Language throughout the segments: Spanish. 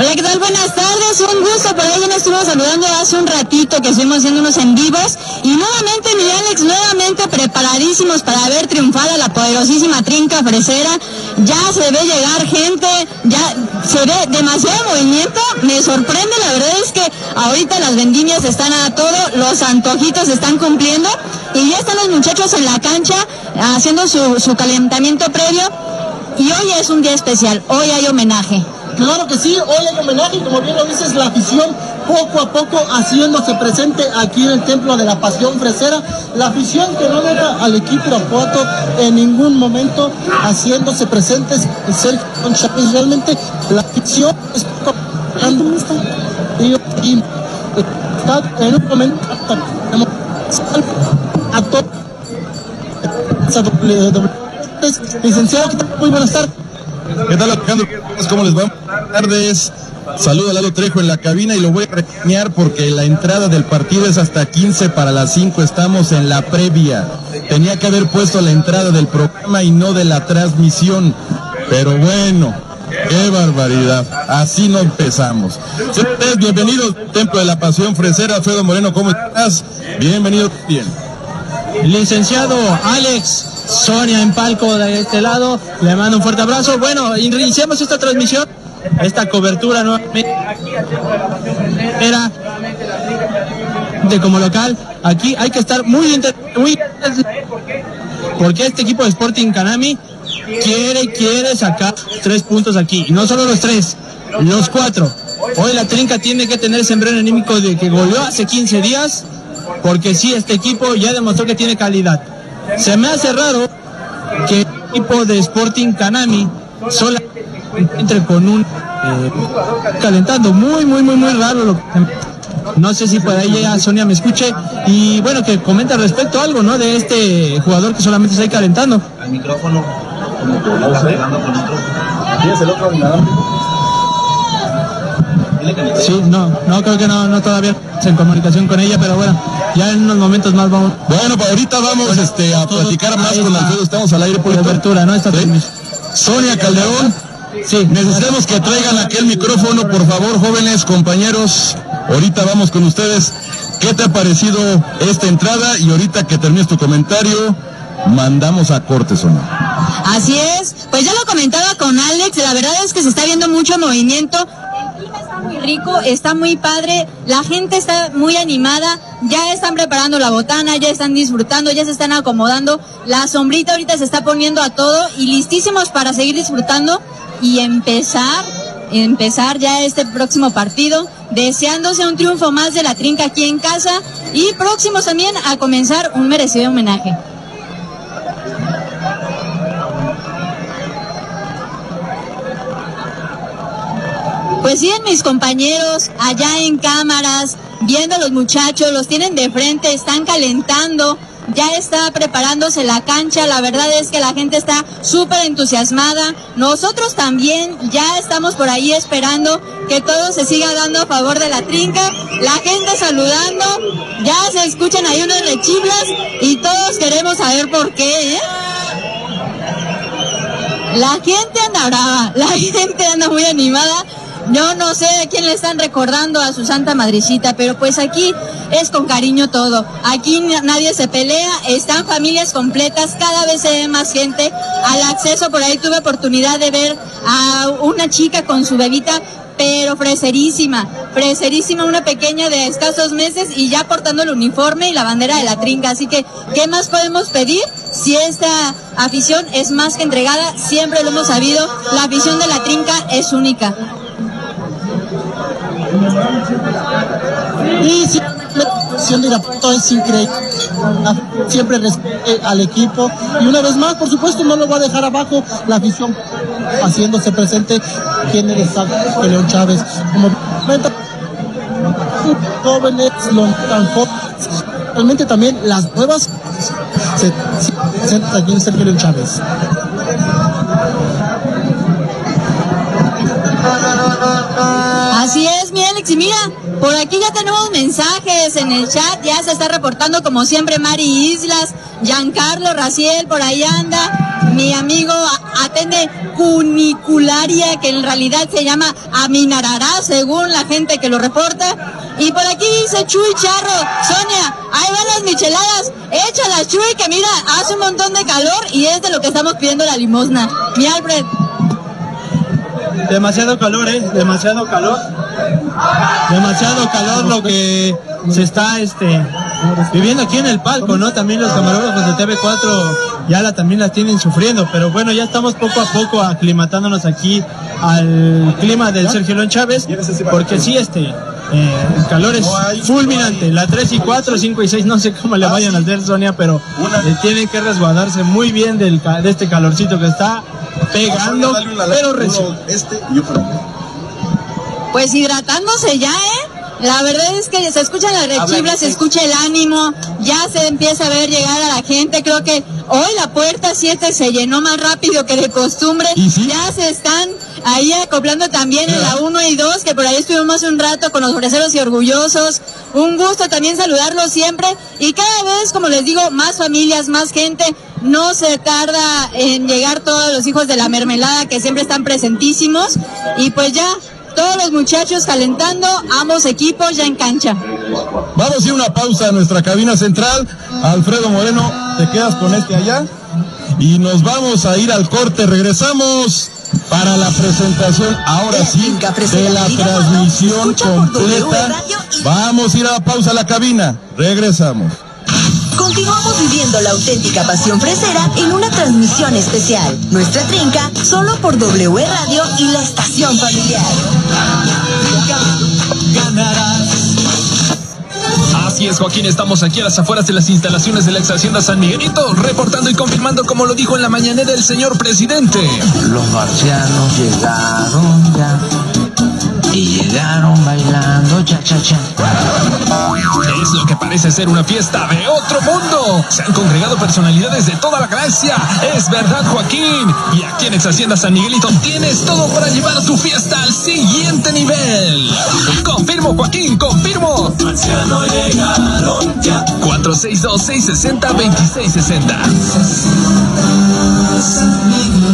Hola, ¿qué tal? Buenas tardes, un gusto. Por ahí nos estuvimos saludando hace un ratito que estuvimos haciendo unos en vivos. Y nuevamente, mi Alex, nuevamente preparadísimos para ver triunfada la poderosísima trinca fresera. Ya se ve llegar gente, ya se ve demasiado movimiento. Me sorprende, la verdad es que ahorita las vendimias están a todo, los antojitos están cumpliendo. Y ya están los muchachos en la cancha haciendo su, su calentamiento previo. Y hoy es un día especial, hoy hay homenaje. Claro que sí, hoy hay homenaje como bien lo dices, la afición poco a poco haciéndose presente aquí en el Templo de la Pasión Fresera. La afición que no deja al equipo Irapuato en ningún momento haciéndose presentes. Sergio Chávez, realmente la afición es poco está en un momento a todo licenciado, muy buenas tardes. ¿Qué tal Alejandro? ¿Cómo les va? Buenas tardes. Saludo a Lalo Trejo en la cabina y lo voy a regañar porque la entrada del partido es hasta 15 para las 5. Estamos en la previa. Tenía que haber puesto la entrada del programa y no de la transmisión. Pero bueno, qué barbaridad. Así no empezamos. Ustedes bienvenidos al Templo de la Pasión Fresera. Fedo Moreno, ¿cómo estás? Bienvenido. Bien. Licenciado Alex Sonia en palco de este lado, le mando un fuerte abrazo. Bueno, iniciamos esta transmisión, esta cobertura nuevamente era de como local. Aquí hay que estar muy, muy porque este equipo de Sporting Canami quiere, quiere sacar tres puntos aquí. Y no solo los tres, los cuatro. Hoy la trinca tiene que tener ese embrión anímico de que goleó hace 15 días, porque sí, este equipo ya demostró que tiene calidad. Se me hace raro que el equipo de Sporting Canami solo entre con un eh, calentando. Muy muy muy muy raro lo que no sé si por ahí ya Sonia me escuche y bueno que comenta al respecto algo no de este jugador que solamente está ahí calentando. Al micrófono ¿Tienes el otro Sí, no, no creo que no, no todavía en comunicación con ella, pero bueno, ya en unos momentos más vamos. Bueno, pues ahorita vamos este, a platicar más con Alfredo, estamos al aire por cobertura, ¿no? Esta ¿Sí? Sonia Calderón, sí. necesitamos que traigan aquel micrófono, por favor, jóvenes, compañeros. Ahorita vamos con ustedes. ¿Qué te ha parecido esta entrada? Y ahorita que termines tu comentario, mandamos a corte, Sonia. Así es, pues ya lo comentaba con Alex, la verdad es que se está viendo mucho movimiento, rico, está muy padre, la gente está muy animada, ya están preparando la botana, ya están disfrutando, ya se están acomodando, la sombrita ahorita se está poniendo a todo y listísimos para seguir disfrutando y empezar, empezar ya este próximo partido, deseándose un triunfo más de la trinca aquí en casa y próximos también a comenzar un merecido homenaje. Pues bien, mis compañeros, allá en cámaras, viendo a los muchachos, los tienen de frente, están calentando, ya está preparándose la cancha, la verdad es que la gente está súper entusiasmada, nosotros también ya estamos por ahí esperando que todo se siga dando a favor de la trinca, la gente saludando, ya se escuchan ahí unos rechiblas y todos queremos saber por qué, ¿eh? La gente anda brava, la gente anda muy animada. Yo no sé a quién le están recordando a su santa madrecita, pero pues aquí es con cariño todo. Aquí nadie se pelea, están familias completas, cada vez se ve más gente. Al acceso por ahí tuve oportunidad de ver a una chica con su bebita, pero freserísima, freserísima, una pequeña de escasos meses y ya portando el uniforme y la bandera de la trinca. Así que, ¿qué más podemos pedir? Si esta afición es más que entregada, siempre lo hemos sabido, la afición de la trinca es única. Y sí, la de Irapuato es increíble. Siempre respete al equipo. Y una vez más, por supuesto, no lo va a dejar abajo la afición haciéndose presente. ¿Quién eres? León Chávez. Como jóvenes, tan jóvenes, realmente también las nuevas se, se presentan aquí en Sergio León Chávez. Así es, y mira, por aquí ya tenemos mensajes en el chat, ya se está reportando como siempre Mari Islas, Giancarlo Raciel, por ahí anda, mi amigo Atene cunicularia, que en realidad se llama Aminarará, según la gente que lo reporta. Y por aquí dice Chuy Charro, Sonia, ahí van las micheladas, échalas Chuy, que mira, hace un montón de calor y es de lo que estamos pidiendo la limosna. Mi Alfred. Demasiado calor, ¿eh? Demasiado calor. Demasiado calor lo que se está este viviendo aquí en el palco, ¿no? También los camarógrafos de TV4 ya la, también las tienen sufriendo, pero bueno, ya estamos poco a poco aclimatándonos aquí al clima del Sergio León Chávez, porque sí, este, eh, el calor es fulminante. La 3 y 4, 5 y 6, no sé cómo le vayan a hacer, Sonia, pero eh, tienen que resguardarse muy bien del, de este calorcito que está pegando, pero recio. Este. Pues hidratándose ya, ¿eh? La verdad es que se escuchan las rechiflas, se escucha el ánimo, ya se empieza a ver llegar a la gente. Creo que hoy la puerta 7 se llenó más rápido que de costumbre. Ya se están ahí acoplando también en la 1 y 2, que por ahí estuvimos un rato con los freseros y orgullosos. Un gusto también saludarlos siempre. Y cada vez, como les digo, más familias, más gente. No se tarda en llegar todos los hijos de la mermelada que siempre están presentísimos. Y pues ya, todos los muchachos calentando, ambos equipos ya en cancha. Vamos a ir una pausa a nuestra cabina central. Alfredo Moreno, te quedas con este allá. Y nos vamos a ir al corte. Regresamos para la presentación, ahora sí, de la transmisión completa. Vamos a ir a la pausa a la cabina. Regresamos. Continuamos viviendo la auténtica pasión fresera en una transmisión especial. Nuestra trinca solo por W Radio y la estación familiar. Así es, Joaquín, estamos aquí a las afueras de las instalaciones de la ex hacienda San Miguelito, reportando y confirmando como lo dijo en la mañanera el señor presidente. Los marcianos llegaron ya llegaron bailando cha cha cha. Es lo que parece ser una fiesta de otro mundo. Se han congregado personalidades de toda la galaxia. Es verdad, Joaquín. Y aquí en Hacienda San Miguelito tienes todo para llevar tu fiesta al siguiente nivel. Confirmo, Joaquín, confirmo. 462-660-2660. Hoy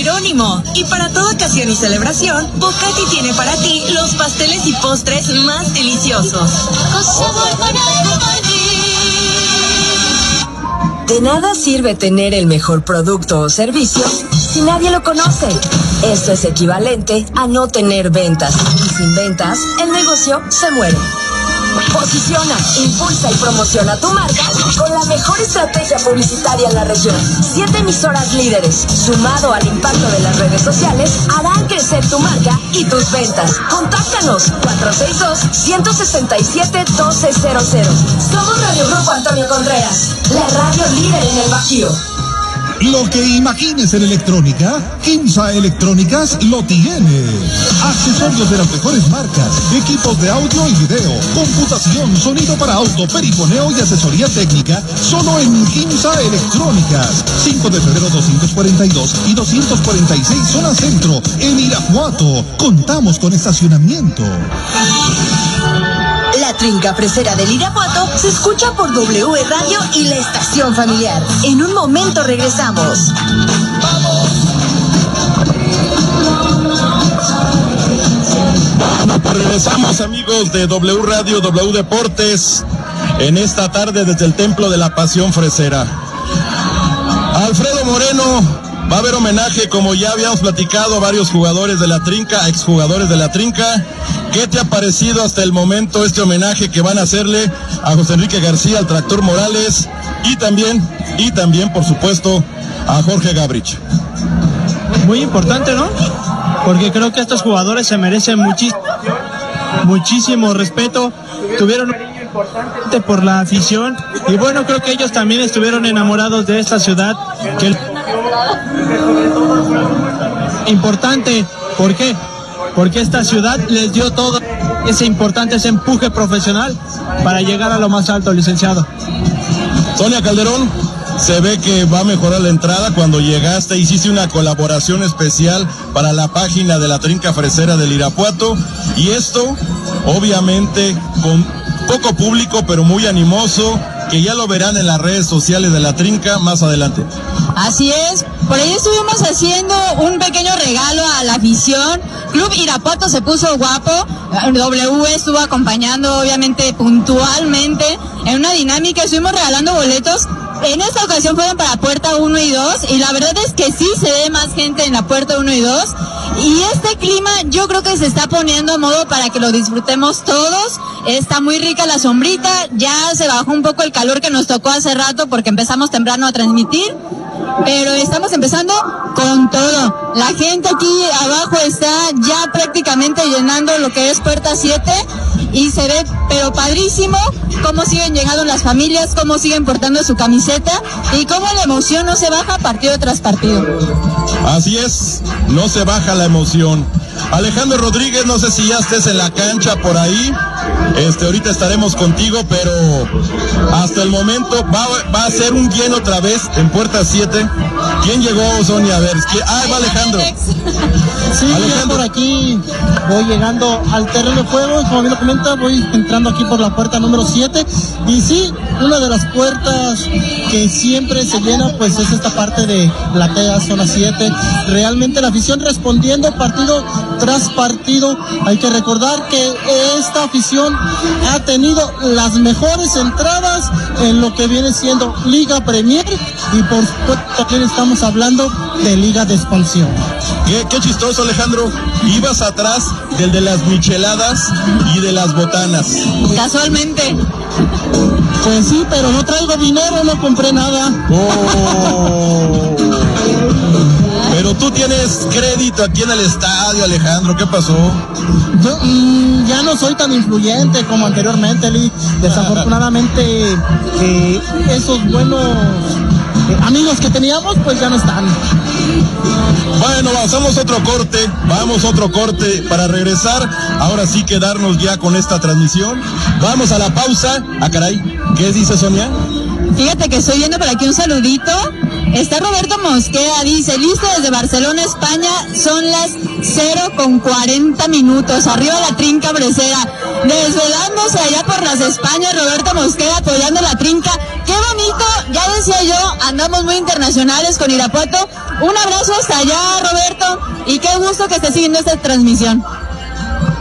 Jerónimo y para toda ocasión y celebración, Bocati tiene para ti los pasteles y postres más deliciosos. De nada sirve tener el mejor producto o servicio si nadie lo conoce. Esto es equivalente a no tener ventas. Y sin ventas, el negocio se muere. Posiciona, impulsa y promociona tu marca con la mejor estrategia publicitaria en la región. Siete emisoras líderes, sumado al impacto de las redes sociales, harán crecer tu marca y tus ventas. Contáctanos 462-167-1200. Somos Radio Grupo Antonio Contreras, la radio líder en el Bajío. Lo que imagines en electrónica, Kimsa Electrónicas lo tiene. Accesorios de las mejores marcas, equipos de audio y video, computación, sonido para auto, perifoneo y asesoría técnica, solo en Kimsa Electrónicas. 5 de febrero 242 y 246 zona centro, en Irapuato. Contamos con estacionamiento. La trinca fresera del Irapuato se escucha por W Radio y la estación familiar. En un momento regresamos. Regresamos amigos de W Radio, W Deportes, en esta tarde desde el Templo de la Pasión Fresera. Alfredo Moreno, va a haber homenaje, como ya habíamos platicado, a varios jugadores de la Trinca, exjugadores de la Trinca. ¿Qué te ha parecido hasta el momento este homenaje que van a hacerle a José Enrique García, al Tractor Morales y también, y también, por supuesto, a Jorge Gabrich? Muy importante, ¿no? Porque creo que estos jugadores se merecen muchísimo, muchísimo respeto. Tuvieron importante por la afición y bueno, creo que ellos también estuvieron enamorados de esta ciudad. Que importante, ¿por qué? Porque esta ciudad les dio todo ese importante, ese empuje profesional para llegar a lo más alto, licenciado. Sonia Calderón, se ve que va a mejorar la entrada. Cuando llegaste hiciste una colaboración especial para la página de la Trinca Fresera del Irapuato. Y esto obviamente con poco público, pero muy animoso, que ya lo verán en las redes sociales de la Trinca más adelante. Así es, por ahí estuvimos haciendo un pequeño regalo a la afición. Club Irapuato se puso guapo. W estuvo acompañando, obviamente, puntualmente en una dinámica. Estuvimos regalando boletos. En esta ocasión fueron para puerta 1 y 2 y la verdad es que sí se ve más gente en la puerta 1 y 2 y este clima yo creo que se está poniendo a modo para que lo disfrutemos todos. Está muy rica la sombrita, ya se bajó un poco el calor que nos tocó hace rato porque empezamos temprano a transmitir pero estamos empezando con todo. La gente aquí abajo está ya prácticamente llenando lo que es puerta 7 y se ve pero padrísimo cómo siguen llegando las familias, cómo siguen portando su camiseta y cómo la emoción no se baja partido tras partido. Así es, no se baja la emoción. Alejandro Rodríguez, no sé si ya estés en la cancha por ahí. Este, ahorita estaremos contigo, pero hasta el momento va, va a ser un lleno otra vez en puerta 7. ¿Quién llegó, Sonia? A ver, ah, va Alejandro. Sí, ya por aquí voy llegando al terreno de juego, como bien lo comenta, voy entrando aquí por la puerta número 7. Y sí, una de las puertas que siempre se llena, pues es esta parte de la calle zona 7. Realmente la afición respondiendo partido tras partido. Hay que recordar que esta afición ha tenido las mejores entradas en lo que viene siendo Liga Premier y por supuesto aquí estamos hablando de Liga de Expansión. Qué, qué chistoso Alejandro, ibas atrás del de las micheladas y de las botanas. Casualmente. Pues sí, pero no traigo dinero, no compré nada. Oh. Pero tú tienes crédito aquí en el estadio, Alejandro, ¿qué pasó? Yo mm, ya no soy tan influyente como anteriormente, Lee. Desafortunadamente, eh, esos buenos eh, amigos que teníamos, pues ya no están. Bueno, vamos otro corte, vamos otro corte para regresar. Ahora sí quedarnos ya con esta transmisión. Vamos a la pausa. Ah, caray, ¿qué dice Sonia? Fíjate que estoy viendo por aquí un saludito. Está Roberto Mosqueda, dice, listo desde Barcelona, España, son las 0 con 40 minutos. Arriba la trinca bresera. Desvelándose allá por las Españas, Roberto Mosqueda apoyando la trinca. Qué bonito, ya decía yo, andamos muy internacionales con Irapuato. Un abrazo hasta allá, Roberto, y qué gusto que esté siguiendo esta transmisión.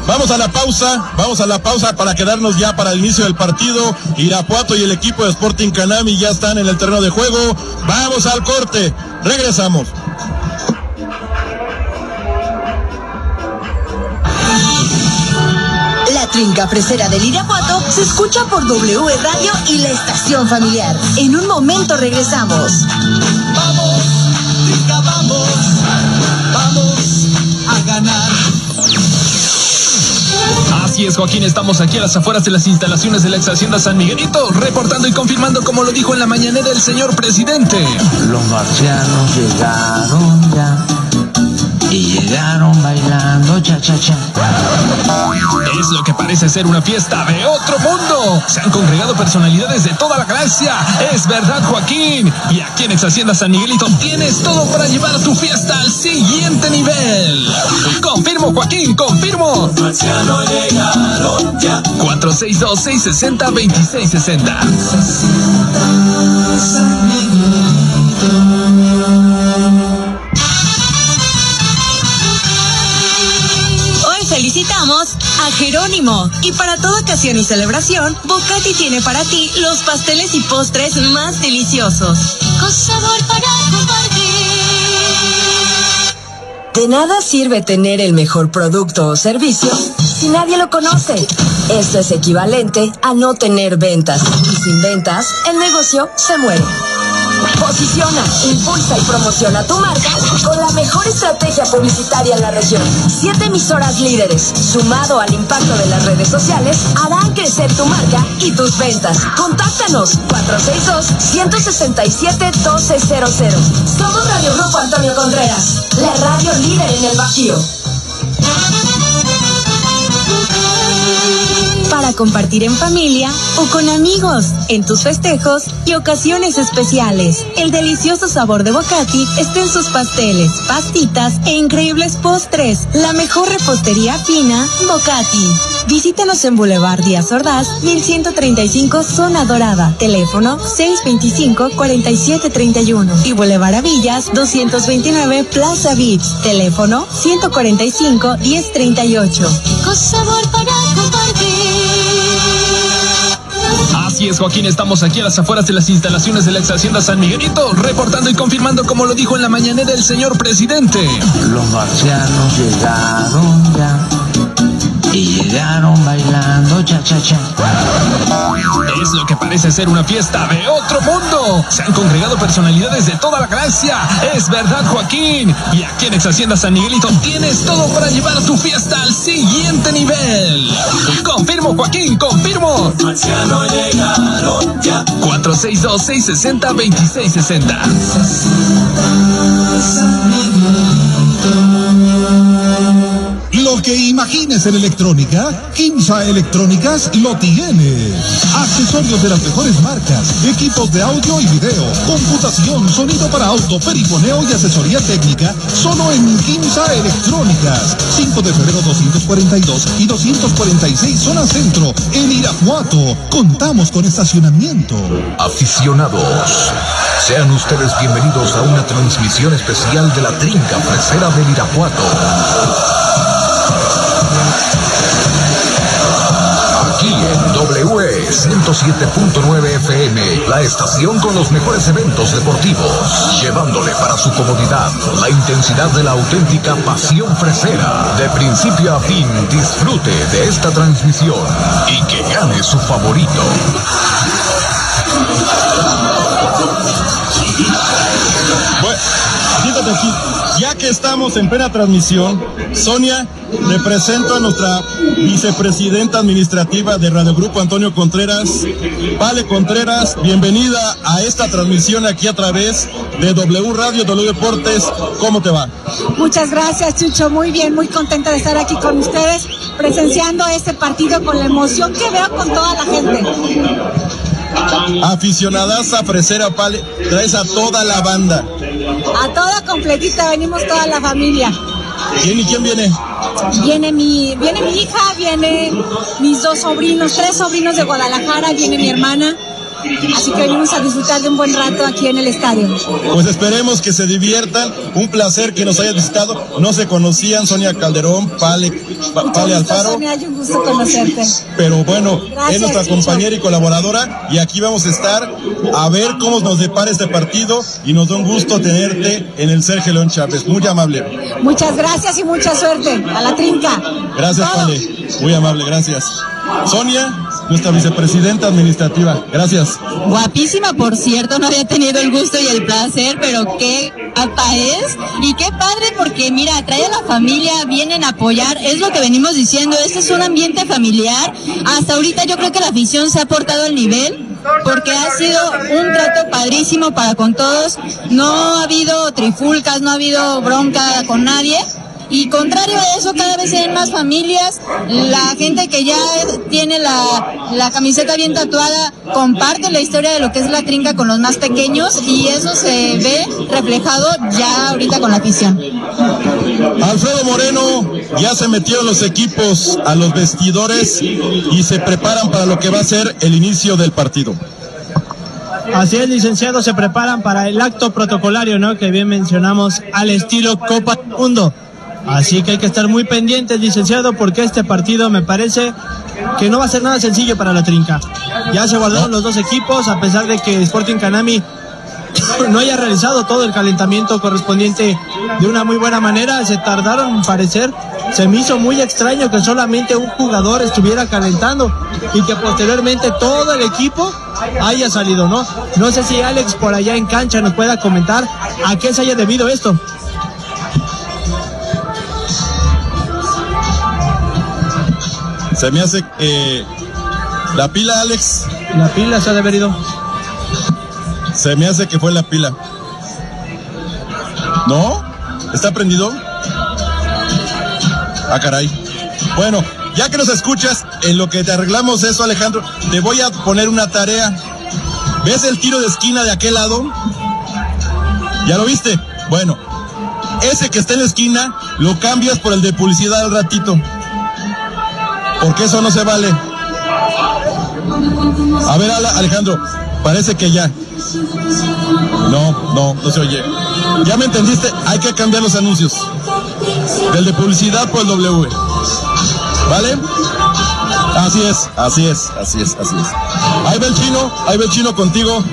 Vamos a la pausa, vamos a la pausa para quedarnos ya para el inicio del partido. Irapuato y el equipo de Sporting Canami ya están en el terreno de juego. Vamos al corte, regresamos. La trinca fresera del Irapuato se escucha por W Radio y la estación familiar. En un momento regresamos. Vamos, Así es, Joaquín, estamos aquí a las afueras de las instalaciones de la ex Hacienda San Miguelito, reportando y confirmando como lo dijo en la mañanera el señor presidente. Los marcianos llegaron ya y llegaron bailando cha cha cha. Es lo que parece ser una fiesta de otro mundo. Se han congregado personalidades de toda la galaxia. Es verdad, Joaquín. Y aquí en Ex Hacienda San Miguelito tienes todo para llevar tu fiesta al siguiente nivel. Confirmo, Joaquín, confirmo. Marciano llegaron ya. 462 660 2660. Jerónimo. Y para toda ocasión y celebración, Bocati tiene para ti los pasteles y postres más deliciosos. Con sabor para compartir. De nada sirve tener el mejor producto o servicio si nadie lo conoce. Esto es equivalente a no tener ventas. Y sin ventas, el negocio se muere. Posiciona, impulsa y promociona tu marca con la mejor estrategia publicitaria en la región. Siete emisoras líderes, sumado al impacto de las redes sociales, harán crecer tu marca y tus ventas. Contáctanos 462-167-1200. Somos Radio Grupo Antonio Contreras, la radio líder en el Bajío. Para compartir en familia o con amigos, en tus festejos y ocasiones especiales. El delicioso sabor de Bocati está en sus pasteles, pastitas e increíbles postres. La mejor repostería fina, Bocati. Visítanos en Boulevard Díaz Ordaz, 1135 Zona Dorada. Teléfono 625-4731. Y Boulevard Avillas, 229 Plaza Beach. Teléfono 145-1038. Con sabor para compartir. Así es, Joaquín, estamos aquí a las afueras de las instalaciones de la ex Hacienda San Miguelito, reportando y confirmando como lo dijo en la mañanera el señor presidente. Los marcianos llegaron ya y llegaron bailando cha cha cha. Es lo que parece ser una fiesta de otro mundo. Se han congregado personalidades de toda la galaxia. Es verdad, Joaquín. Y aquí en Ex Hacienda San Miguelito tienes todo para llevar tu fiesta al siguiente nivel. Confirmo, Joaquín, confirmo. Marciano llegaron ya. 462-660-2660. Lo que imagines en electrónica, Kimsa Electrónicas lo tiene. Accesorios de las mejores marcas, equipos de audio y video, computación, sonido para auto, perifoneo y asesoría técnica, solo en Kimsa Electrónicas. 5 de febrero 242 y 246 zona centro, en Irapuato. Contamos con estacionamiento. Aficionados, sean ustedes bienvenidos a una transmisión especial de la Trinca Fresera del Irapuato. Aquí en W 107.9 FM, la estación con los mejores eventos deportivos, llevándole para su comodidad la intensidad de la auténtica pasión fresera. De principio a fin, disfrute de esta transmisión y que gane su favorito. Ya que estamos en plena transmisión, Sonia, le presento a nuestra vicepresidenta administrativa de Radio Grupo Antonio Contreras. Vale Contreras, bienvenida a esta transmisión aquí a través de W Radio, W Deportes. ¿Cómo te va? Muchas gracias, Chucho. Muy bien, muy contenta de estar aquí con ustedes, presenciando este partido con la emoción que veo con toda la gente. Aficionadas a Fresera Pale, traes a toda la banda. A toda completita venimos toda la familia. ¿Quién y quién viene? Viene mi, viene mi hija, viene mis dos sobrinos, tres sobrinos de Guadalajara, viene mi hermana. Así que venimos a disfrutar de un buen rato aquí en el estadio. Pues esperemos que se diviertan. Un placer que nos hayas visitado. No se conocían Sonia Calderón, Pale, Pa- Pale Alfaro. Sonia, hay un gusto conocerte. Pero bueno, Gracias, es nuestra compañera y colaboradora y aquí vamos a estar a ver cómo nos depara este partido y nos da un gusto tenerte en el Sergio León Chávez. Muy amable. Muchas gracias y mucha suerte. A la trinca. Gracias. Pale. Muy amable, gracias. Sonia, nuestra vicepresidenta administrativa. Gracias. Guapísima, por cierto, no había tenido el gusto y el placer, pero qué guapa es. Y qué padre, porque mira, trae a la familia, vienen a apoyar, es lo que venimos diciendo, este es un ambiente familiar. Hasta ahorita yo creo que la afición se ha portado al nivel. Porque ha sido un trato padrísimo para con todos. No ha habido trifulcas, no ha habido bronca con nadie. Y contrario a eso, cada vez hay más familias. La gente que ya tiene la, la camiseta bien tatuada comparte la historia de lo que es la trinca con los más pequeños y eso se ve reflejado ya ahorita con la afición. Alfredo Moreno ya se metió en los equipos a los vestidores y se preparan para lo que va a ser el inicio del partido. Así es, licenciado, se preparan para el acto protocolario, ¿no? Que bien mencionamos al estilo Copa del Mundo. Así que hay que estar muy pendientes, licenciado, porque este partido me parece que no va a ser nada sencillo para la trinca. Ya se guardaron los dos equipos, a pesar de que Sporting Canami no haya realizado todo el calentamiento correspondiente de una muy buena manera. Se tardaron parecer. Se me hizo muy extraño que solamente un jugador estuviera calentando y que posteriormente todo el equipo haya salido, ¿no? No sé si Alex por allá en cancha nos pueda comentar a qué se haya debido esto. Se me hace que la pila, Alex. La pila se ha de haber ido. Se me hace que fue la pila. ¿No? ¿Está prendido? Ah, caray. Bueno, ya que nos escuchas, en lo que te arreglamos eso, Alejandro, te voy a poner una tarea. ¿Ves el tiro de esquina de aquel lado? ¿Ya lo viste? Bueno, ese que está en la esquina lo cambias por el de publicidad al ratito. Porque eso no se vale. A ver, Alejandro, parece que ya. No, no, no se oye. ¿Ya me entendiste? Hay que cambiar los anuncios. Del de publicidad por el W. ¿Vale? Así es, así es, así es, así es. Ahí va el chino, ahí va el chino contigo.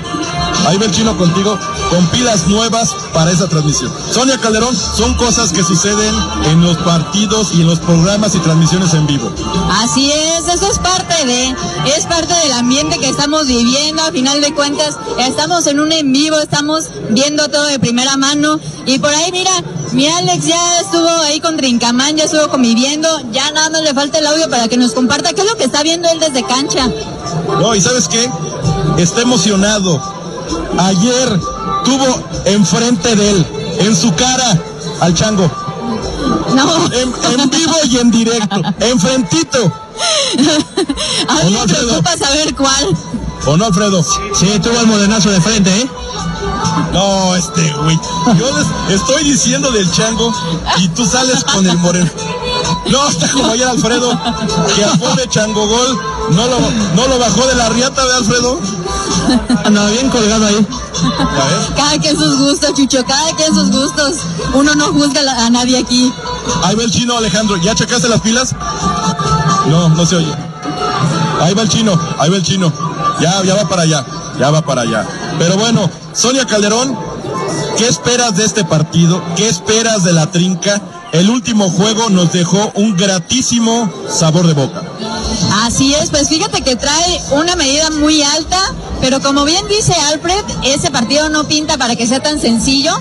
Ahí va el chino contigo con pilas nuevas para esa transmisión. Sonia Calderón, son cosas que suceden en los partidos y en los programas y transmisiones en vivo. Así es, eso es parte de, es parte del ambiente que estamos viviendo, a final de cuentas, estamos en un en vivo, estamos viendo todo de primera mano, y por ahí mira, mi Alex ya estuvo ahí con Trincamán, ya estuvo conviviendo, ya nada más le falta el audio para que nos comparta qué es lo que está viendo él desde cancha. No, y sabes qué? Está emocionado. Ayer tuvo enfrente de él, en su cara, al chango. No. En, en vivo y en directo, enfrentito. A mí ¿O no, me Alfredo? preocupa saber cuál. ¿O no, Alfredo? Sí, tuvo el morenazo de frente, ¿eh? No, este, güey. Yo les estoy diciendo del chango y tú sales con el moreno. No, está como ayer Alfredo, que al pobre chango gol no lo, no lo bajó de la riata de Alfredo. Andaba bien colgado ahí. Cada quien sus gustos, Chucho, cada quien sus gustos. Uno no juzga a a nadie aquí. Ahí va el chino, Alejandro. ¿Ya checaste las pilas? No, no se oye. Ahí va el chino, ahí va el chino. Ya, ya va para allá, ya va para allá. Pero bueno, Sonia Calderón, ¿qué esperas de este partido? ¿Qué esperas de la trinca? El último juego nos dejó un gratísimo sabor de boca. Así es, pues fíjate que trae una medida muy alta, pero como bien dice Alfred, ese partido no pinta para que sea tan sencillo,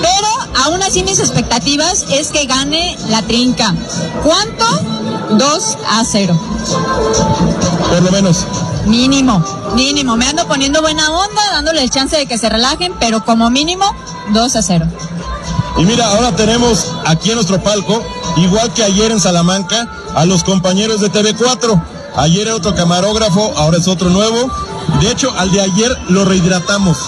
pero aún así mis expectativas es que gane la trinca. ¿Cuánto? 2 a 0. Por lo menos. Mínimo, mínimo. Me ando poniendo buena onda, dándole el chance de que se relajen, pero como mínimo 2 a 0. Y mira, ahora tenemos aquí en nuestro palco, igual que ayer en Salamanca, a los compañeros de TV4. Ayer era otro camarógrafo, ahora es otro nuevo. De hecho, al de ayer lo rehidratamos.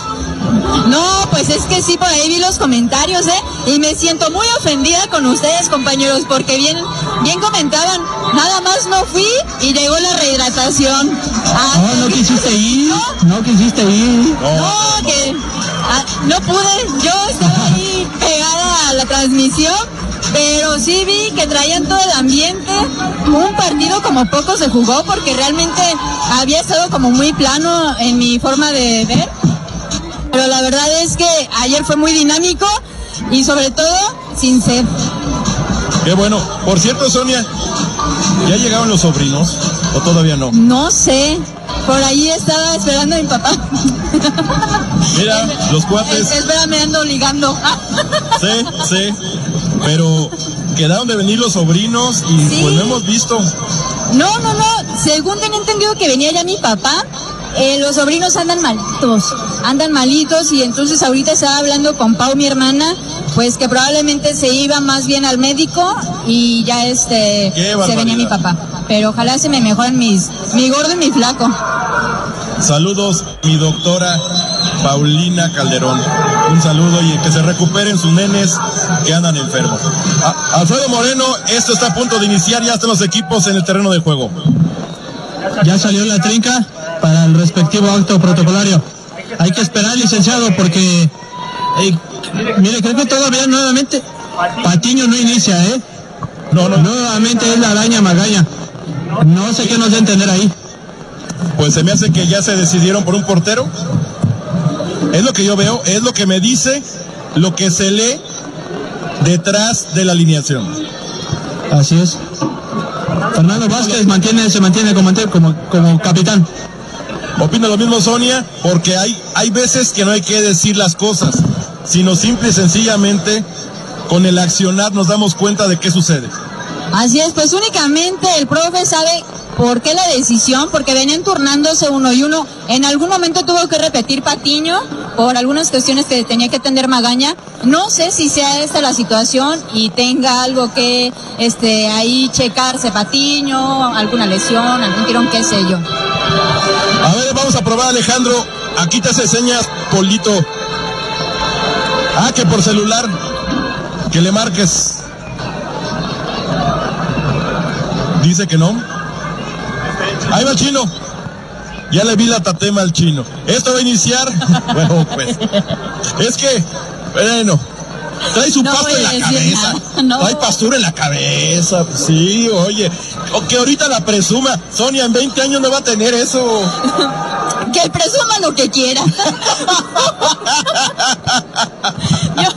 No, pues es que sí, por ahí vi los comentarios, ¿eh? Y me siento muy ofendida con ustedes, compañeros, porque bien, bien comentaban, nada más no fui y llegó la rehidratación. Ah, No, no quisiste ir. No quisiste ir. No, que ah, no pude, yo estaba pegada a la transmisión, pero sí vi que traían todo el ambiente. Un partido como poco se jugó porque realmente había estado como muy plano en mi forma de ver. Pero la verdad es que ayer fue muy dinámico y sobre todo sin sed. Qué bueno. Por cierto, Sonia, ¿ya llegaron los sobrinos? ¿O todavía no? No sé, por ahí estaba esperando a mi papá. Mira, los cuates. Espérame, ando ligando. Sí, sí. Pero quedaron de venir los sobrinos y Sí. pues no hemos visto. No, no, no. Según tenía entendido que venía ya mi papá, eh, los sobrinos andan malitos. Andan malitos y entonces ahorita estaba hablando con Pau, mi hermana, pues que probablemente se iba más bien al médico y ya este se venía mi papá. Pero ojalá se me mejoren mis, mi gordo y mi flaco. Saludos, mi doctora Paulina Calderón. Un saludo y que se recuperen sus nenes que andan enfermos. A- Alfredo Moreno, esto está a punto de iniciar, ya están los equipos en el terreno de juego. Ya salió la trinca para el respectivo acto protocolario. Hay que esperar, licenciado, porque. eh, mire, creo que todavía nuevamente. Patiño no inicia, ¿eh? No, no. Nuevamente es la araña magaña. No sé qué nos da a entender ahí. Pues se me hace que ya se decidieron por un portero. Es lo que yo veo, es lo que me dice, lo que se lee detrás de la alineación. Así es. Fernando Vázquez mantiene, se mantiene como, como, como capitán. Opino lo mismo Sonia, porque hay, hay veces que no hay que decir las cosas, sino simple y sencillamente con el accionar nos damos cuenta de qué sucede. Así es, pues únicamente el profe sabe ¿Por qué la decisión? Porque venían turnándose uno y uno. En algún momento tuvo que repetir Patiño por algunas cuestiones que tenía que atender Magaña. No sé si sea esta la situación y tenga algo que este ahí checarse Patiño, alguna lesión, algún tirón, qué sé yo. A ver, vamos a probar, Alejandro. Aquí te hace señas, Polito. Ah, que por celular. Que le marques. Dice que no. Ahí va el chino. Ya le vi la tatema al chino. Esto va a iniciar. Bueno, pues. Es que, bueno. Trae su No pasto en la cabeza. no. Trae pastura en la cabeza. Sí, oye. O que ahorita la presuma. Sonia en 20 años no va a tener eso. Que presuma lo que quiera. yo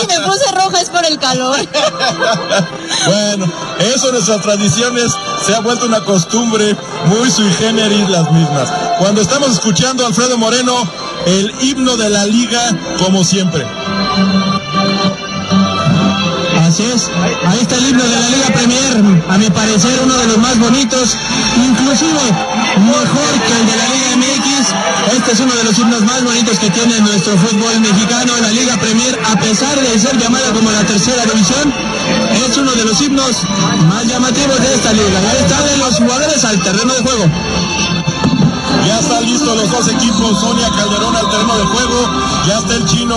si me puse roja es por el calor. Bueno, eso de nuestras tradiciones se ha vuelto una costumbre muy sui generis las mismas. Cuando estamos escuchando a Alfredo Moreno, el himno de la liga, como siempre. Así es, ahí está el himno de la Liga Premier, a mi parecer uno de los más bonitos, inclusive mejor que el de la Liga MX. Este es uno de los himnos más bonitos que tiene nuestro fútbol mexicano, la Liga Premier, a pesar de ser llamada como la tercera división, es uno de los himnos más llamativos de esta liga. Ya están los jugadores al terreno de juego. Ya están listos los dos equipos, Sonia Calderón al terreno de juego, ya está el chino.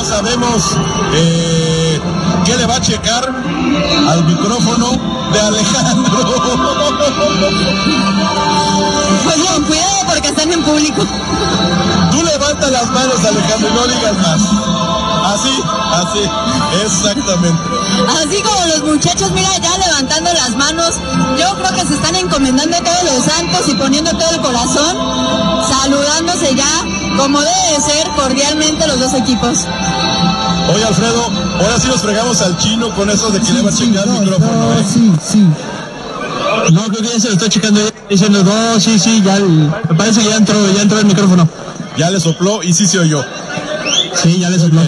No sabemos eh, qué le va a checar al micrófono de Alejandro. Oigan, cuidado porque están en público. Tú levanta las manos, Alejandro, y no digas más. Así, así, exactamente. Así como los muchachos, mira, ya levantando las manos, yo creo que se están encomendando a todos los santos y poniendo todo el corazón, saludándose ya, como debe de ser, cordialmente los dos equipos. Oye, Alfredo, ahora sí nos fregamos al chino con eso de que le va a chingar el micrófono, ¿eh? Sí, sí. No, creo que ya se lo estoy checando diciendo, no, sí, sí, ya, me parece que ya entró, ya entró el micrófono. Ya le sopló y sí se oyó. Sí, ya le sopló.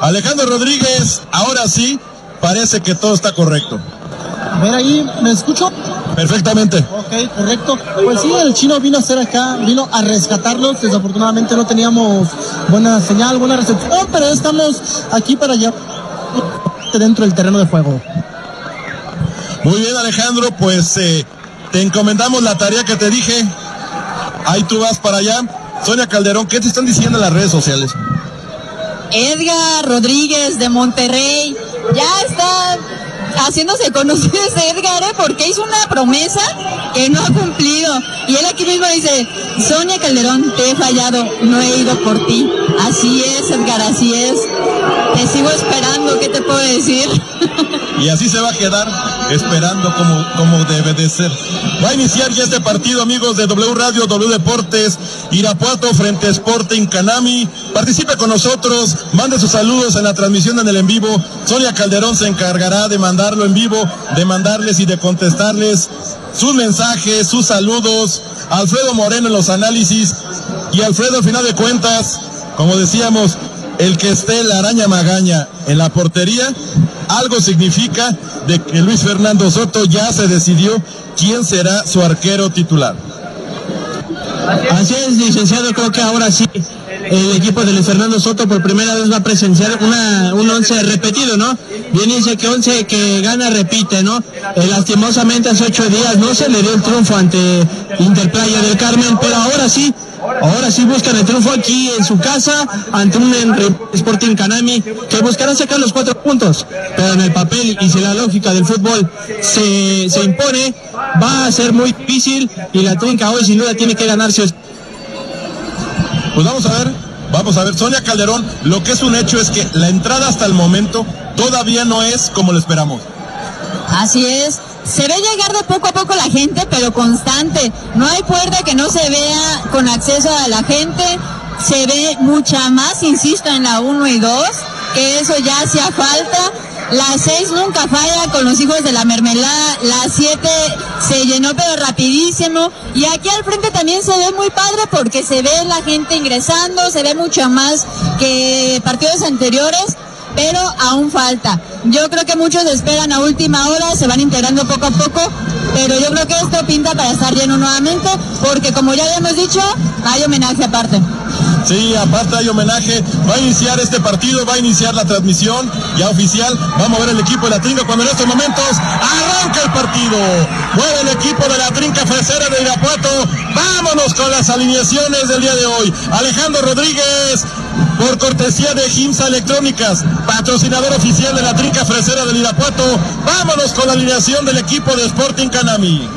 Alejandro Rodríguez, ahora sí, parece que todo está correcto. A ver ahí, ¿me escucho? Perfectamente. Ok, correcto. Pues sí, el chino vino a hacer acá, vino a rescatarlos. Desafortunadamente no teníamos buena señal, buena recepción, pero estamos aquí para ya dentro del terreno de juego. Muy bien, Alejandro, pues eh, te encomendamos la tarea que te dije. Ahí tú vas para allá. Sonia Calderón, ¿qué te están diciendo en las redes sociales? Edgar Rodríguez de Monterrey, ya está haciéndose conocido ese Edgar, ¿eh? porque hizo una promesa que no ha cumplido. Y él aquí mismo dice, Sonia Calderón, te he fallado, no he ido por ti. Así es, Edgar, así es. Te sigo esperando, ¿qué te puedo decir? Y así se va a quedar esperando como, como debe de ser. Va a iniciar ya este partido, amigos de W Radio, W Deportes, Irapuato frente a Sporting Canami. Participe con nosotros, mande sus saludos en la transmisión en el en vivo. Sonia Calderón se encargará de mandarlo en vivo, de mandarles y de contestarles sus mensajes, sus saludos. Alfredo Moreno en los análisis. Y Alfredo, al final de cuentas, como decíamos, el que esté la araña magaña en la portería, algo significa de que Luis Fernando Soto ya se decidió quién será su arquero titular. Así es, licenciado, creo que ahora sí el equipo de Luis Fernando Soto por primera vez va a presenciar una, un once repetido, ¿no? Bien dice que once que gana repite, ¿no? Eh, lastimosamente hace ocho días no se le dio el triunfo ante Interplaya del Carmen, pero ahora sí, ahora sí buscan el triunfo aquí en su casa ante un Sporting Canami que buscará sacar los cuatro puntos, pero en el papel y si la lógica del fútbol se, se impone, va a ser muy difícil y la trinca hoy sin duda tiene que ganarse Pues vamos a ver, vamos a ver. Sonia Calderón, lo que es un hecho es que la entrada hasta el momento todavía no es como lo esperamos. Así es. Se ve llegar de poco a poco la gente, pero constante. No hay puerta que no se vea con acceso a la gente. Se ve mucha más, insisto, en la 1 y 2, que eso ya hacía falta. La 6 nunca falla con los hijos de la mermelada. La 7 se llenó pero rapidísimo. Y aquí al frente también se ve muy padre porque se ve la gente ingresando, se ve mucho más que partidos anteriores. pero aún falta. Yo creo que muchos esperan a última hora, se van integrando poco a poco, pero yo creo que esto pinta para estar lleno nuevamente, porque como ya habíamos dicho, hay homenaje aparte. Sí, aparte hay homenaje. Va a iniciar este partido, va a iniciar la transmisión ya oficial. Vamos a ver el equipo de la Trinca cuando en estos momentos arranca el partido. Mueve el equipo de la Trinca Fresera de Irapuato. Vámonos con las alineaciones del día de hoy. Alejandro Rodríguez, por cortesía de Gimsa Electrónicas, patrocinador oficial de la Trinca Fresera del Irapuato. Vámonos con la alineación del equipo de Sporting Canami.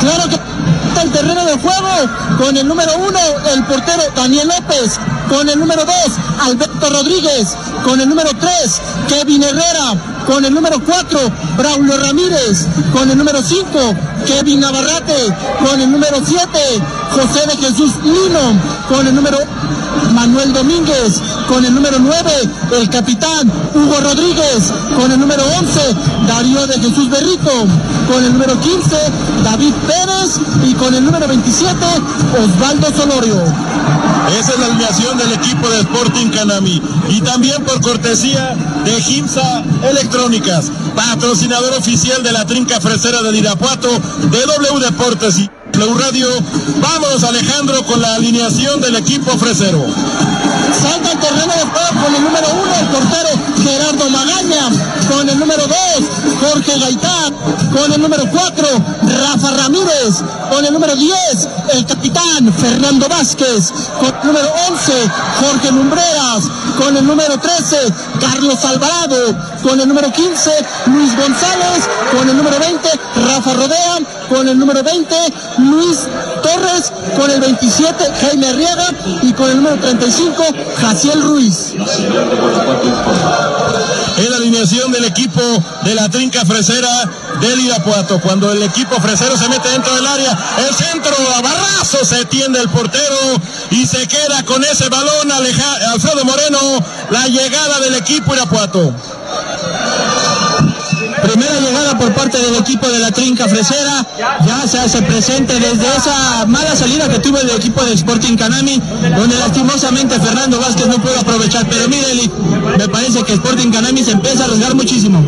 Claro que el terreno de juego con el número uno, el portero Daniel López, con el número dos, Alberto Rodríguez, con el número tres, Kevin Herrera, con el número cuatro, Braulio Ramírez, con el número cinco, Kevin Navarrate, con el número siete, José de Jesús Lino, con el número Manuel Domínguez, con el número 9, el capitán Hugo Rodríguez, con el número 11, Darío de Jesús Berrito, con el número 15, David Pérez y con el número 27, Osvaldo Solorio. Esa es la alineación del equipo de Sporting Canami. Y también por cortesía de Gimsa Electrónicas, patrocinador oficial de la Trinca Fresera del Irapuato, de W Deportes y W Radio. Vamos Alejandro con la alineación del equipo fresero. Salta el terreno de juego con el número uno, el portero Gerardo Magaña, con el número dos, Jorge Gaitán, con el número cuatro, Rafa Ramírez, con el número 10, el capitán Fernando Vázquez, con el número 11, Jorge Lumbreras, con el número 13, Carlos Alvarado, con el número 15, Luis González, con el número 20, Rafa Rodea, con el número 20, Luis Con el 27, Jaime Arriaga y con el número 35, Jaciel Ruiz. En la alineación del equipo de la Trinca Fresera del Irapuato. Cuando el equipo fresero se mete dentro del área, el centro a barrazo se tiende el portero y se queda con ese balón Aleja Alfredo Moreno, la llegada del equipo Irapuato. Primera llegada por parte del equipo de la Trinca Fresera, ya se hace presente desde esa mala salida que tuvo el equipo de Sporting Canami, donde lastimosamente Fernando Vázquez no pudo aprovechar. Pero mire, me parece que Sporting Canami se empieza a arriesgar muchísimo.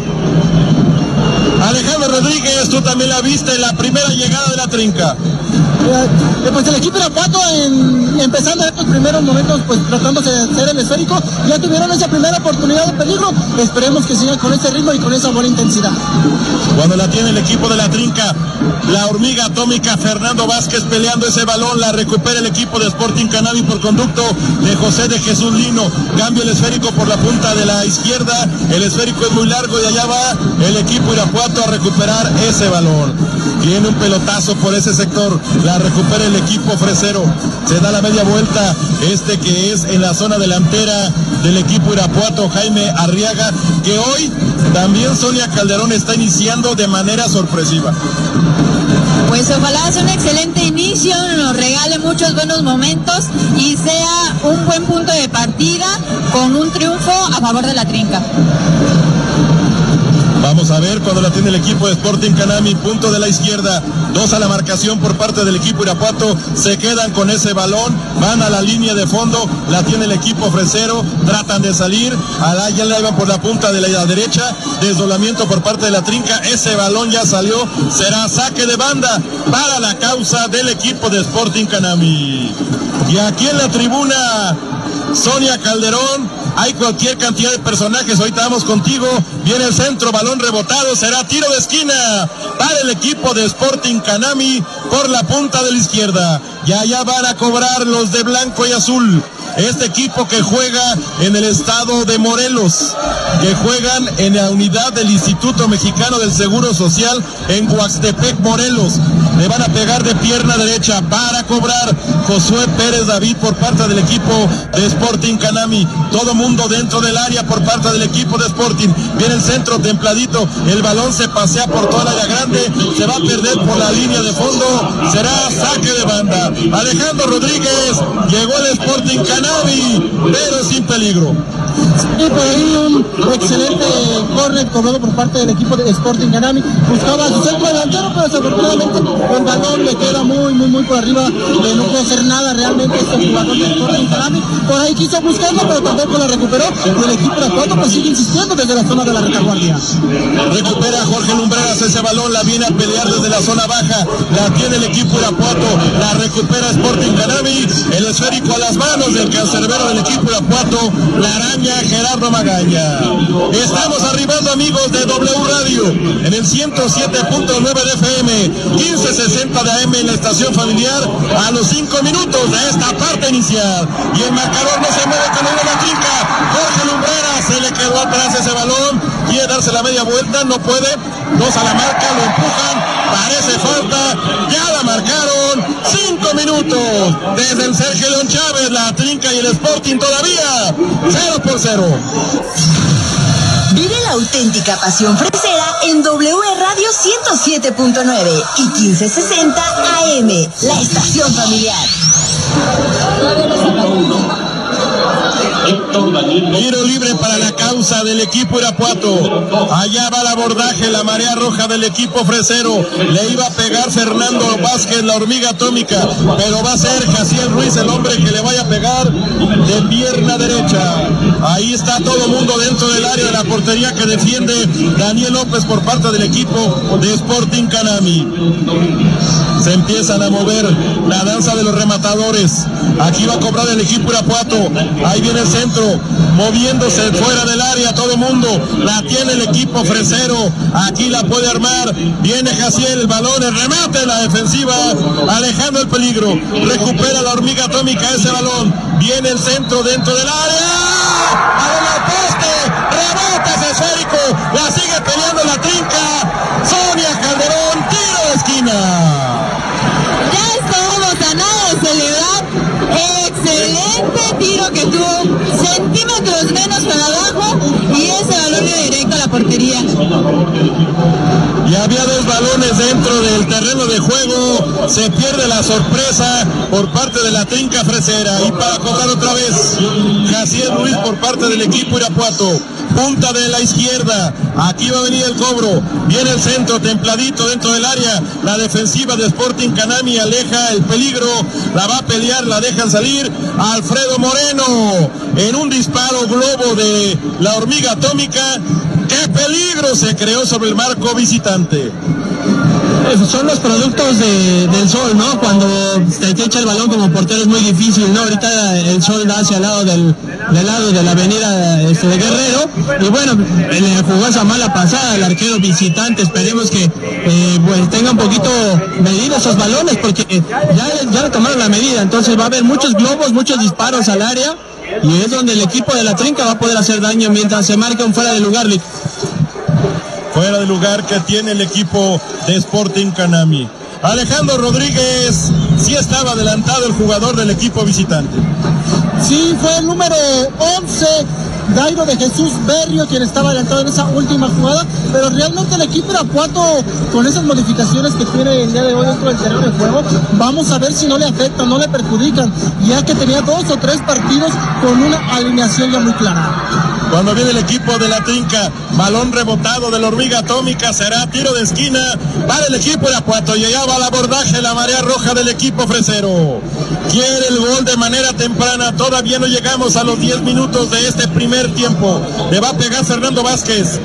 Alejandro Rodríguez, tú también la viste, la primera llegada de la Trinca. Eh, pues el equipo Irapuato en, empezando estos primeros momentos pues tratándose de hacer el esférico ya tuvieron esa primera oportunidad de peligro esperemos que sigan con ese ritmo y con esa buena intensidad Cuando la tiene el equipo de la Trinca, la hormiga atómica Fernando Vázquez peleando ese balón, la recupera el equipo de Sporting Cannabis por conducto de José de Jesús Lino. Cambio el esférico por la punta de la izquierda, el esférico es muy largo y allá va el equipo Irapuato a recuperar ese balón. Tiene un pelotazo por ese sector, la recupera el equipo fresero. Se da la media vuelta, este que es en la zona delantera del equipo Irapuato, Jaime Arriaga, que hoy también Sonia Calderón está iniciando de manera sorpresiva. Pues ojalá sea un excelente inicio, nos regale muchos buenos momentos y sea un buen punto de partida con un triunfo a favor de la trinca. Vamos a ver cuando la tiene el equipo de Sporting Canami, punto de la izquierda, dos a la marcación por parte del equipo Irapuato, se quedan con ese balón, van a la línea de fondo, la tiene el equipo fresero, tratan de salir, a ya le van por la punta de la derecha, desdoblamiento por parte de la trinca, ese balón ya salió, será saque de banda para la causa del equipo de Sporting Canami. Y aquí en la tribuna, Sonia Calderón, hay cualquier cantidad de personajes, ahorita vamos contigo, viene el centro, balón rebotado, será tiro de esquina para el equipo de Sporting Canami por la punta de la izquierda. Y allá van a cobrar los de blanco y azul. Este equipo que juega en el estado de Morelos, que juegan en la unidad del Instituto Mexicano del Seguro Social en Huaxtepec, Morelos. Le van a pegar de pierna derecha para cobrar Josué Pérez David por parte del equipo de Sporting Canami. Todo mundo dentro del área por parte del equipo de Sporting. Viene el centro templadito. El balón se pasea por toda la área grande. Se va a perder por la línea de fondo. Será saque de banda. Alejandro Rodríguez llegó el Sporting Canami Canami, pero sin peligro. Y por ahí un excelente corner cobrado por parte del equipo de Sporting Canami. Buscaba su centro delantero, pero desafortunadamente el balón le queda muy, muy, muy por arriba. Eh, no pudo hacer nada realmente este jugador de Sporting Canami. Por ahí quiso buscarlo, pero tampoco lo recuperó. Y el equipo de Acuato pues sigue insistiendo desde la zona de la retaguardia. Recupera Jorge Lumbreras ese balón, la viene a pelear desde la zona baja, la tiene el equipo Irapuato, la recupera Sporting Canami, el esférico a las manos del cancerbero del equipo Irapuato, la araña Gerardo Magaña. Estamos arribando amigos de W Radio en el 107.9 de FM, 1560 de AM en la estación familiar a los 5 minutos de esta parte inicial. Y el marcador no se mueve con una trinca. Jorge Lumbreras se le quedó atrás ese balón, quiere darse la media vuelta, no puede, dos a la marca, lo empujan, parece falta, ya la marcaron, cinco minutos desde el Sergio León Chávez, la trinca y el Sporting todavía, cero por cero. Vive la auténtica pasión fresera en W Radio 107.9 y 1560 AM, la estación familiar. Tiro libre para la causa del equipo Irapuato. Allá va el abordaje, la marea roja del equipo fresero. Le iba a pegar Fernando Vázquez, la hormiga atómica, pero va a ser Jaciel Ruiz el hombre que le vaya a pegar de pierna derecha. Ahí está todo el mundo dentro del área de la portería que defiende Daniel López por parte del equipo de Sporting Canami. Se empiezan a mover la danza de los rematadores. Aquí va a cobrar el equipo Irapuato. Ahí viene el centro, moviéndose fuera del área todo el mundo. La tiene el equipo fresero. Aquí la puede armar. Viene Jaciel, el balón, el remate, la defensiva, alejando el peligro. Recupera la hormiga atómica ese balón. Viene el centro dentro del área. A la poste, rebota ese esférico. La sigue peleando la trinca. Sonia Calderón, tiro de esquina. Ya nada de celebrar. Excelente tiro que tuvo centímetros menos para abajo y ese balón iba directo a la portería. Y había dos balones dentro del terreno de juego. Se pierde la sorpresa por parte de la trinca fresera. Y para cobrar otra vez, Jaciel Ruiz por parte del equipo Irapuato. Punta de la izquierda. Aquí va a venir el cobro. Viene el centro, templadito dentro del área. La defensiva de Sporting Canami aleja el peligro. La va a pelear, la dejan salir. Alfredo Moreno en un disparo globo de la hormiga atómica. ¡Qué peligro se creó sobre el marco visitante! Son los productos de- del sol, ¿no? Cuando te, te echa el balón como portero es muy difícil, ¿no? Ahorita el sol da hacia el lado del, del lado de la avenida este, de Guerrero. Y bueno, le jugó esa mala pasada el arquero visitante. Esperemos que eh, pues tenga un poquito medida esos balones porque eh, ya, ya le tomaron la medida. Entonces va a haber muchos globos, muchos disparos al área. Y es donde el equipo de la trinca va a poder hacer daño mientras se marca un fuera de lugar, fuera de lugar que tiene el equipo de Sporting Canami. Alejandro Rodríguez sí estaba adelantado el jugador del equipo visitante. Sí, fue el número 11, Dairo de Jesús Berrio, quien estaba adelantado en esa última jugada, pero realmente el equipo Irapuato, con esas modificaciones que tiene el día de hoy dentro del terreno de juego, vamos a ver si no le afectan, no le perjudican, ya que tenía dos o tres partidos con una alineación ya muy clara. Cuando viene el equipo de la Trinca, balón rebotado de la hormiga atómica, será tiro de esquina para el equipo de Apuato. Y allá va el abordaje, la marea roja del equipo fresero. Quiere el gol de manera temprana. Todavía no llegamos a los 10 minutos de este primer tiempo. Le va a pegar Fernando Vázquez.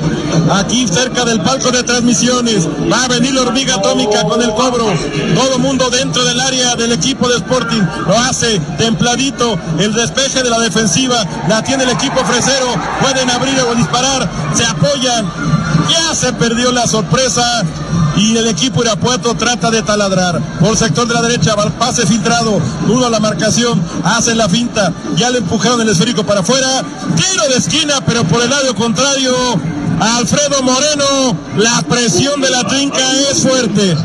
Aquí cerca del palco de transmisiones. Va a venir la hormiga atómica con el cobro. Todo mundo dentro del área del equipo de Sporting. Lo hace templadito. El despeje de la defensiva. La tiene el equipo fresero. Pueden abrir o disparar. Se apoyan. Ya se perdió la sorpresa. Y el equipo Irapuato trata de taladrar. Por sector de la derecha, pase filtrado. Uno a la marcación. Hace la finta. Ya le empujaron el esférico para afuera. Tiro de esquina, pero por el lado contrario. Alfredo Moreno. La presión de la trinca es fuerte.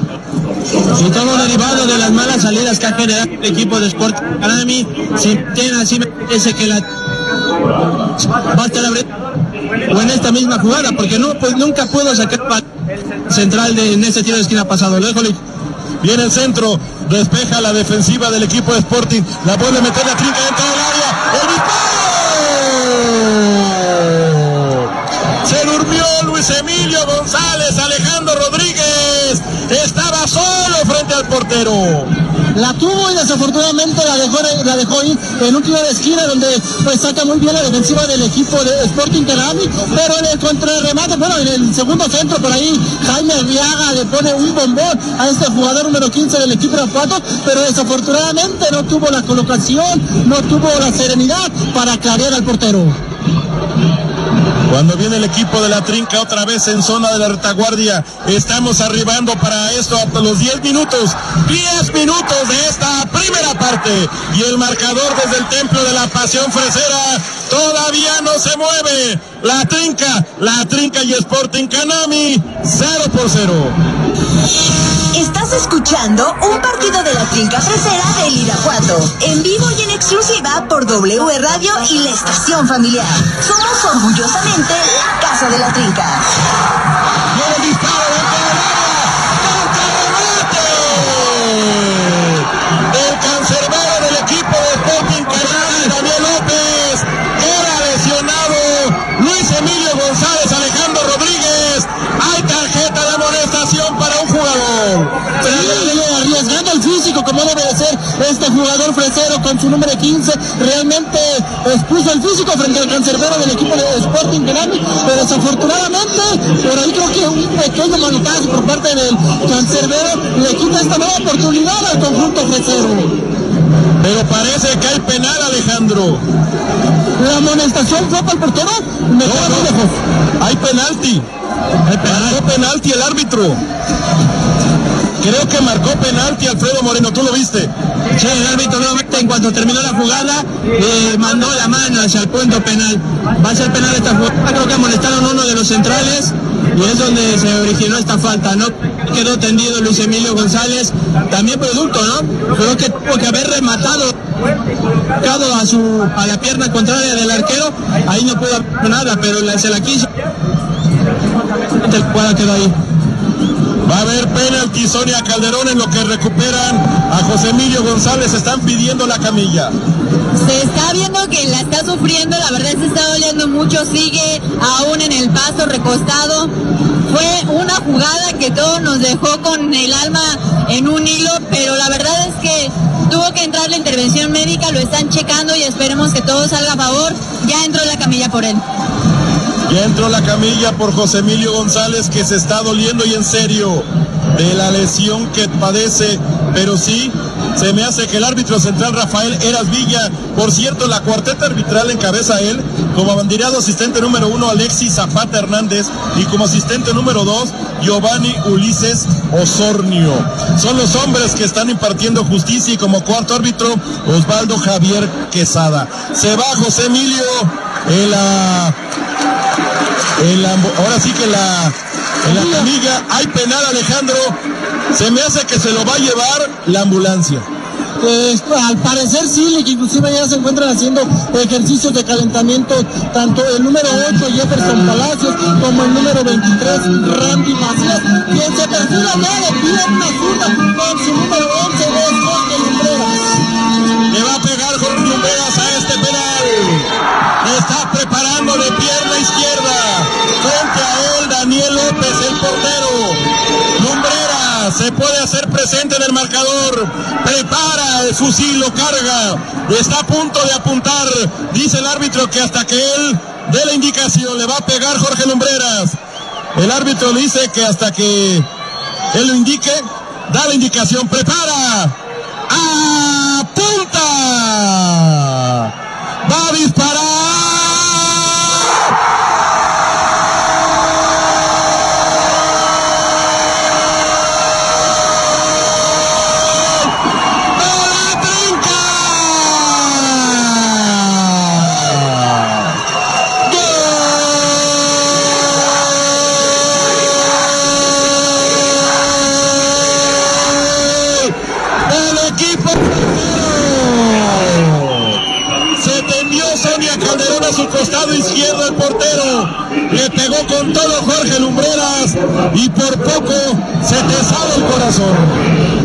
Y todo derivado de las malas salidas que ha generado el equipo de Sport Academy. Si tiene así me parece que la va a estar o en esta misma jugada, porque no, pues nunca pudo sacar central de, en este tiro de esquina pasado. Lick. Viene el centro, despeja la defensiva del equipo de Sporting, la a meter la trinca dentro del área, el. Se durmió Luis Emilio González, Alejandro Rodríguez, estaba solo frente al portero. La tuvo y desafortunadamente la dejó, la dejó ir en un tiro de esquina donde pues saca muy bien la defensiva del equipo de Sporting Canami, pero en el contrarremate, bueno, en el segundo centro por ahí Jaime Arriaga le pone un bombón a este jugador número 15 del equipo de Apuato, pero desafortunadamente no tuvo la colocación, no tuvo la serenidad para clarear al portero. Cuando viene el equipo de la trinca otra vez en zona de la retaguardia, estamos arribando para esto hasta los 10 minutos. 10 minutos de esta primera parte. Y el marcador desde el templo de la pasión fresera todavía no se mueve. La trinca, la trinca y Sporting Canami, 0 por 0. Estás escuchando un partido de la trinca fresera del Irapuato, en vivo y en exclusiva por W Radio y la estación familiar. Somos orgullosamente la casa de la trinca. Jugador fresero con su número 15 realmente expuso el físico frente al cancerbero del equipo de Sporting Canami pero desafortunadamente por ahí creo que un pequeño manotazo por parte del cancerbero le quita esta nueva oportunidad al conjunto fresero Pero parece que hay penal, Alejandro. la amonestación fue para el portero me queda muy lejos Hay penalti. Marcó penalti el árbitro. Creo que marcó penalti Alfredo Moreno, ¿tú lo viste? Sí, el árbitro nuevamente en cuanto terminó la jugada eh, mandó la mano hacia el punto penal. Va a ser penal esta jugada. Creo que amonestaron a uno de los centrales y es donde se originó esta falta. No quedó tendido Luis Emilio González, también producto, ¿no? Creo que tuvo que haber rematado a su a la pierna contraria del arquero, ahí no pudo hacer nada, pero la- se la quiso. El cuadro ahí. Va a haber penalti Sonia Calderón en lo que recuperan a José Emilio González. Están pidiendo la camilla. Se está viendo que la está sufriendo, la verdad se está doliendo mucho, sigue aún en el paso recostado. Fue una jugada que todo nos dejó con el alma en un hilo, pero la verdad es que tuvo que entrar la intervención médica, lo están checando y esperemos que todo salga a favor. Ya entró la camilla por él. Ya entró la camilla por José Emilio González que se está doliendo y en serio de la lesión que padece, pero sí, se me hace que el árbitro central Rafael Eras Villa, por cierto, la cuarteta arbitral encabeza él, como abanderado asistente número uno Alexis Zapata Hernández y como asistente número dos Giovanni Ulises Osornio. Son los hombres que están impartiendo justicia y como cuarto árbitro Osvaldo Javier Quesada. Se va José Emilio en la en la ahora sí que la en la camilla hay penal Alejandro se me hace que se lo va a llevar la ambulancia Pues, al parecer sí, que inclusive ya se encuentran haciendo ejercicios de calentamiento tanto el número 8 Jefferson Palacios como el número 23 Randy Macías, quien se perfila ya de pierna zurda con su número 11 de Jorge Lumbreras. le va a pegar Jorge Lumbreras a este penal está preparando de pierna izquierda. Frente a él Daniel López el portero. Lumbreras se puede hacer presente en el marcador. Prepara el fusil lo carga. Está a punto de apuntar. Dice el árbitro que hasta que él dé la indicación le va a pegar Jorge Lumbreras. El árbitro dice que hasta que él lo indique da la indicación. Prepara. Apunta va a disparar el corazón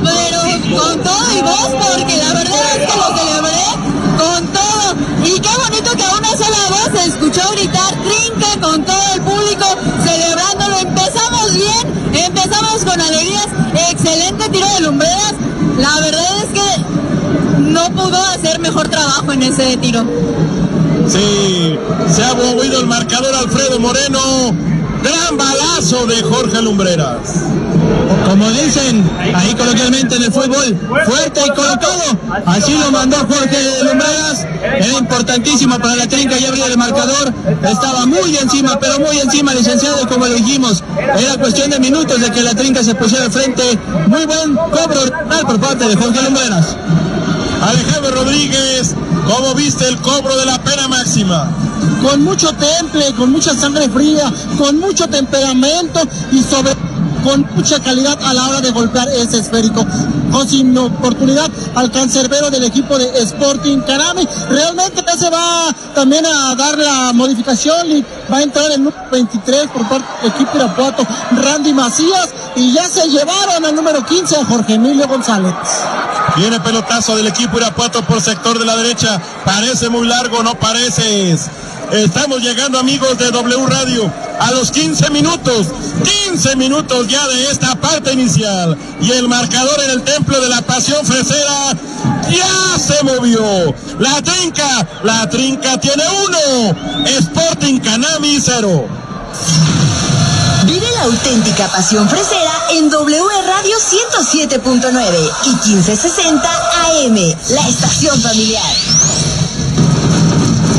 Pero con todo y voz porque la verdad es que lo celebré con todo. Y qué bonito que a una sola voz se escuchó gritar trinca con todo el público celebrándolo. Empezamos bien, empezamos con alegrías, excelente tiro de lumbreras. La verdad es que no pudo hacer mejor trabajo en ese tiro. Sí, se ha movido el marcador Alfredo Moreno. Gran balazo de Jorge Lumbreras. Como dicen ahí coloquialmente en el fútbol, fuerte y colocado. Así lo mandó Jorge Lumbreras. Era importantísimo para la trinca y abrir el marcador. Estaba muy encima, pero muy encima, licenciado, como lo dijimos, era cuestión de minutos de que la trinca se pusiera al frente. Muy buen cobro por parte de Jorge Lumbreras. Alejandro Rodríguez, ¿cómo viste el cobro de la pena máxima? Con mucho temple, con mucha sangre fría, con mucho temperamento y sobre con mucha calidad a la hora de golpear ese esférico. Con sin oportunidad al cancerbero del equipo de Sporting Canami. Realmente ya se va también a dar la modificación y va a entrar el número 23 por parte del equipo Irapuato, Randy Macías. Y ya se llevaron al número 15 a Jorge Emilio González. Viene pelotazo del equipo Irapuato por sector de la derecha. Parece muy largo, no pareces. Estamos llegando amigos de W Radio a los 15 minutos, 15 minutos ya de esta parte inicial. Y el marcador en el templo de la pasión fresera ya se movió. La trinca, la trinca tiene uno. Sporting Canami cero. Vive la auténtica pasión fresera en W Radio 107.9 y 1560 AM, la estación familiar.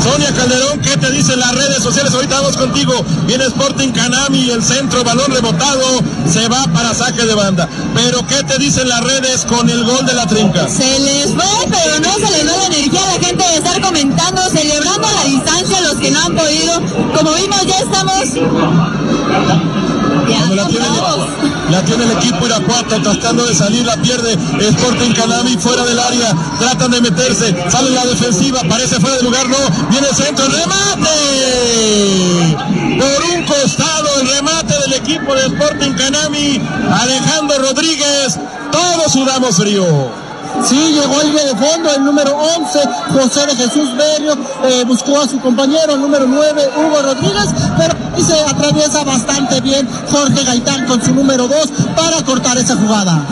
Sonia Calderón, ¿qué te dicen las redes sociales? Ahorita vamos contigo. Viene Sporting Canami, el centro, balón rebotado, se va para saque de banda. Pero ¿qué te dicen las redes con el gol de la trinca? Se les fue, pero no se les va la energía a la gente de estar comentando, celebrando a la distancia los que no han podido. Como vimos, ya estamos. Cuando la tiene, la tiene el equipo Irapuato tratando de salir, la pierde Sporting Canami fuera del área, tratan de meterse, sale la defensiva, parece fuera de lugar, no, viene el centro, remate. Por un costado el remate del equipo de Sporting Canami, Alejandro Rodríguez, todos sudamos frío. Sí, llegó el de fondo, el número 11, José de Jesús Berrio, eh, buscó a su compañero, el número 9, Hugo Rodríguez, pero se atraviesa bastante bien Jorge Gaitán con su número 2 para cortar esa jugada.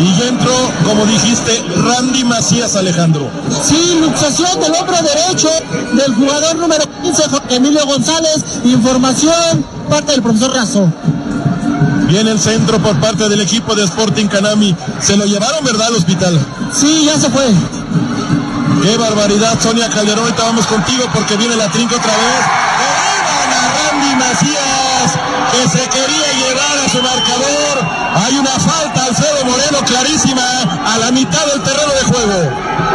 Y ya entró, como dijiste, Randy Macías Alejandro. Sí, luxación del hombro derecho del jugador número 15, Jorge Emilio González. Información, parte del profesor Razo. Viene el centro por parte del equipo de Sporting Canami. Se lo llevaron, ¿verdad, al hospital? Sí, ya se fue. Qué barbaridad, Sonia Calderón. Ahorita vamos contigo porque viene la trinca otra vez. Derriban a Randy Macías, que se quería llevar a su marcador. Hay una falta, Alfredo Moreno, clarísima, a la mitad del terreno de juego.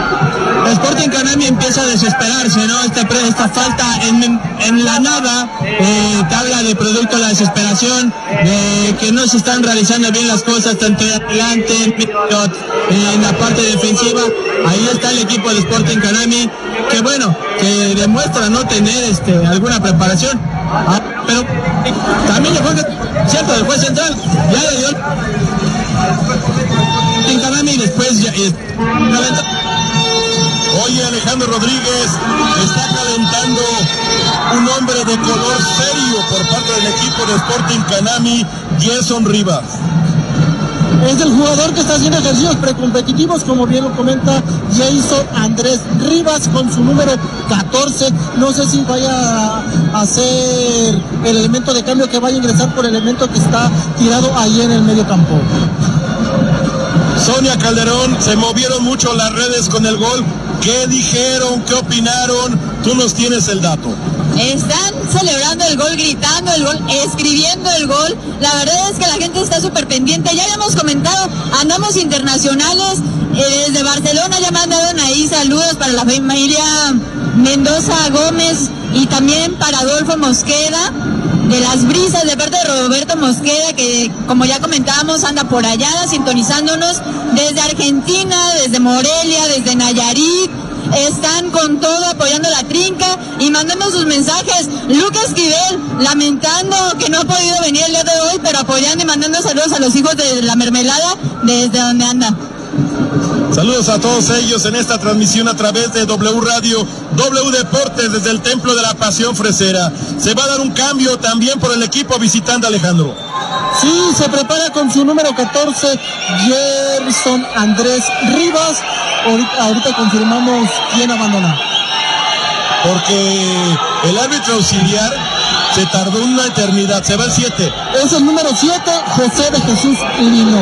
Sporting Canami empieza a desesperarse, ¿no? Esta, esta falta en, la nada eh, habla de producto la desesperación, de que no se están realizando bien las cosas, tanto adelante, en la parte defensiva. Ahí está el equipo de Sporting Canami, que bueno, que demuestra no tener este, alguna preparación. Ah, pero eh, también le fue cierto del juez central, ya le dio Canami después ya, eh, Oye, Alejandro Rodríguez está calentando un hombre de color serio por parte del equipo de Sporting Canami, Jason Rivas. Es el jugador que está haciendo ejercicios precompetitivos, como bien lo comenta Jason Andrés Rivas con su número 14. No sé si vaya a hacer el elemento de cambio que vaya a ingresar por el elemento que está tirado ahí en el medio campo. Sonia Calderón, se movieron mucho las redes con el gol. ¿Qué dijeron? ¿Qué opinaron? Tú nos tienes el dato. Están celebrando el gol, gritando el gol, escribiendo el gol. La verdad es que la gente está súper pendiente. Ya habíamos comentado, andamos internacionales. eh, desde Barcelona ya mandaron ahí saludos para la familia Mendoza Gómez y también para Adolfo Mosqueda. De las brisas de parte de Roberto Mosqueda, que como ya comentábamos, anda por allá sintonizándonos desde Argentina, desde Morelia, desde Nayarit, están con todo apoyando la trinca y mandando sus mensajes. Lucas Esquivel lamentando que no ha podido venir el día de hoy, pero apoyando y mandando saludos a los hijos de la mermelada desde donde anda. Saludos a todos ellos en esta transmisión a través de W Radio, W Deportes desde el Templo de la Pasión Fresera. Se va a dar un cambio también por el equipo visitante Alejandro. Sí, se prepara con su número 14, Gerson Andrés Rivas. Ahorita, ahorita confirmamos quién abandona. Porque el árbitro auxiliar se tardó una eternidad, se va el 7. Es el número 7, José de Jesús Lino.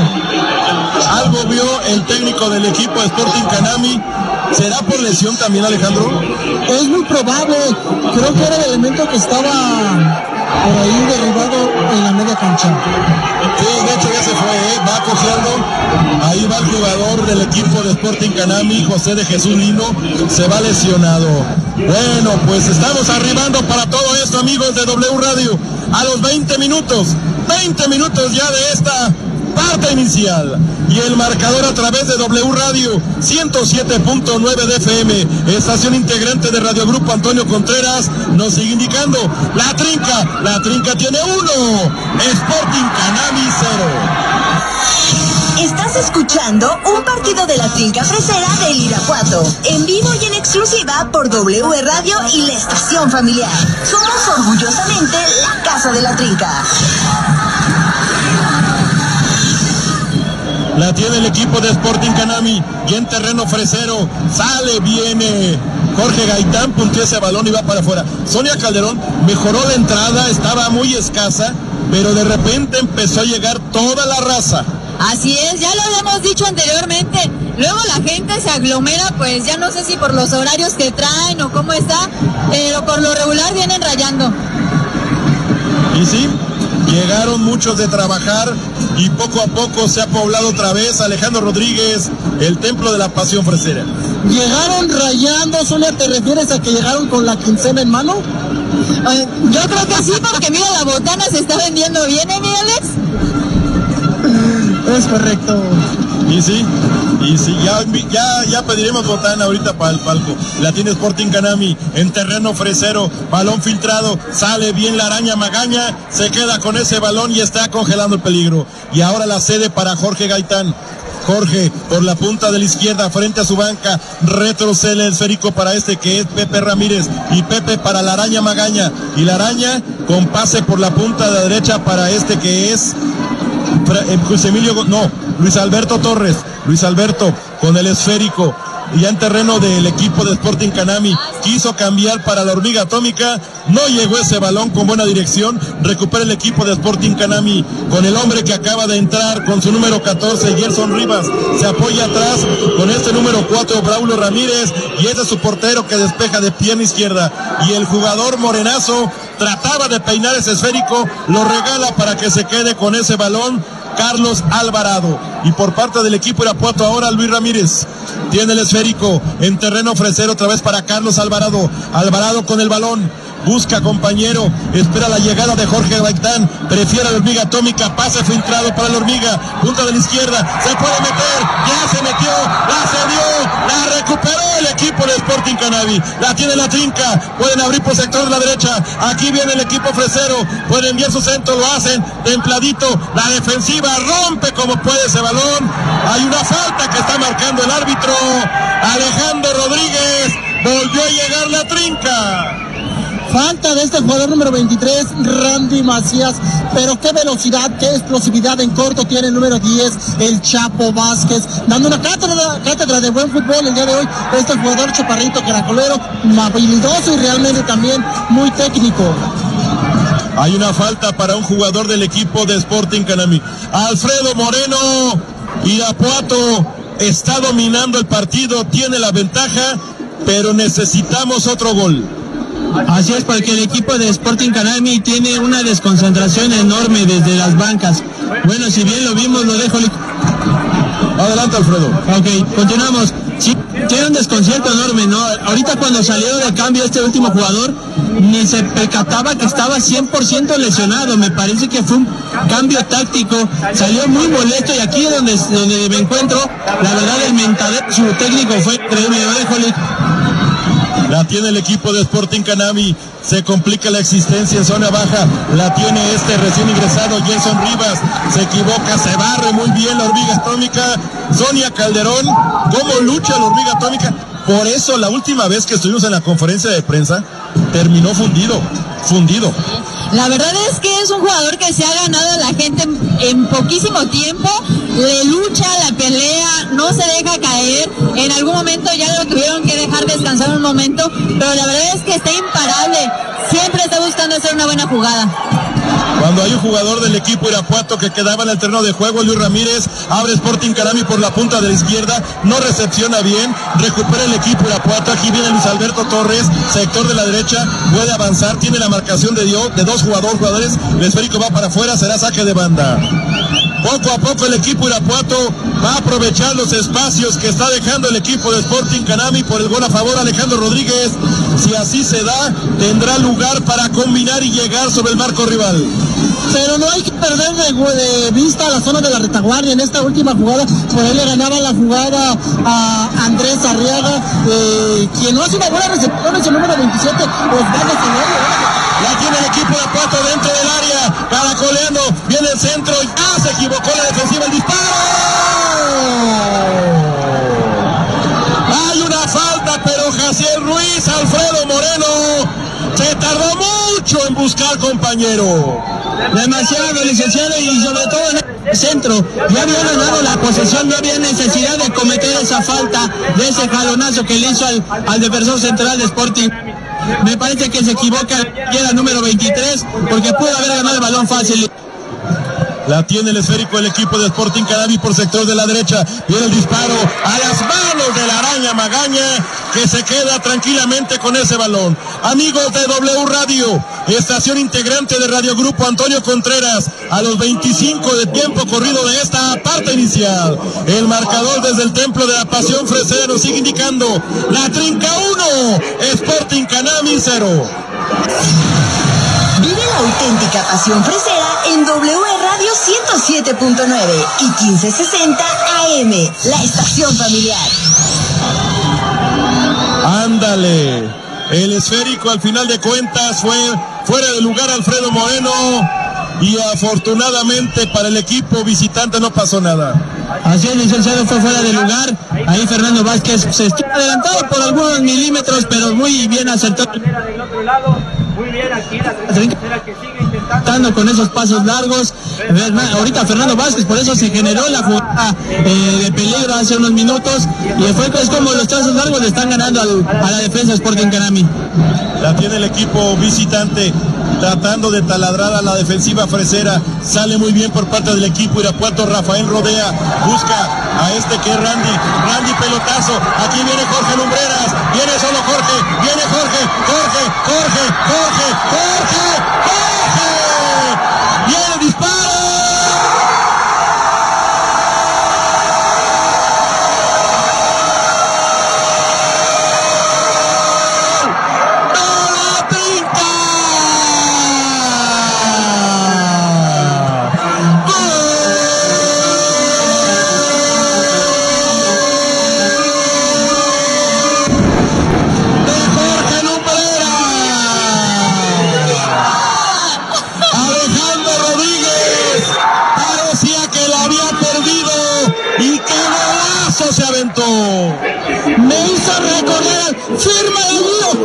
Algo vio el técnico del equipo de Sporting Canami. ¿Será por lesión también, Alejandro? Es muy probable. Creo que era el elemento que estaba por ahí derribado en la media cancha. Sí, de hecho ya se fue, ¿eh? va cojeando. Ahí va el jugador del equipo de Sporting Canami, José de Jesús Lino, se va lesionado. Bueno, pues estamos arribando para todo esto, amigos de W Radio, a los 20 minutos, 20 minutos ya de esta parte inicial. Y el marcador a través de W Radio 107.9 de FM, estación integrante de Radio Grupo Antonio Contreras, nos sigue indicando la trinca, la trinca tiene uno, Sporting Canami cero. Estás escuchando un partido de la Trinca Fresera del Irapuato, en vivo y en exclusiva por W Radio y la estación familiar. Somos orgullosamente la Casa de la Trinca. La tiene el equipo de Sporting Canami y en terreno fresero sale, viene Jorge Gaitán, punteó ese balón y va para afuera. Sonia Calderón mejoró la entrada, estaba muy escasa, pero de repente empezó a llegar toda la raza. Así es, ya lo habíamos dicho anteriormente. Luego la gente se aglomera, pues ya no sé si por los horarios que traen o cómo está, pero por lo regular vienen rayando. Y sí, llegaron muchos de trabajar y poco a poco se ha poblado otra vez Alejandro Rodríguez, el templo de la pasión fresera. ¿Llegaron rayando, Sonia? ¿Te refieres a que llegaron con la quincena en mano? Eh, Yo creo que sí, porque mira, la botana se está vendiendo bien, ¿eh, mi Alex? Es correcto. Y sí, y sí, ya, ya, ya pediremos botana ahorita para el palco. La tiene Sporting Canami en terreno fresero, balón filtrado, sale bien la araña Magaña, se queda con ese balón y está congelando el peligro. Y ahora la sede para Jorge Gaitán. Jorge por la punta de la izquierda frente a su banca, retrocede el esférico para este que es Pepe Ramírez y Pepe para la araña Magaña y la araña con pase por la punta de la derecha para este que es Fra- eh, Emilio, no, Luis Alberto Torres, Luis Alberto con el esférico, ya en terreno del equipo de Sporting Canami, quiso cambiar para la hormiga atómica, no llegó ese balón con buena dirección, recupera el equipo de Sporting Canami con el hombre que acaba de entrar con su número 14, Gerson Rivas, se apoya atrás con este número 4, Braulio Ramírez, y ese es su portero que despeja de pierna izquierda, y el jugador morenazo trataba de peinar ese esférico, lo regala para que se quede con ese balón Carlos Alvarado. Y por parte del equipo Irapuato ahora Luis Ramírez. Tiene el esférico en terreno fresero otra vez para Carlos Alvarado. Alvarado con el balón. Busca compañero, espera la llegada de Jorge Gaitán, prefiere la hormiga atómica, pase filtrado para la hormiga, punta de la izquierda, se puede meter, ya se metió, la cedió, la recuperó el equipo de Sporting Canavi, la tiene la trinca, pueden abrir por sector de la derecha, aquí viene el equipo fresero, pueden enviar su centro, lo hacen, templadito, la defensiva rompe como puede ese balón, hay una falta que está marcando el árbitro, Alejandro Rodríguez, volvió a llegar la trinca. Falta de este jugador número 23, Randy Macías. Pero qué velocidad, qué explosividad en corto tiene el número 10, el Chapo Vázquez. Dando una cátedra, cátedra de buen fútbol el día de hoy. Este jugador chaparrito, caracolero, habilidoso y realmente también muy técnico. Hay una falta para un jugador del equipo de Sporting Canami. Alfredo Moreno, Irapuato está dominando el partido, tiene la ventaja, pero necesitamos otro gol. Así es, porque el equipo de Sporting Canami tiene una desconcentración enorme desde las bancas. Bueno, si bien lo vimos, lo dejo. Adelante, Alfredo. Ok, continuamos. Sí, tiene un desconcierto enorme, ¿no? Ahorita cuando salió de cambio este último jugador, ni se percataba que estaba 100% lesionado. Me parece que fue un cambio táctico. Salió muy molesto y aquí es donde, donde me encuentro. La verdad, el mentadero, su técnico fue increíble. Lo dejo. La tiene el equipo de Sporting Canami. Se complica la existencia en zona baja. La tiene este recién ingresado Jason Rivas. Se equivoca, se barre muy bien la hormiga atómica. Sonia Calderón. ¿Cómo lucha la hormiga atómica? Por eso la última vez que estuvimos en la conferencia de prensa terminó fundido. Fundido. La verdad es que es un jugador que se ha ganado a la gente en, en poquísimo tiempo, le lucha, la pelea, no se deja caer. En algún momento ya lo tuvieron que dejar descansar un momento, pero la verdad es que está imparable. Siempre está buscando hacer una buena jugada. Cuando hay un jugador del equipo Irapuato que quedaba en el terreno de juego, Luis Ramírez abre Sporting Carami por la punta de la izquierda, no recepciona bien, recupera el equipo Irapuato, aquí viene Luis Alberto Torres, sector de la derecha, puede avanzar, tiene la marcación de, Dios, de dos jugadores, jugadores, el esférico va para afuera, será saque de banda. Poco a poco el equipo Irapuato va a aprovechar los espacios que está dejando el equipo de Sporting Canami por el gol a favor Alejandro Rodríguez. Si así se da, tendrá lugar para combinar y llegar sobre el marco rival. Pero no hay que perder de, de vista la zona de la retaguardia en esta última jugada. Por él le ganaba la jugada a Andrés Arriaga, eh, quien no hace una buena recepción, es el número 27, Osvaldo. La tiene el equipo de dentro del área. Caracoleando. Viene el centro. Ya se equivocó la defensiva. El disparo. Hay una falta, pero Jaciel Ruiz, Alfredo Moreno, se tardó mucho en buscar compañero. Demasiado, licenciado, y sobre todo en el centro. Ya había ganado la posesión, no había necesidad de cometer esa falta, de ese jalonazo que le hizo al, al defensor central de Sporting. Me parece que se equivoca y era número 23 porque pudo haber ganado el balón fácil. La tiene el esférico el equipo de Sporting Cadavi por sector de la derecha. Viene el disparo a las manos de la araña Magaña que se queda tranquilamente con ese balón. Amigos de W Radio, estación integrante de Radio Grupo Antonio Contreras, a los 25 de tiempo corrido de esta parte inicial. El marcador desde el Templo de la Pasión Fresera nos sigue indicando la trinca 1, Sporting Canami 0. Auténtica pasión fresera en W Radio 107.9 y 1560 AM, la estación familiar. Ándale. El esférico al final de cuentas fue fuera de lugar Alfredo Moreno y afortunadamente para el equipo visitante no pasó nada. Así el licenciado fue fuera de lugar. Ahí Fernando Vázquez se estuvo adelantado por algunos milímetros, pero muy bien acertó. Muy bien aquí la tercera que sigue intentando. con esos pasos largos. Ahorita Fernando Vázquez, por eso se generó la jugada eh, de peligro hace unos minutos. Y fue es como los trazos largos le están ganando al, a la defensa Sporting Canami. La tiene el equipo visitante tratando de taladrar a la defensiva fresera. Sale muy bien por parte del equipo Irapuato. Rafael Rodea busca a este que es Randy. Randy pelotazo. Aquí viene Jorge Lumbreras. Viene solo Jorge. Viene Jorge. Jorge. Jorge. Jorge. Jorge. Jorge.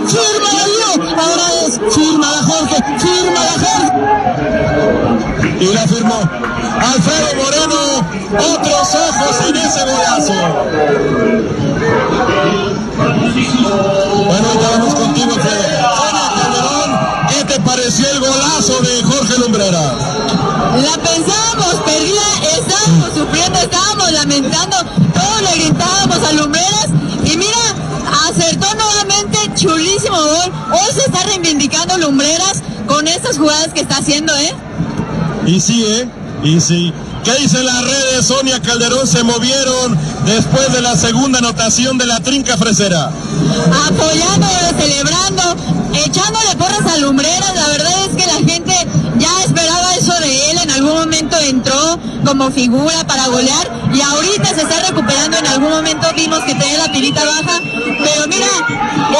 Firma de Lío. Ahora es, firma de Jorge, firma de Jorge. Y la firmó. Alfredo Moreno, otros ojos en ese golazo. Bueno, ya vamos contigo, ¿qué te pareció el golazo de Jorge Lumbrera? La pensábamos perdida, estábamos sufriendo, estábamos lamentando, todos le gritábamos a Lumbreras y mira, acertó nuevamente, chulísimo gol. Hoy se está reivindicando Lumbreras con estas jugadas que está haciendo, ¿eh? Y sí, ¿eh? Y sí. ¿Qué dice las redes? Sonia Calderón se movieron después de la segunda anotación de la trinca fresera. Apoyando, celebrando, echándole porras a Lumbreras. La verdad es que la gente ya esperaba eso de él. En algún momento entró como figura para golear y ahorita se está recuperando en algún momento vimos que tenía la pilita baja, pero mira,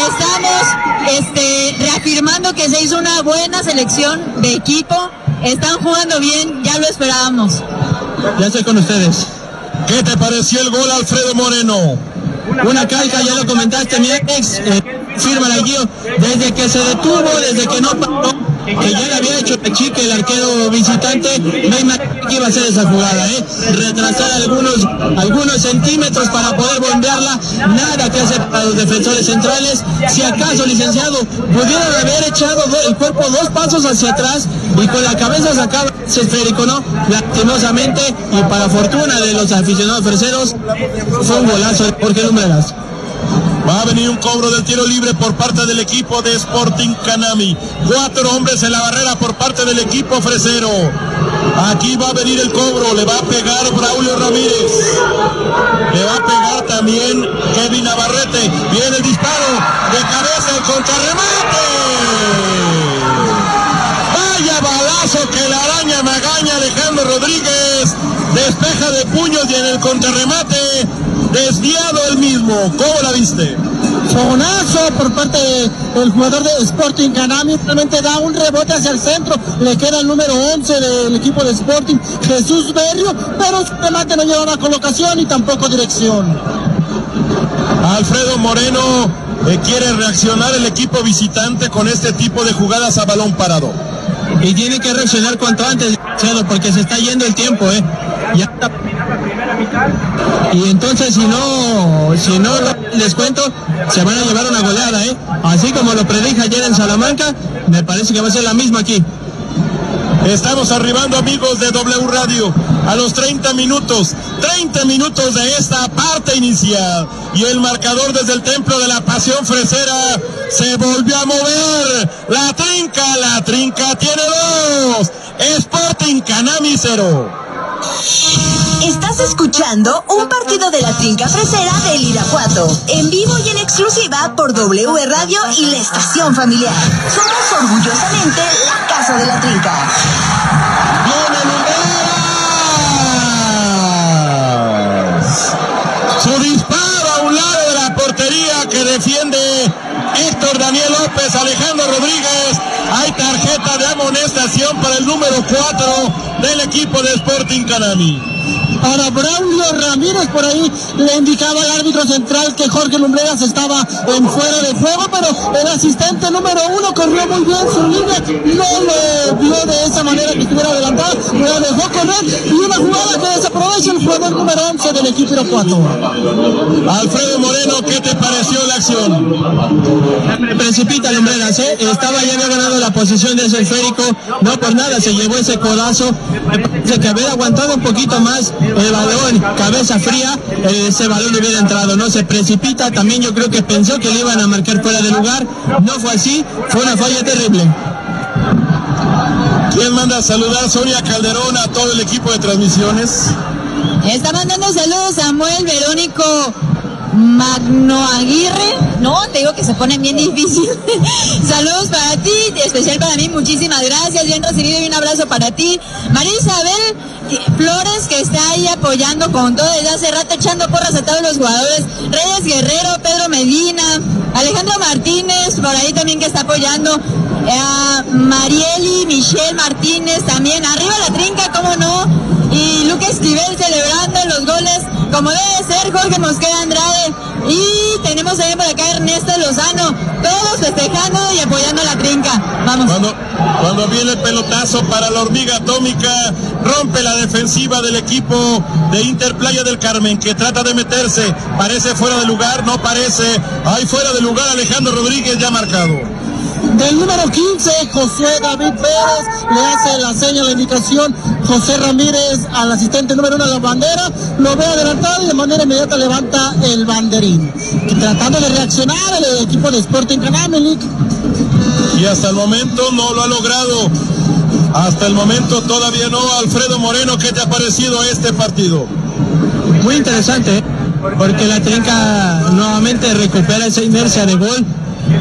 estamos este, reafirmando que se hizo una buena selección de equipo, están jugando bien, ya lo esperábamos. Ya estoy con ustedes. ¿Qué te pareció el gol, Alfredo Moreno? Una calca, ya lo comentaste, mi ex, eh, firma la guío, desde que se detuvo, desde que no que ya le había hecho chique el arquero visitante, no imaginé que iba a ser esa jugada, ¿eh? Retrasar algunos, algunos centímetros para poder bombearla, nada que hacer para los defensores centrales. Si acaso, licenciado, pudieron haber echado do- el cuerpo dos pasos hacia atrás y con la cabeza sacaba ese esférico, ¿no? Lastimosamente, y para fortuna de los aficionados freseros, fue un golazo de Jorge Lumbreras. Va a venir un cobro del tiro libre por parte del equipo de Sporting Canami. Cuatro hombres en la barrera por parte del equipo fresero. Aquí va a venir el cobro. Le va a pegar Braulio Ramírez. Le va a pegar también Kevin Navarrete. Viene el disparo de cabeza el contrarremate. Vaya balazo que la araña magaña Alejandro Rodríguez. Despeja de puños y en el contrarremate desviado el mismo. ¿Cómo la viste? Fogonazo por parte del jugador de Sporting Canami, realmente da un rebote hacia el centro, le queda el número 11 del equipo de Sporting, Jesús Berrio, pero su remate no llevaba colocación y tampoco dirección. Alfredo Moreno eh, quiere reaccionar el equipo visitante con este tipo de jugadas a balón parado. Y tiene que reaccionar cuanto antes, porque se está yendo el tiempo, ¿eh? Ya. Y entonces si no, si no les cuento, se van a llevar una goleada, ¿eh? Así como lo predije ayer en Salamanca, me parece que va a ser la misma aquí. Estamos arribando amigos de W Radio a los 30 minutos, 30 minutos de esta parte inicial y el marcador desde el templo de la pasión fresera se volvió a mover. La trinca, la trinca tiene dos. Sporting Canami cero. Estás escuchando un partido de la Trinca Fresera del Irapuato, en vivo y en exclusiva por W Radio y la estación familiar. Somos orgullosamente la casa de la Trinca. Defiende Héctor Daniel López, Alejandro Rodríguez. Hay tarjeta de amonestación para el número 4 del equipo de Sporting Canami. Para Braulio Ramírez por ahí le indicaba al árbitro central que Jorge Lumbreras estaba en fuera de juego, pero el asistente número uno corrió muy bien su línea, no le vio de esa manera que estuviera adelantado, lo dejó correr y una jugada que desaprovecha el jugador número 11 del equipo Irapuato. Alfredo Moreno, ¿qué te pareció la acción? Precipita Lumbreras, ¿eh? Estaba ya ganado la posición de ese esférico, no por nada se llevó ese codazo. Me parece que haber aguantado un poquito más el balón, cabeza fría, eh, ese balón hubiera entrado, ¿no? Se precipita, también yo creo que pensó que le iban a marcar fuera de lugar, no fue así, fue una falla terrible. ¿Quién manda a saludar? Sonia Calderón, a todo el equipo de transmisiones. Está mandando saludos Samuel Verónico Magno Aguirre. No, te digo que se pone bien difícil. saludos para ti, especial para mí, muchísimas gracias, bien recibido y un abrazo para ti. María Isabel Flores, que está ahí apoyando con todo desde hace rato, echando porras a todos los jugadores. Reyes Guerrero, Pedro Medina, Alejandro Martínez, por ahí también que está apoyando. Eh, Marieli, Michelle Martínez también. Arriba la trinca, cómo no. Y Luque Esquivel celebrando los goles como debe ser, Jorge Mosquera Andrade. Y tenemos también por acá Ernesto Lozano, todos festejando y apoyando la trinca. Vamos. Cuando, cuando viene el pelotazo para la hormiga atómica, rompe la defensiva del equipo de Interplaya del Carmen, que trata de meterse. Parece fuera de lugar, no parece. Hay fuera de lugar Alejandro Rodríguez ya marcado. Del número 15, José David Pérez, le hace la seña de indicación José Ramírez al asistente número uno de la bandera, lo ve adelantado y de manera inmediata levanta el banderín. Tratando de reaccionar el equipo de Sporting Canamelic. Y hasta el momento no lo ha logrado. Hasta el momento todavía no. Alfredo Moreno, ¿qué te ha parecido este partido? Muy interesante, ¿eh? porque la trinca nuevamente recupera esa inercia de gol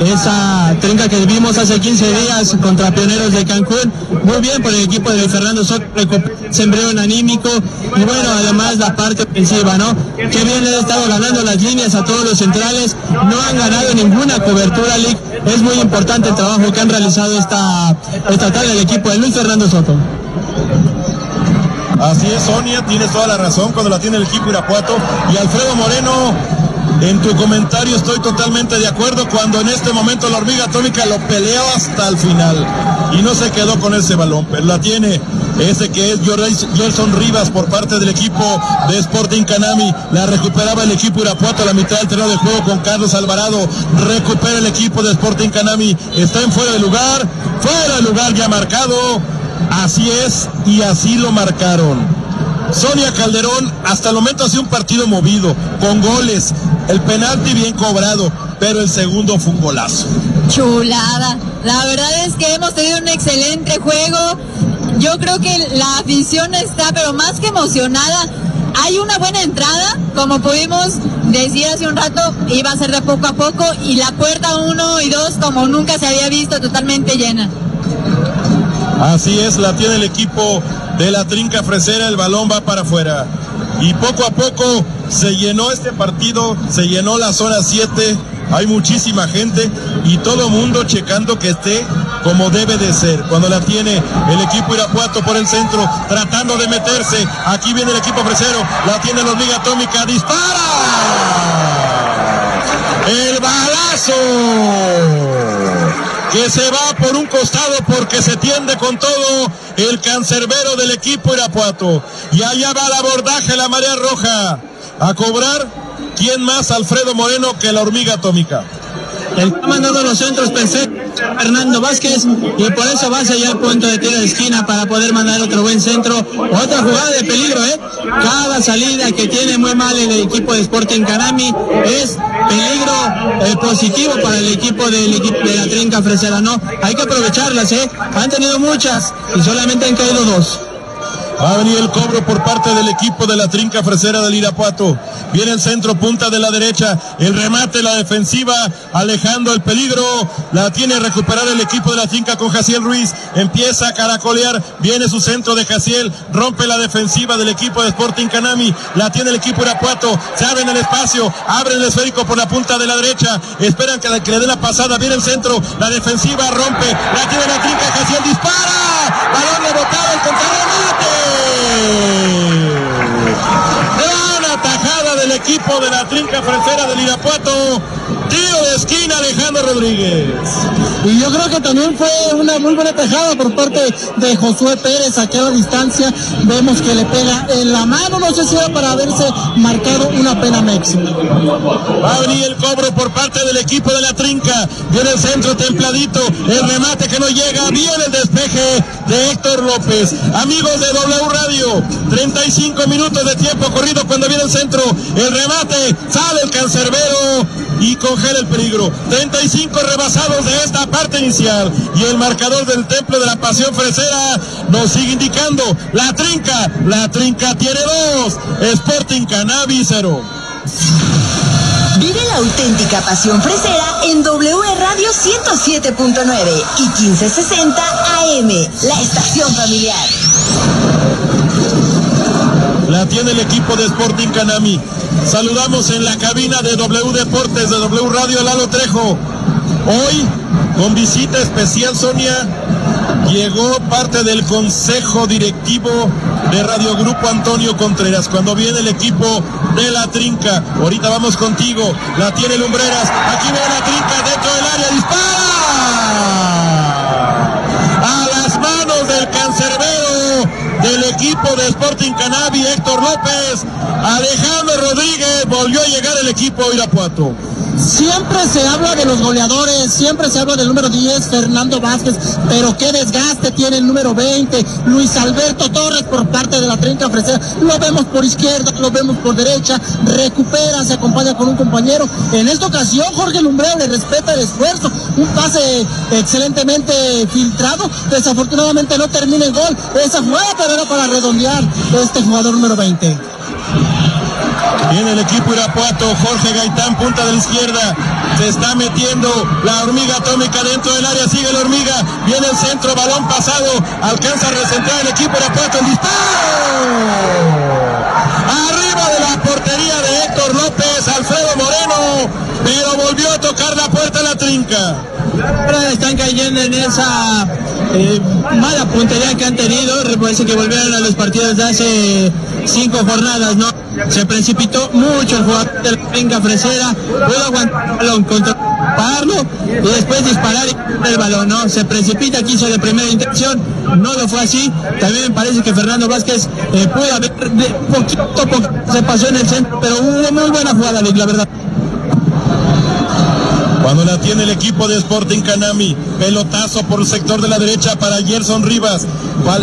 esa trinca que vimos hace 15 días contra Pioneros de Cancún. Muy bien por el equipo de Fernando Soto, sembrero anímico y bueno, además la parte ofensiva, ¿no? Qué bien le ha estado ganando las líneas a todos los centrales, no han ganado ninguna cobertura, League. Es muy importante el trabajo que han realizado esta, esta tarde el equipo de Luis Fernando Soto. Así es, Sonia, tienes toda la razón cuando la tiene el equipo Irapuato. Y Alfredo Moreno, en tu comentario estoy totalmente de acuerdo cuando en este momento la hormiga atómica lo peleó hasta el final y no se quedó con ese balón, pero la tiene ese que es Gerson Rivas por parte del equipo de Sporting Canami. La recuperaba el equipo Irapuato a la mitad del terreno de juego con Carlos Alvarado. Recupera el equipo de Sporting Canami. Está en fuera de lugar, fuera de lugar ya marcado. Así es y así lo marcaron. Sonia Calderón hasta el momento ha sido un partido movido, con goles, el penalti bien cobrado, pero el segundo fue un golazo. Chulada. La verdad es que hemos tenido un excelente juego. Yo creo que la afición está, pero más que emocionada. Hay una buena entrada, como pudimos decir hace un rato, iba a ser de poco a poco y la puerta 1 y 2 como nunca se había visto totalmente llena. Así es, la tiene el equipo de la trinca fresera, el balón va para afuera. Y poco a poco se llenó este partido, se llenó la zona 7, hay muchísima gente y todo mundo checando que esté como debe de ser. Cuando la tiene el equipo Irapuato por el centro, tratando de meterse, aquí viene el equipo fresero, la tiene la hormiga atómica, dispara. El balazo que se va por un costado porque se tiende con todo el cancerbero del equipo Irapuato. Y allá va el abordaje, la marea roja. A cobrar, ¿quién más? Alfredo Moreno que la hormiga atómica. El que ha mandado los centros pensé Fernando Vázquez y por eso va allá al punto de tiro de esquina para poder mandar otro buen centro. Otra jugada de peligro, ¿eh? Cada salida que tiene muy mal el equipo de Sporting Canami es peligro eh, positivo para el equipo del equipo de la Trinca Fresera, ¿no? Hay que aprovecharlas, ¿eh? Han tenido muchas y solamente han caído dos. Va a venir el cobro por parte del equipo de la trinca fresera del Irapuato. Viene el centro punta de la derecha. El remate, la defensiva, alejando el peligro. La tiene recuperar el equipo de la trinca con Jaciel Ruiz. Empieza a caracolear. Viene su centro de Jaciel. Rompe la defensiva del equipo de Sporting Canami. La tiene el equipo Irapuato. Se abre en el espacio. Abre el esférico por la punta de la derecha. Esperan que, le dé la pasada. Viene el centro. La defensiva rompe. La tiene la trinca. Jaciel dispara. Balón rebotado. El contrarremate. La trinca fresera del Irapuato. Tiro de esquina Alejandro Rodríguez. Y yo creo que también fue una muy buena tajada por parte de Josué Pérez a la distancia. Vemos que le pega en la mano, no sé si era para haberse marcado una pena máxima. Va a venir el cobro por parte del equipo de la trinca. Viene el centro templadito, el remate que no llega, viene el despeje de Héctor López. Amigos de W Radio, 35 minutos de tiempo corrido cuando viene el centro, el remate, sale el cancerbero y congela el peligro. 35 rebasados de esta parte inicial y el marcador del Templo de la Pasión Fresera nos sigue indicando la trinca, la trinca tiene dos, Sporting Cannabis cero. Vive la auténtica pasión fresera en W Radio 107.9 y 1560 AM, la estación familiar. La tiene el equipo de Sporting Canami. Saludamos en la cabina de W Deportes, de W Radio Lalo Trejo. Hoy, con visita especial, Sonia, llegó parte del consejo directivo de Radio Grupo Antonio Contreras. Cuando viene el equipo de la trinca, ahorita vamos contigo, la tiene Lumbreras, aquí viene la trinca dentro del área, dispara de Sporting Canavi, Héctor López, Alejandro Rodríguez, volvió a llegar el equipo Irapuato. Siempre se habla de los goleadores, siempre se habla del número 10, Fernando Vázquez, pero qué desgaste tiene el número 20, Luis Alberto Torres por parte de la 30 Fresera. Lo vemos por izquierda, lo vemos por derecha, recupera, se acompaña con un compañero. En esta ocasión, Jorge Lumbreo le respeta el esfuerzo, un pase excelentemente filtrado. Desafortunadamente no termina el gol. Esa jugada, pero era para redondear este jugador número 20. Viene el equipo Irapuato, Jorge Gaitán, punta de la izquierda. Se está metiendo la hormiga atómica dentro del área. Sigue la hormiga. Viene el centro, balón pasado. Alcanza a recentrar el equipo de Apuesto. El disparo. Arriba de la portería de Héctor López, Alfredo Moreno. Pero volvió a tocar la puerta la trinca. Ahora están cayendo en esa eh, mala puntería que han tenido. Parece que volvieron a los partidos de hace cinco jornadas, ¿no? Se precipitó mucho el jugador de la finca fresera, pudo aguantar el balón, controlarlo y después disparar y el balón, ¿no? Se precipita, quiso de primera intención, no lo fue así. También me parece que Fernando Vázquez eh, pudo haber, de poquito poco se pasó en el centro, pero hubo muy buena jugada, la verdad. Cuando la tiene el equipo de Sporting Canami, pelotazo por el sector de la derecha para Gerson Rivas.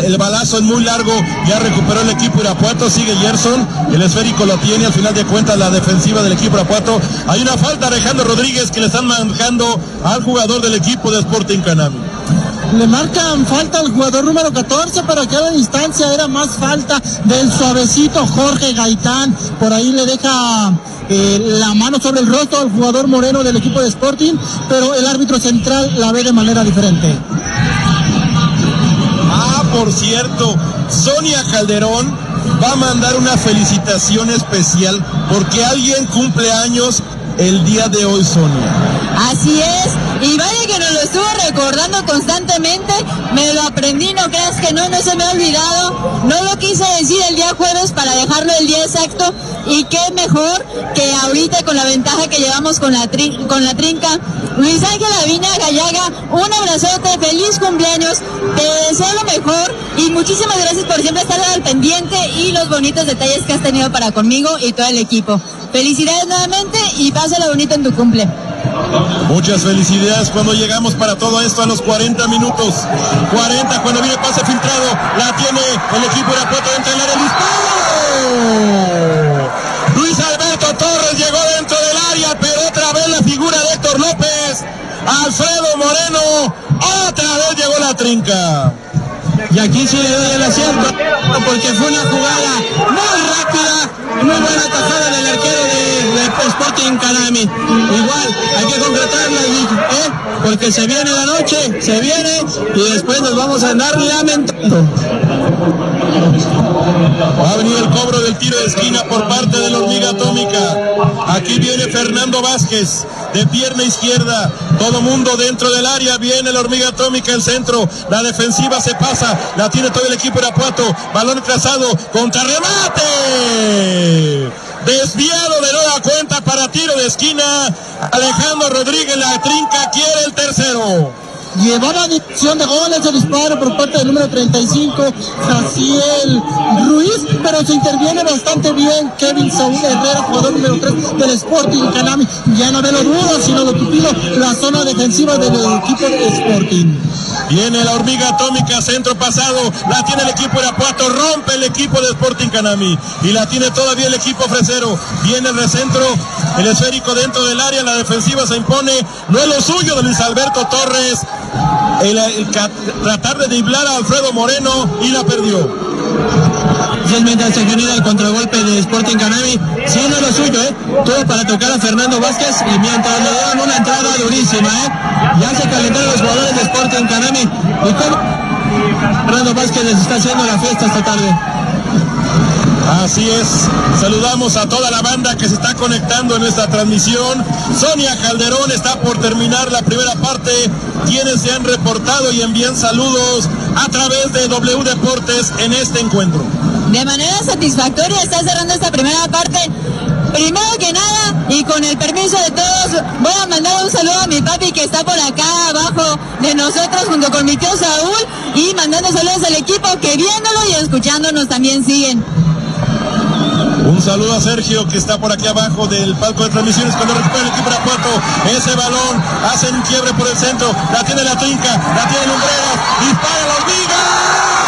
El balazo es muy largo, ya recuperó el equipo Irapuato, sigue Gerson, el esférico lo tiene, al final de cuentas la defensiva del equipo Irapuato. Hay una falta de Alejandro Rodríguez que le están manejando al jugador del equipo de Sporting Canami. Le marcan falta al jugador número 14, pero que a la distancia era más falta del suavecito Jorge Gaitán. Por ahí le deja eh, la mano sobre el rostro al jugador moreno del equipo de Sporting, pero el árbitro central la ve de manera diferente. Ah, por cierto, Sonia Calderón va a mandar una felicitación especial porque alguien cumple años el día de hoy, Sonia. Así es, y vaya que nos lo estuvo recordando constantemente, me lo aprendí, no creas que no, no se me ha olvidado, no lo quise decir el día jueves para dejarlo el día exacto, y qué mejor que ahorita con la ventaja que llevamos con la, con la trinca. Luis Ángel Avina Gallaga, un abrazote, feliz cumpleaños, te deseo lo mejor y muchísimas gracias por siempre estar al pendiente y los bonitos detalles que has tenido para conmigo y todo el equipo. Felicidades nuevamente y pásalo bonito en tu cumple. Muchas felicidades cuando llegamos para todo esto a los 40 minutos. 40 cuando viene pase filtrado. La tiene el equipo de Apuesto dentro del área. ¡Disparo! Luis Alberto Torres llegó dentro del área, pero otra vez la figura de Héctor López. Alfredo Moreno. Otra vez llegó la trinca. Y aquí sí le doy el acierto, porque fue una jugada muy rápida, muy buena tajada del arquero de, de Sporting Canami. Igual, hay que concretarla, ¿eh? porque se viene la noche, se viene y después nos vamos a andar lamentando. Va a venir el cobro del tiro de esquina por parte de la hormiga atómica. Aquí viene Fernando Vázquez de pierna izquierda. Todo mundo dentro del área. Viene la hormiga atómica el centro. La defensiva se pasa. La tiene todo el equipo de Apuato. Balón trazado. Contra remate. Desviado de nueva cuenta para tiro de esquina. Alejandro Rodríguez la trinca. Quiere el tercero. Llevaba dirección de goles el disparo por parte del número 35, Jaciel Ruiz, pero se interviene bastante bien Kevin Saúl Herrera, jugador número 3 del Sporting Canami. Ya no ve lo duro, sino lo tupido, la zona defensiva del equipo Sporting. Viene la hormiga atómica, centro pasado, la tiene el equipo de Apuato, rompe el equipo de Sporting Canami y la tiene todavía el equipo fresero. Viene el recentro, el esférico dentro del área, la defensiva se impone, no es lo suyo de Luis Alberto Torres. El, tratar de driblar a Alfredo Moreno y la perdió. Y es mientras se genera el contragolpe de Sporting Canami, es lo suyo, ¿eh? Todo para tocar a Fernando Vázquez y mientras le dan una entrada durísima, ¿eh? Ya se calentaron los jugadores de Sporting Canami y cómo Fernando Vázquez les está haciendo la fiesta esta tarde. Así es, saludamos a toda la banda que se está conectando en esta transmisión. Sonia Calderón está por terminar la primera parte. Quienes se han reportado y envían saludos a través de W Deportes en este encuentro. De manera satisfactoria está cerrando esta primera parte. Primero que nada, y con el permiso de todos, voy a mandar un saludo a mi papi que está por acá abajo de nosotros junto con mi tío Saúl y mandando saludos al equipo que viéndolo y escuchándonos también siguen. Saludo a Sergio que está por aquí abajo del palco de transmisiones cuando recupera el equipo de Apuato. Ese balón, hacen un quiebre por el centro, la tiene la trinca, la tiene Lumbreras, dispara la hormiga.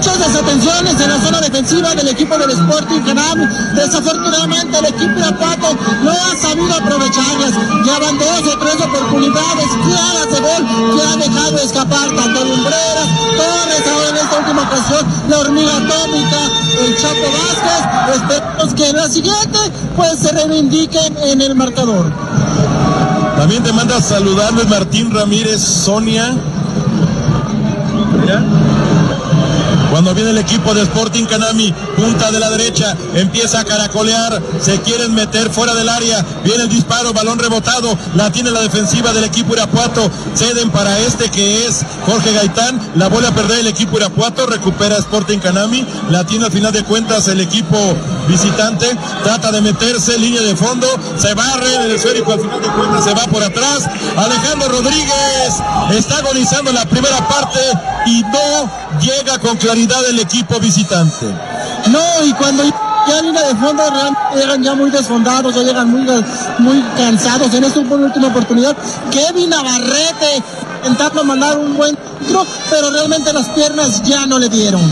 Muchas desatenciones en la zona defensiva del equipo del Sporting Canam. Desafortunadamente el equipo Irapuato no ha sabido aprovecharlas. Llevan dos o tres oportunidades claras de gol que han dejado escapar tanto Lumbreras, Torres, ahora en esta última ocasión, la hormiga atómica, el Chapo Vázquez. Esperemos que en la siguiente pues se reivindiquen en el marcador. También te manda saludarles Martín Ramírez, Sonia. Mira. Cuando viene el equipo de Sporting Canami, punta de la derecha, empieza a caracolear, se quieren meter fuera del área, viene el disparo, balón rebotado, la tiene la defensiva del equipo Irapuato, ceden para este que es Jorge Gaitán, la vuelve a perder el equipo Irapuato, recupera Sporting Canami, la tiene al final de cuentas el equipo visitante, trata de meterse, línea de fondo, se barre el esférico, al final de cuentas se va por atrás, Alejandro Rodríguez está agonizando la primera parte y no llega con claridad del equipo visitante. No, y cuando ya línea de fondo llegan ya muy desfondados, ya llegan muy, muy cansados. En esta última oportunidad, Kevin Navarrete intentando mandar un buen tiro, pero realmente las piernas ya no le dieron.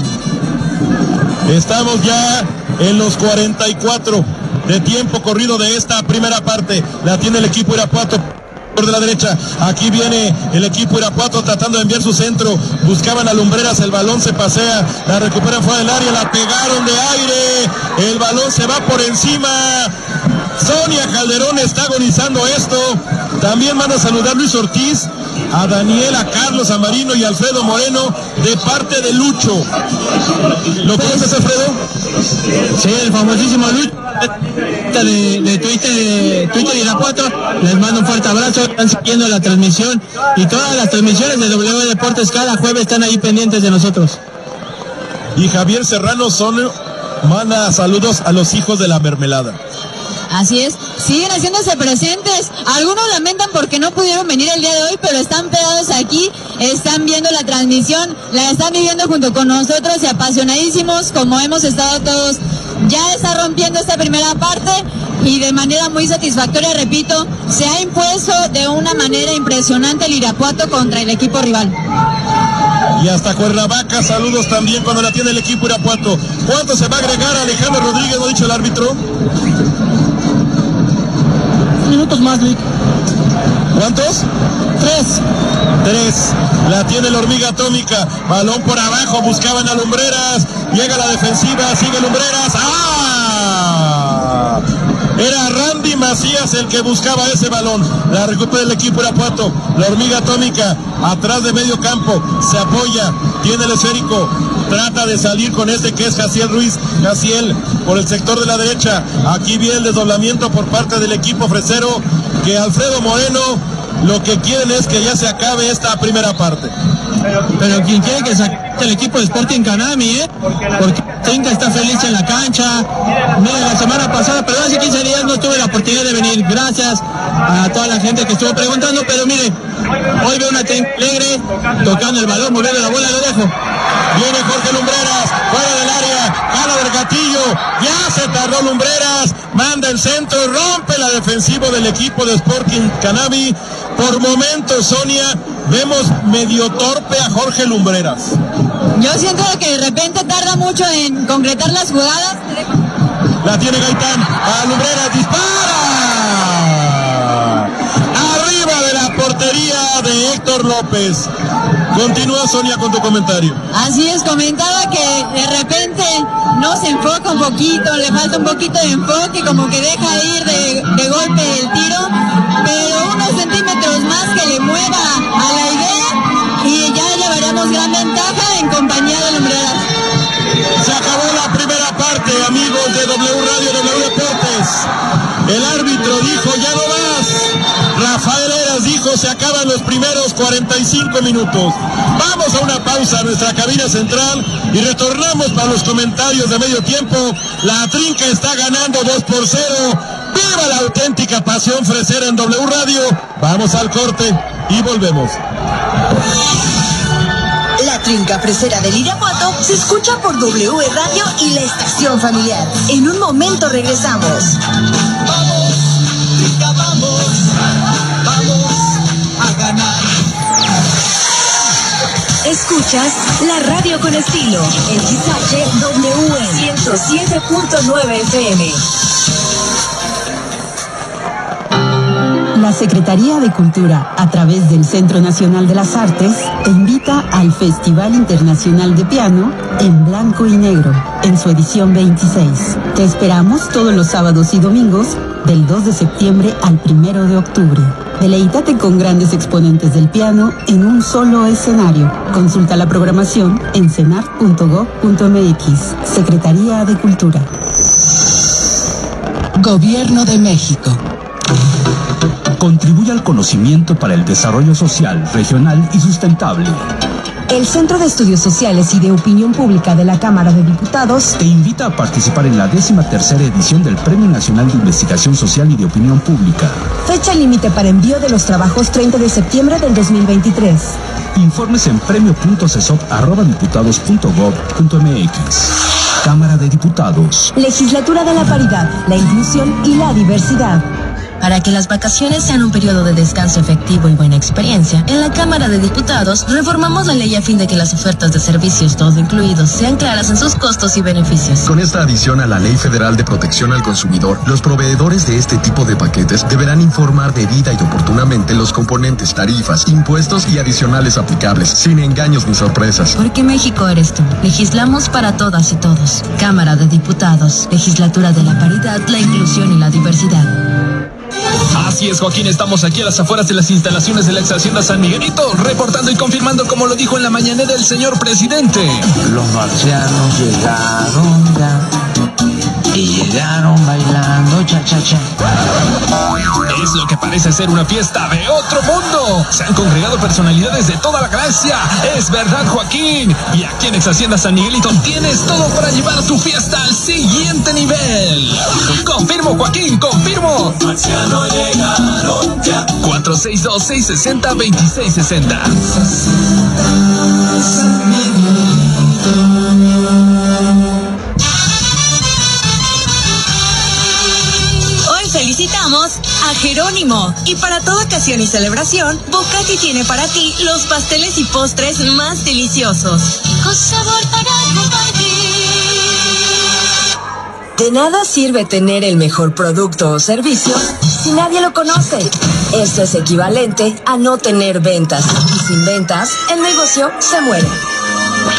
Estamos ya en los 44 de tiempo corrido de esta primera parte. La tiene el equipo Irapuato de la derecha. Aquí viene el equipo Irapuato tratando de enviar su centro. Buscaban a Lumbreras, el balón se pasea, la recuperan fuera del área, la pegaron de aire. El balón se va por encima. Sonia Calderón está agonizando esto. También van a saludar Luis Ortiz, a Daniel, a Carlos, a Marino y Alfredo Moreno de parte de Lucho. ¿Lo conoces, Alfredo? Sí, el famosísimo Lucho de, de Twitter, de Twitter Irapuato. Les mando un fuerte abrazo. Están siguiendo la transmisión y todas las transmisiones de W Deportes cada jueves están ahí pendientes de nosotros. Y Javier Serrano son manda saludos a los hijos de la mermelada. Así es, siguen haciéndose presentes. Algunos lamentan porque no pudieron venir el día de hoy, pero están pegados aquí, están viendo la transmisión, la están viviendo junto con nosotros y apasionadísimos, como hemos estado todos. Ya está rompiendo esta primera parte y de manera muy satisfactoria, repito, se ha impuesto de una manera impresionante el Irapuato contra el equipo rival. Y hasta Cuernavaca, saludos también cuando la tiene el equipo Irapuato. ¿Cuánto se va a agregar Alejandro Rodríguez, lo ha dicho el árbitro? Minutos más. ¿Cuántos? Tres. Tres. La tiene la hormiga atómica. Balón por abajo, buscaban a Lumbreras. Llega la defensiva, sigue Lumbreras. ¡Ah! Era Randy Macías el que buscaba ese balón. La recupera el equipo Irapuato. La hormiga atómica atrás de medio campo. Se apoya. Tiene el esférico. Trata de salir con este que es Jaciel Ruiz. Jaciel por el sector de la derecha. Aquí viene el desdoblamiento por parte del equipo fresero. Que Alfredo Moreno lo que quieren es que ya se acabe esta primera parte. Pero quien quiere que saque el equipo de Sporting Canami, ¿eh? Porque Tinka está feliz en la cancha. Mira, la semana pasada, pero hace 15 días no tuve la oportunidad de venir. Gracias a toda la gente que estuvo preguntando, pero mire, hoy veo una Tinka alegre, tocando el balón, moviendo la bola, lo dejo. Viene Jorge Lumbreras, fuera del área, jala del gatillo, ya se tardó Lumbreras, manda el centro, rompe la defensiva del equipo de Sporting Canami. Por momentos, Sonia, vemos medio torpe a Jorge Lumbreras. Yo siento que de repente tarda mucho en concretar las jugadas. La tiene Gaitán, a Lumbreras, dispara. Arriba de la portería de Héctor López. Continúa Sonia con tu comentario. Así es, comentaba que de repente no se enfoca un poquito, le falta un poquito de enfoque, como que deja ir de, de golpe el tiro, pero unos centímetros más que le mueva a la idea y ya llevaremos gran ventaja en compañía de Lumbreras. Se acabó la primera parte, amigos de W Radio, W Deportes. El árbitro dijo, ya no más. Rafael Eras dijo, se acaban los primeros 45 minutos. Vamos a una pausa a nuestra cabina central y retornamos para los comentarios de medio tiempo. La trinca está ganando 2 por 0. ¡Viva la auténtica pasión fresera en W Radio! Vamos al corte y volvemos. La trinca fresera del Irapuato se escucha por W Radio y la estación familiar. En un momento regresamos. Vamos, trinca, vamos, vamos a ganar. Escuchas la radio con estilo. El XHWE 107.9 FM. La Secretaría de Cultura, a través del Centro Nacional de las Artes, te invita al Festival Internacional de Piano en Blanco y Negro, en su edición 26. Te esperamos todos los sábados y domingos, del 2 de septiembre al 1 de octubre. Deleítate con grandes exponentes del piano en un solo escenario. Consulta la programación en cenar.gov.mx. Secretaría de Cultura. Gobierno de México. Contribuye al conocimiento para el desarrollo social, regional y sustentable. El Centro de Estudios Sociales y de Opinión Pública de la Cámara de Diputados te invita a participar en la décima tercera edición del Premio Nacional de Investigación Social y de Opinión Pública. Fecha límite para envío de los trabajos 30 de septiembre del 2023. Informes en premio.cesop.diputados.gov.mx. Cámara de Diputados. Legislatura de la Paridad, la Inclusión y la Diversidad. Para que las vacaciones sean un periodo de descanso efectivo y buena experiencia, en la Cámara de Diputados reformamos la ley a fin de que las ofertas de servicios todo incluidos sean claras en sus costos y beneficios. Con esta adición a la Ley Federal de Protección al Consumidor, los proveedores de este tipo de paquetes deberán informar debida y oportunamente los componentes, tarifas, impuestos y adicionales aplicables, sin engaños ni sorpresas. Porque México eres tú. Legislamos para todas y todos. Cámara de Diputados, Legislatura de la Paridad, la Inclusión y la Diversidad. Así es, Joaquín, estamos aquí a las afueras de las instalaciones de la ex Hacienda San Miguelito, reportando y confirmando como lo dijo en la mañanera el señor presidente. Los marcianos llegaron ya bailaron bailando cha cha cha. Es lo que parece ser una fiesta de otro mundo. Se han congregado personalidades de toda la gracia. Es verdad, Joaquín. Y aquí en Eshacienda San Miguelito tienes todo para llevar tu fiesta al siguiente nivel. Confirmo, Joaquín, confirmo. Marciano llegaron ya. 462 660 2660. Jerónimo y para toda ocasión y celebración, Bocati tiene para ti los pasteles y postres más deliciosos. Con sabor para compartir. De nada sirve tener el mejor producto o servicio si nadie lo conoce. Esto es equivalente a no tener ventas. Y sin ventas, el negocio se muere.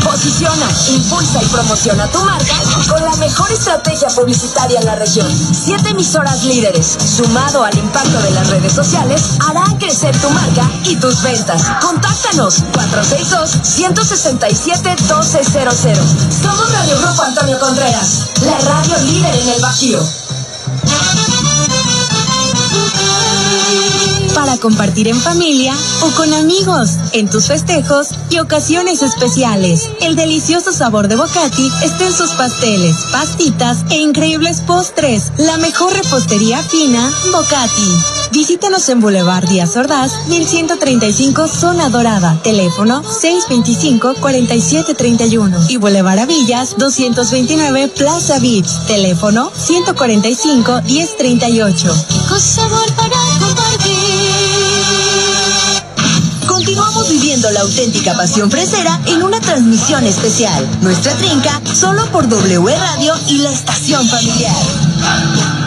Posiciona, impulsa y promociona tu marca con la mejor estrategia publicitaria en la región. Siete emisoras líderes, sumado al impacto de las redes sociales, harán crecer tu marca y tus ventas. Contáctanos 462-167-1200. Somos Radio Grupo Antonio Contreras, la radio líder en el Bajío. Para compartir en familia o con amigos, en tus festejos y ocasiones especiales. El delicioso sabor de Bocati está en sus pasteles, pastitas e increíbles postres. La mejor repostería fina, Bocati. Visítanos en Boulevard Díaz Ordaz, 1135 Zona Dorada. Teléfono 625-4731. Y Boulevard Avillas, 229 Plaza Beach. Teléfono 145-1038. Con sabor para compartir. La auténtica pasión fresera en una transmisión especial. Nuestra trinca solo por W Radio y la estación familiar.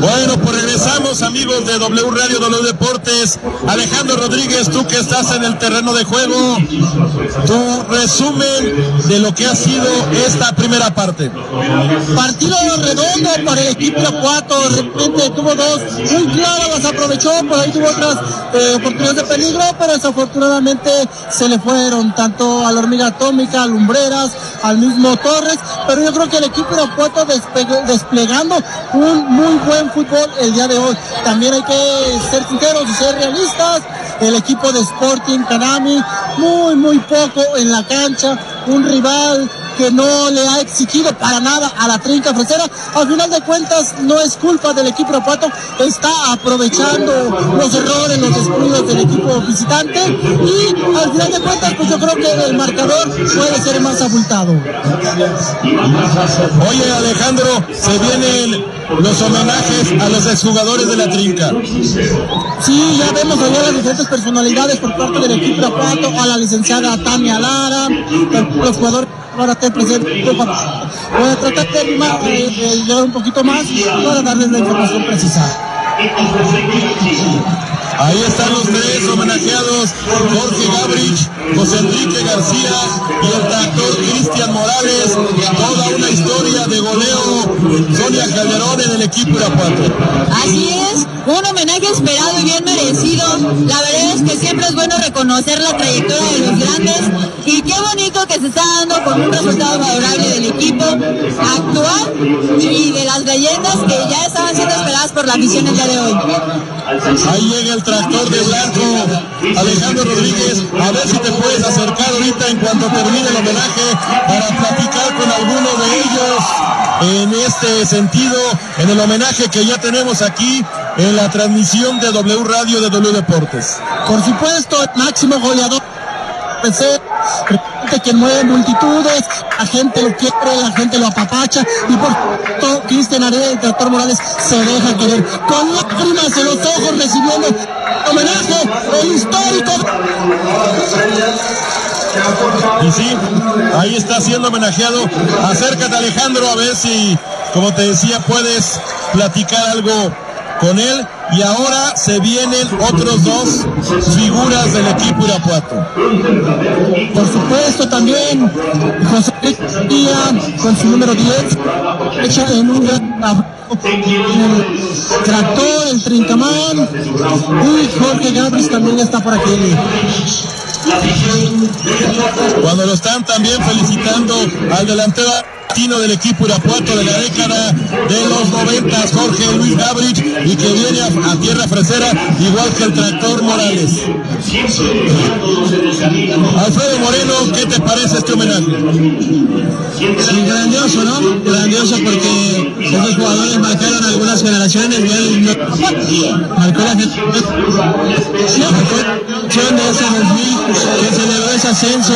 Bueno, pues regresamos amigos de W Radio W Deportes. Alejandro Rodríguez, tú que estás en el terreno de juego, tu resumen de lo que ha sido esta primera parte. Partido redondo para el equipo Apuato, de repente tuvo dos muy claras, las aprovechó, por ahí tuvo otras eh, oportunidades de peligro, pero desafortunadamente se le fueron tanto a la hormiga atómica, a Lumbreras, al mismo Torres, pero yo creo que el equipo de Apuato despe- desplegando un muy buen fútbol el día de hoy. También hay que ser sinceros y ser realistas. El equipo de Sporting Canami, muy, muy poco en la cancha. Un rival que no le ha exigido para nada a la trinca fresera. Al final de cuentas, no es culpa del equipo Irapuato, está aprovechando los errores, los descuidos del equipo visitante y al final de cuentas, pues yo creo que el marcador puede ser más abultado. Oye Alejandro, se vienen los homenajes a los exjugadores de la trinca. Sí, ya vemos allá las diferentes personalidades por parte del equipo Irapuato, a la licenciada Tania Lara, los jugadores ahora estar presente voy a tratar de, eh, de llegar un poquito más para darles la información precisa. Ahí están los tres homenajeados, Jorge Gabrich, José Enrique García y el tractor Cristian Morales. Toda una historia de goleo, Sonia Calderón en el equipo Irapuato. Así es, un homenaje esperado y bien merecido. La verdad es que siempre es bueno reconocer la trayectoria de los grandes y qué bonito que se está dando con un resultado favorable del equipo actual y de las leyendas que ya estaban siendo esperadas por la afición el día de hoy. Ahí llega el tractor de blanco, Alejandro Rodríguez, a ver si te puedes acercar ahorita en cuanto termine el homenaje para platicar con alguno de ellos en este sentido, en el homenaje que ya tenemos aquí en la transmisión de W Radio de W Deportes. Por supuesto, el máximo goleador que mueve multitudes, la gente lo quiere, la gente lo apapacha y por todo Cristian Arena y doctor Morales se deja querer con lágrimas en los ojos recibiendo homenaje el histórico y sí, ahí está siendo homenajeado. Acércate Alejandro a ver si, como te decía, puedes platicar algo con él. Y ahora se vienen otros dos figuras del equipo Irapuato. Por supuesto también José Díaz con su número 10, hecha en un el tractor, el trincamán y Jorge Gabris también está por aquí. Cuando lo están también felicitando al delantero del equipo Irapuato de la década de los 90, Jorge Luis Gabrich, y que viene a, tierra fresera, igual que el tractor Morales. Alfredo Moreno, ¿qué te parece este homenaje? grandioso, ¿no? Grandioso porque esos jugadores marcaron algunas generaciones él marcó la generación de ese 2000 que celebró ese ascenso,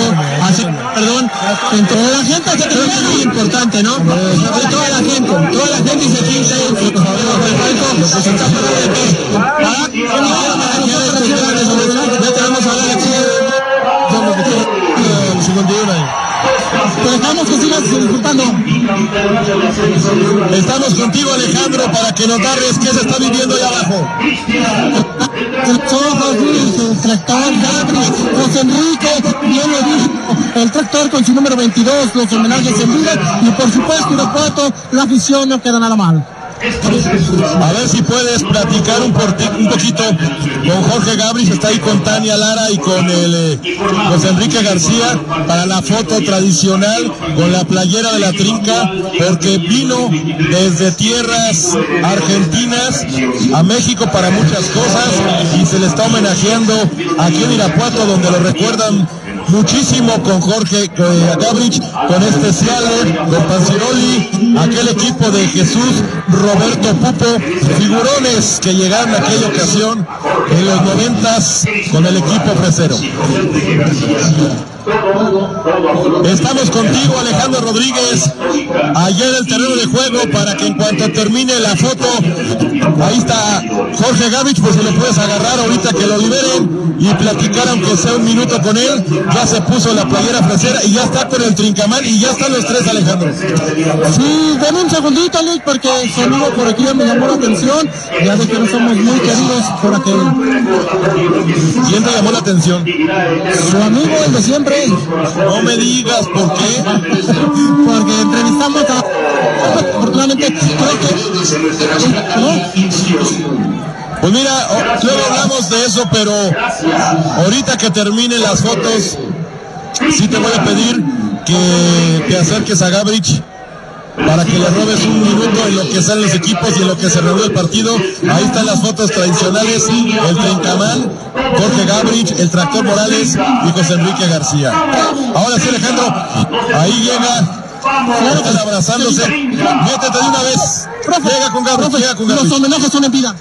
perdón, en toda la gente que es muy importante, ¿no? Toda la gente, toda la gente dice aquí está el palco, se está parando de pie. Dejamos que sigas disfrutando. Estamos contigo, Alejandro, para que nos narres qué se está viviendo ahí abajo. El tractor, José Enrique, bien lo dijo, el tractor con su número 22, los homenajes en vida y por supuesto Irapuato, la afición no queda nada mal. A ver si puedes platicar un, un poquito con Jorge Gabris, está ahí con Tania Lara y con el eh, José Enrique García para la foto tradicional con la playera de la trinca, porque vino desde tierras argentinas a México para muchas cosas y se le está homenajeando aquí en Irapuato, donde lo recuerdan muchísimo con Jorge eh, Gabrich, con este Ciale, con Panciroli, aquel equipo de Jesús Roberto Pupo, figurones que llegaron a aquella ocasión en los noventas con el equipo fresero. Estamos contigo, Alejandro Rodríguez, allá en el terreno de juego para que en cuanto termine la foto, ahí está Jorge Gavich, pues si lo puedes agarrar ahorita que lo liberen y platicar aunque sea un minuto con él. Ya se puso la playera fresera y ya está con el trincamán y ya están los tres, Alejandro. Sí, dame un segundito, Luis, porque su amigo por aquí ya me llamó la atención. Ya ve que no somos muy queridos por aquel. ¿Quién te llamó la atención? Su amigo, el de siempre. No me digas por qué. Porque entrevistamos a. Afortunadamente, creo que. Pues mira, luego hablamos de eso, pero ahorita que terminen las fotos, sí te voy a pedir que te acerques a Gabrich para que le robes un minuto en lo que salen los equipos y en lo que se reúne el partido. Ahí están las fotos tradicionales, el Trincamán, Jorge Gabrich, el Tractor Morales y José Enrique García. Ahora sí, Alejandro, ahí llega están abrazándose. Métete de una vez. Llega con Gabrich, llega con. Los homenajes son en vida.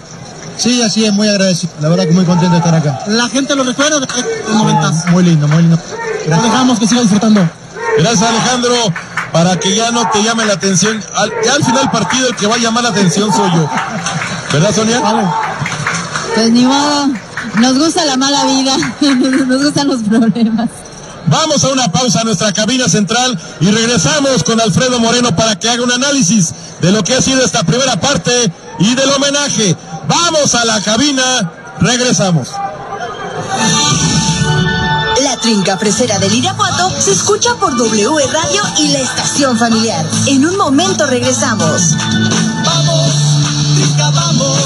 Sí, así es, muy agradecido. La verdad que muy contento de estar acá. La gente lo recuerda de los momentos. Muy lindo, muy lindo. Lo dejamos que siga disfrutando. Gracias Alejandro, para que ya no te llame la atención. Al- ya al final del partido el que va a llamar la atención soy yo. ¿Verdad, Sonia? Pues ni modo, nos gusta la mala vida, nos gustan los problemas. Vamos a una pausa a nuestra cabina central y regresamos con Alfredo Moreno para que haga un análisis de lo que ha sido esta primera parte y del homenaje. Vamos a la cabina, regresamos. Trinca fresera del Irapuato se escucha por W Radio y la estación familiar. En un momento regresamos. Vamos, trinca, vamos,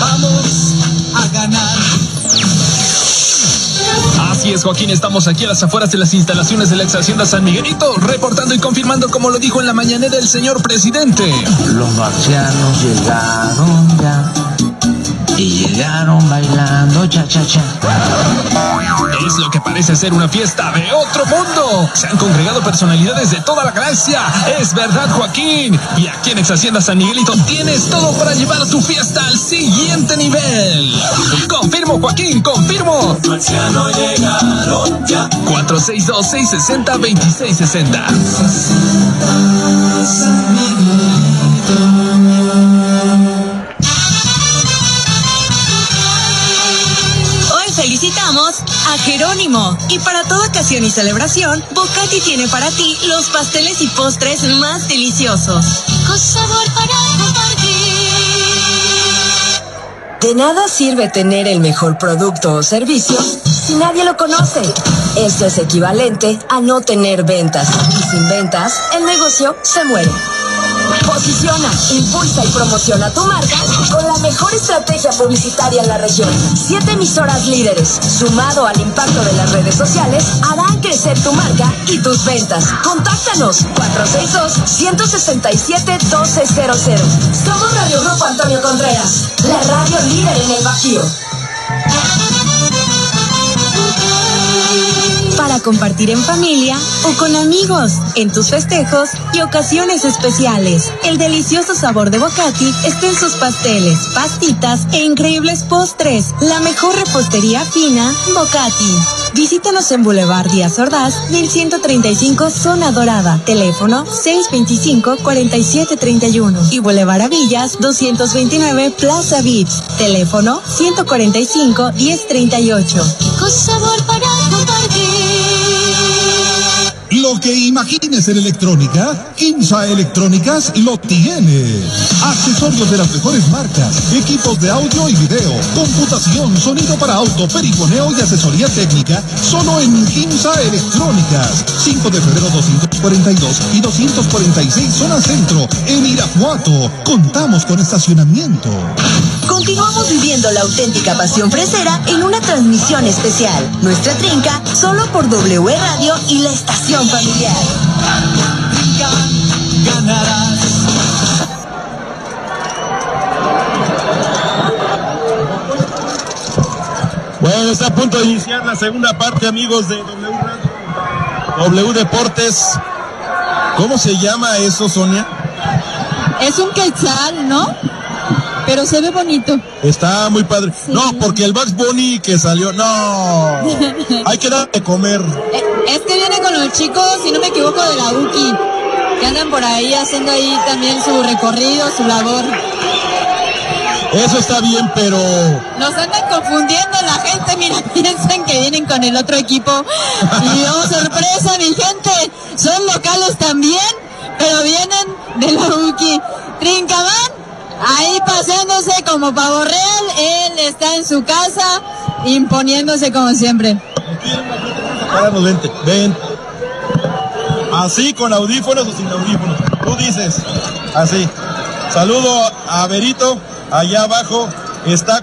vamos a ganar. Así es, Joaquín, estamos aquí a las afueras de las instalaciones de la ex Hacienda San Miguelito, reportando y confirmando como lo dijo en la mañanera el señor presidente. Los marcianos llegaron ya y llegaron bailando cha cha cha. Es lo que parece ser una fiesta de otro mundo. Se han congregado personalidades de toda la galaxia. Es verdad, Joaquín. Y aquí en Ex Hacienda San Miguelito tienes todo para llevar a tu fiesta al siguiente nivel. Confirmo, Joaquín, confirmo. Marciano llegaron ya. 462 660 2660. Jerónimo y para toda ocasión y celebración, Bocati tiene para ti los pasteles y postres más deliciosos. Con sabor para compartir. De nada sirve tener el mejor producto o servicio si nadie lo conoce. Esto es equivalente a no tener ventas. Y sin ventas, el negocio se muere. Posiciona, impulsa y promociona tu marca con la mejor estrategia publicitaria en la región. Siete emisoras líderes, sumado al impacto de las redes sociales, harán crecer tu marca y tus ventas. Contáctanos 462-167-1200. Somos Radio Grupo Antonio Contreras, la radio líder en el Bajío. Para compartir en familia o con amigos, en tus festejos y ocasiones especiales. El delicioso sabor de Bocati está en sus pasteles, pastitas e increíbles postres. La mejor repostería fina, Bocati. Visítanos en Boulevard Díaz Ordaz, 1135 Zona Dorada. Teléfono 625-4731. Y Boulevard Avillas, 229 Plaza Beach. Teléfono 145-1038. Con sabor para compartir. Lo que imagines en electrónica, Kimsa Electrónicas lo tiene. Accesorios de las mejores marcas, equipos de audio y video, computación, sonido para auto, perifoneo y asesoría técnica, solo en Kimsa Electrónicas. 5 de febrero 242 y 246 zona centro, en Irapuato. Contamos con estacionamiento. Continuamos viviendo la auténtica pasión fresera en una transmisión especial. Nuestra trinca solo por W Radio y la estación familiar. Ganarás. Bueno, está a punto de iniciar la segunda parte, amigos de W Radio. W Deportes. ¿Cómo se llama eso, Sonia? Es un quetzal, ¿no? Pero se ve bonito. Está muy padre. No, porque el Bugs Bunny que salió, no. Hay que darle de comer. Eh, Es que viene con los chicos, si no me equivoco, de la UKI, que andan por ahí haciendo ahí también su recorrido, su labor. Eso está bien, pero Nos andan confundiendo la gente, mira, piensan que vienen con el otro equipo. Y oh, sorpresa, mi gente, son locales también, pero vienen de la UKI. Trincaman, ahí paseándose como pavo real, él está en su casa, imponiéndose como siempre. Vente, ven. Así, con audífonos o sin audífonos. Tú dices, así. Saludo a Berito, allá abajo. Está.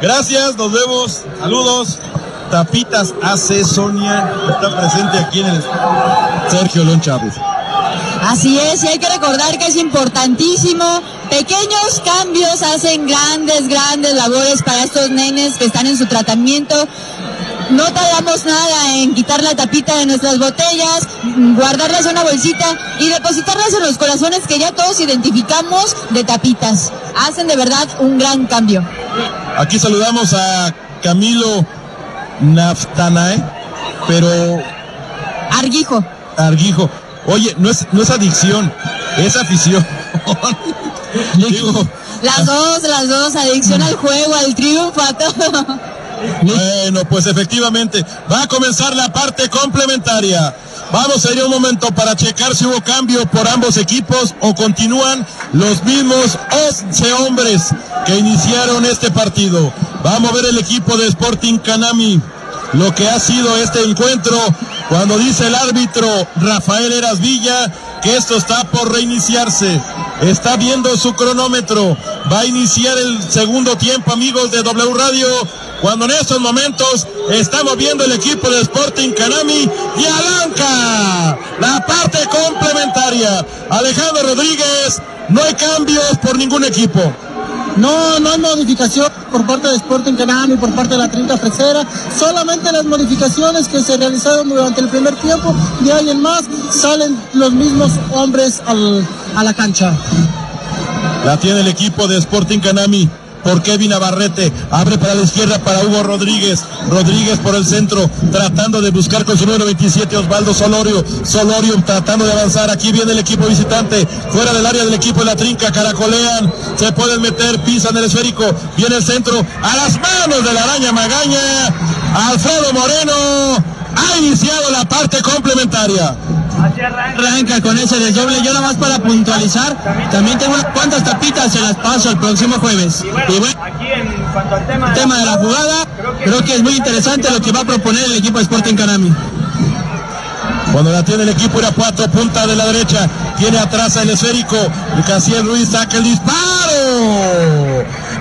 Gracias, nos vemos. Saludos. Tapitas AC Sonia está presente aquí en el Sergio Lon Chávez. Así es, y hay que recordar que es importantísimo. Pequeños cambios hacen grandes, grandes labores para estos nenes que están en su tratamiento. No tardamos nada en quitar la tapita de nuestras botellas, guardarlas en una bolsita y depositarlas en los corazones que ya todos identificamos de tapitas. Hacen de verdad un gran cambio. Aquí saludamos a Camilo Naftanae, pero Arguijo. Arguijo. Oye, no es, no es adicción, es afición. Digo, Las dos, las dos, adicción al juego, al triunfo, a todo. Bueno, pues efectivamente va a comenzar la parte complementaria. Vamos a ir un momento para checar si hubo cambio por ambos equipos o continúan los mismos 11 hombres que iniciaron este partido. Vamos a ver el equipo de Sporting Canami. Lo que ha sido este encuentro cuando dice el árbitro Rafael Eras Villa que esto está por reiniciarse. Está viendo su cronómetro. Va a iniciar el segundo tiempo, amigos de W Radio cuando en estos momentos estamos viendo el equipo de Sporting Canami y Alanca, la parte complementaria. Alejandro Rodríguez, no hay cambios por ningún equipo. No, no hay modificación por parte de Sporting Canami, por parte de la Trinca Fresera, solamente las modificaciones que se realizaron durante el primer tiempo, de ahí en más salen los mismos hombres al, a la cancha. La tiene el equipo de Sporting Canami por Kevin Navarrete. Abre para la izquierda para Hugo Rodríguez. Rodríguez por el centro, tratando de buscar con su número 27 Osvaldo Solorio. Solorio tratando de avanzar. Aquí viene el equipo visitante. Fuera del área del equipo de la trinca. Caracolean. Se pueden meter. Pisan el esférico. Viene el centro. A las manos de la araña Magaña. Alfredo Moreno. Ha iniciado la parte complementaria. Arranca con ese desdoble. Yo nada más para puntualizar, también tengo unas cuantas tapitas, se las paso el próximo jueves. Y bueno, Aquí en cuanto al tema, tema de la jugada, creo que es muy interesante lo que va a proponer el equipo de Sporting Canami. Cuando la tiene el equipo Irapuato, punta de la derecha, tiene atrás el esférico. Y Casiel Ruiz saca el disparo.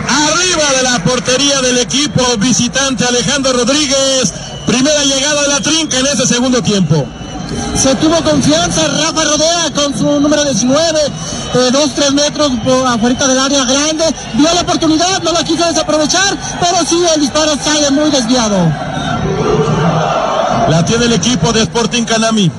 Arriba de la portería del equipo visitante Alejandro Rodríguez. Primera llegada de la trinca en ese segundo tiempo. Se tuvo confianza Rafa Rodea con su número 19, 2-3 metros por afuera del área grande. Vio la oportunidad, no la quiso desaprovechar, pero sí el disparo sale muy desviado. La tiene el equipo de Sporting Canami.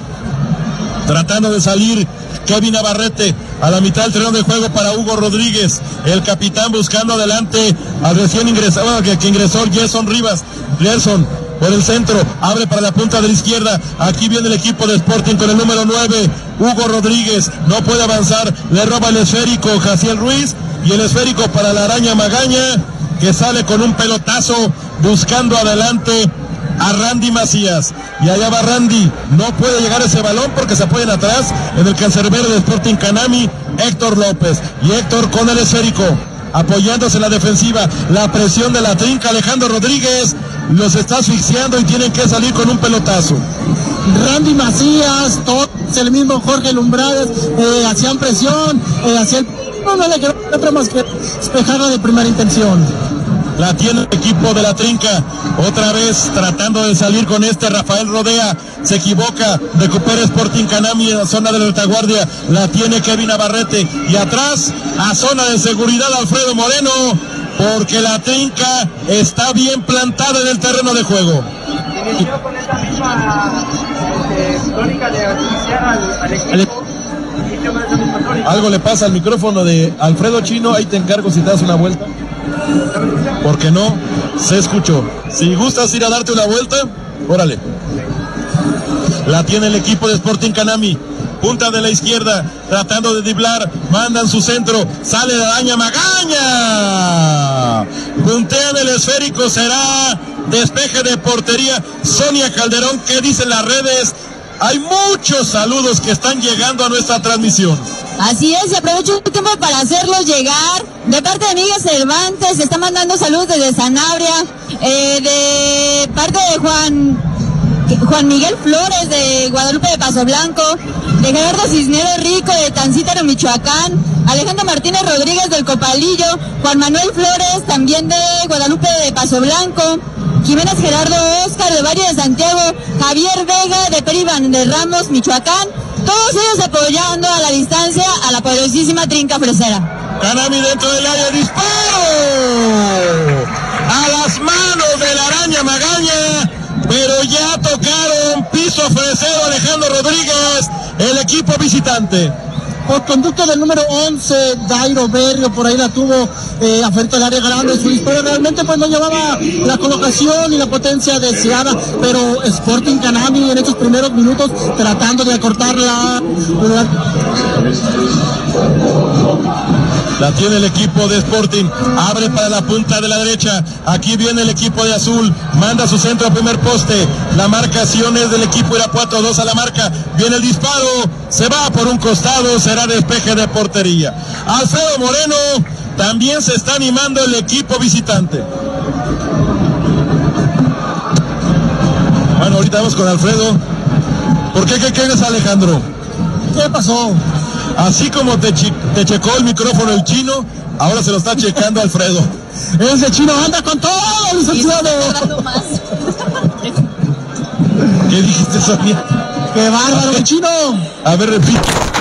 Tratando de salir Kevin Navarrete a la mitad del terreno de juego para Hugo Rodríguez. El capitán buscando adelante al recién ingresado, que, que ingresó Gerson Rivas. Gerson por el centro, abre para la punta de la izquierda. Aquí viene el equipo de Sporting con el número 9, Hugo Rodríguez. No puede avanzar, le roba el esférico Jaciel Ruiz y el esférico para la araña Magaña que sale con un pelotazo buscando adelante a Randy Macías. Y allá va Randy. No puede llegar ese balón porque se apoyan atrás en el cancerbero de Sporting Canami, Héctor López. Y Héctor con el esférico. Apoyándose en la defensiva, la presión de la trinca Alejandro Rodríguez los está asfixiando y tienen que salir con un pelotazo. Randy Macías, todos el mismo Jorge Lumbrades, eh, hacían presión, eh, hacía el... No, no le quedó otra más que despejarla de primera intención. La tiene el equipo de la trinca. Otra vez tratando de salir con este Rafael Rodea. Se equivoca. Recupera Sporting Canami en la zona de la retaguardia. La tiene Kevin Navarrete. Y atrás, a zona de seguridad, Alfredo Moreno. Porque la trinca está bien plantada en el terreno de juego. inició con misma este, tónica de asfixiar al, al equipo. Inició con esa misma tónica. Algo le pasa al micrófono de Alfredo Chino. Ahí te encargo si te das una vuelta. Porque no se escuchó. Si gustas ir a darte una vuelta, órale. La tiene el equipo de Sporting Canami. Punta de la izquierda, tratando de driblar, mandan su centro, sale la araña Magaña. Puntean el esférico, será despeje de portería. Sonia Calderón, ¿qué dicen las redes? Hay muchos saludos que están llegando a nuestra transmisión. Así es, aprovecho el tiempo para hacerlos llegar. De parte de Miguel Cervantes, está mandando saludos desde Sanabria. Eh, de parte de Juan, Juan Miguel Flores de Guadalupe de Paso Blanco. De Gerardo Cisneros Rico de Tancítaro, Michoacán. Alejandro Martínez Rodríguez del Copalillo. Juan Manuel Flores también de Guadalupe de Paso Blanco. Jiménez Gerardo Oscar de Valle de Santiago. Javier Vega de Periban de Ramos, Michoacán. Todos ellos apoyando a la distancia a la poderosísima trinca fresera. Kanami dentro del área, disparo. A las manos de la araña Magaña, pero ya tocaron piso fresero Alejandro Rodríguez, el equipo visitante. Por conducto del número 11, Dairo Berrio, por ahí la tuvo eh, frente al área grande. Su disparo realmente pues no llevaba la colocación y la potencia deseada, pero Sporting Canami en estos primeros minutos tratando de acortar la... La tiene el equipo de Sporting. Abre para la punta de la derecha. Aquí viene el equipo de Azul. Manda su centro a primer poste. La marcación es del equipo Irapuato. Dos a la marca. Viene el disparo. Se va por un costado. Será despeje de portería. Alfredo Moreno. También se está animando el equipo visitante. Bueno, ahorita vamos con Alfredo. ¿Por qué? ¿Qué quieres, Alejandro? ¿Qué pasó? Así como te, te, checó el micrófono el chino, ahora se lo está checando Alfredo. Ese chino anda con todo, licenciado. ¿Qué dijiste, Sonia? ¡Qué bárbaro, el chino! A ver, repite.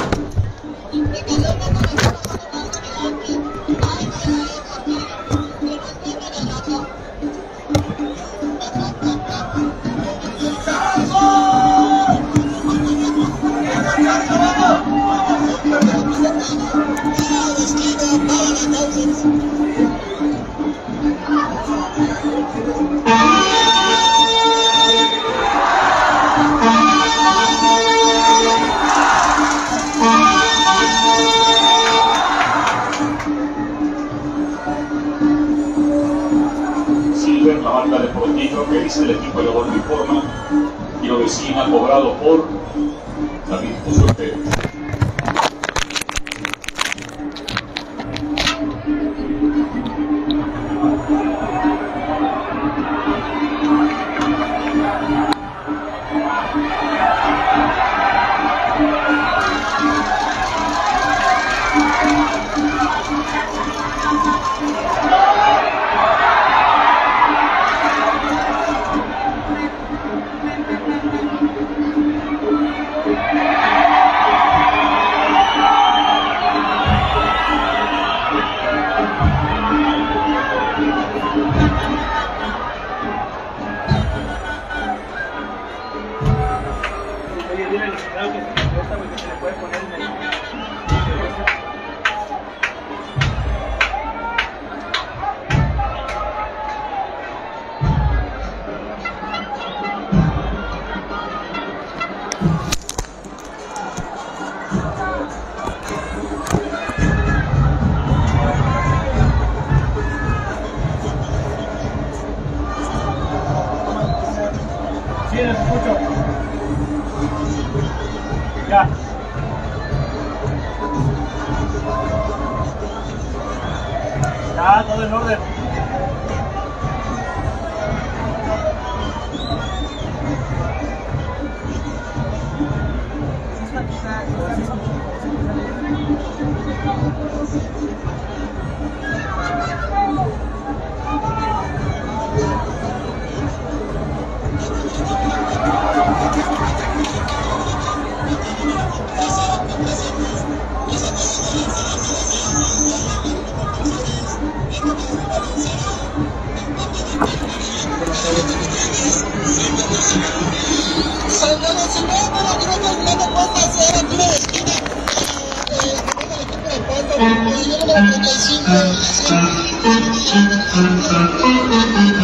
Thank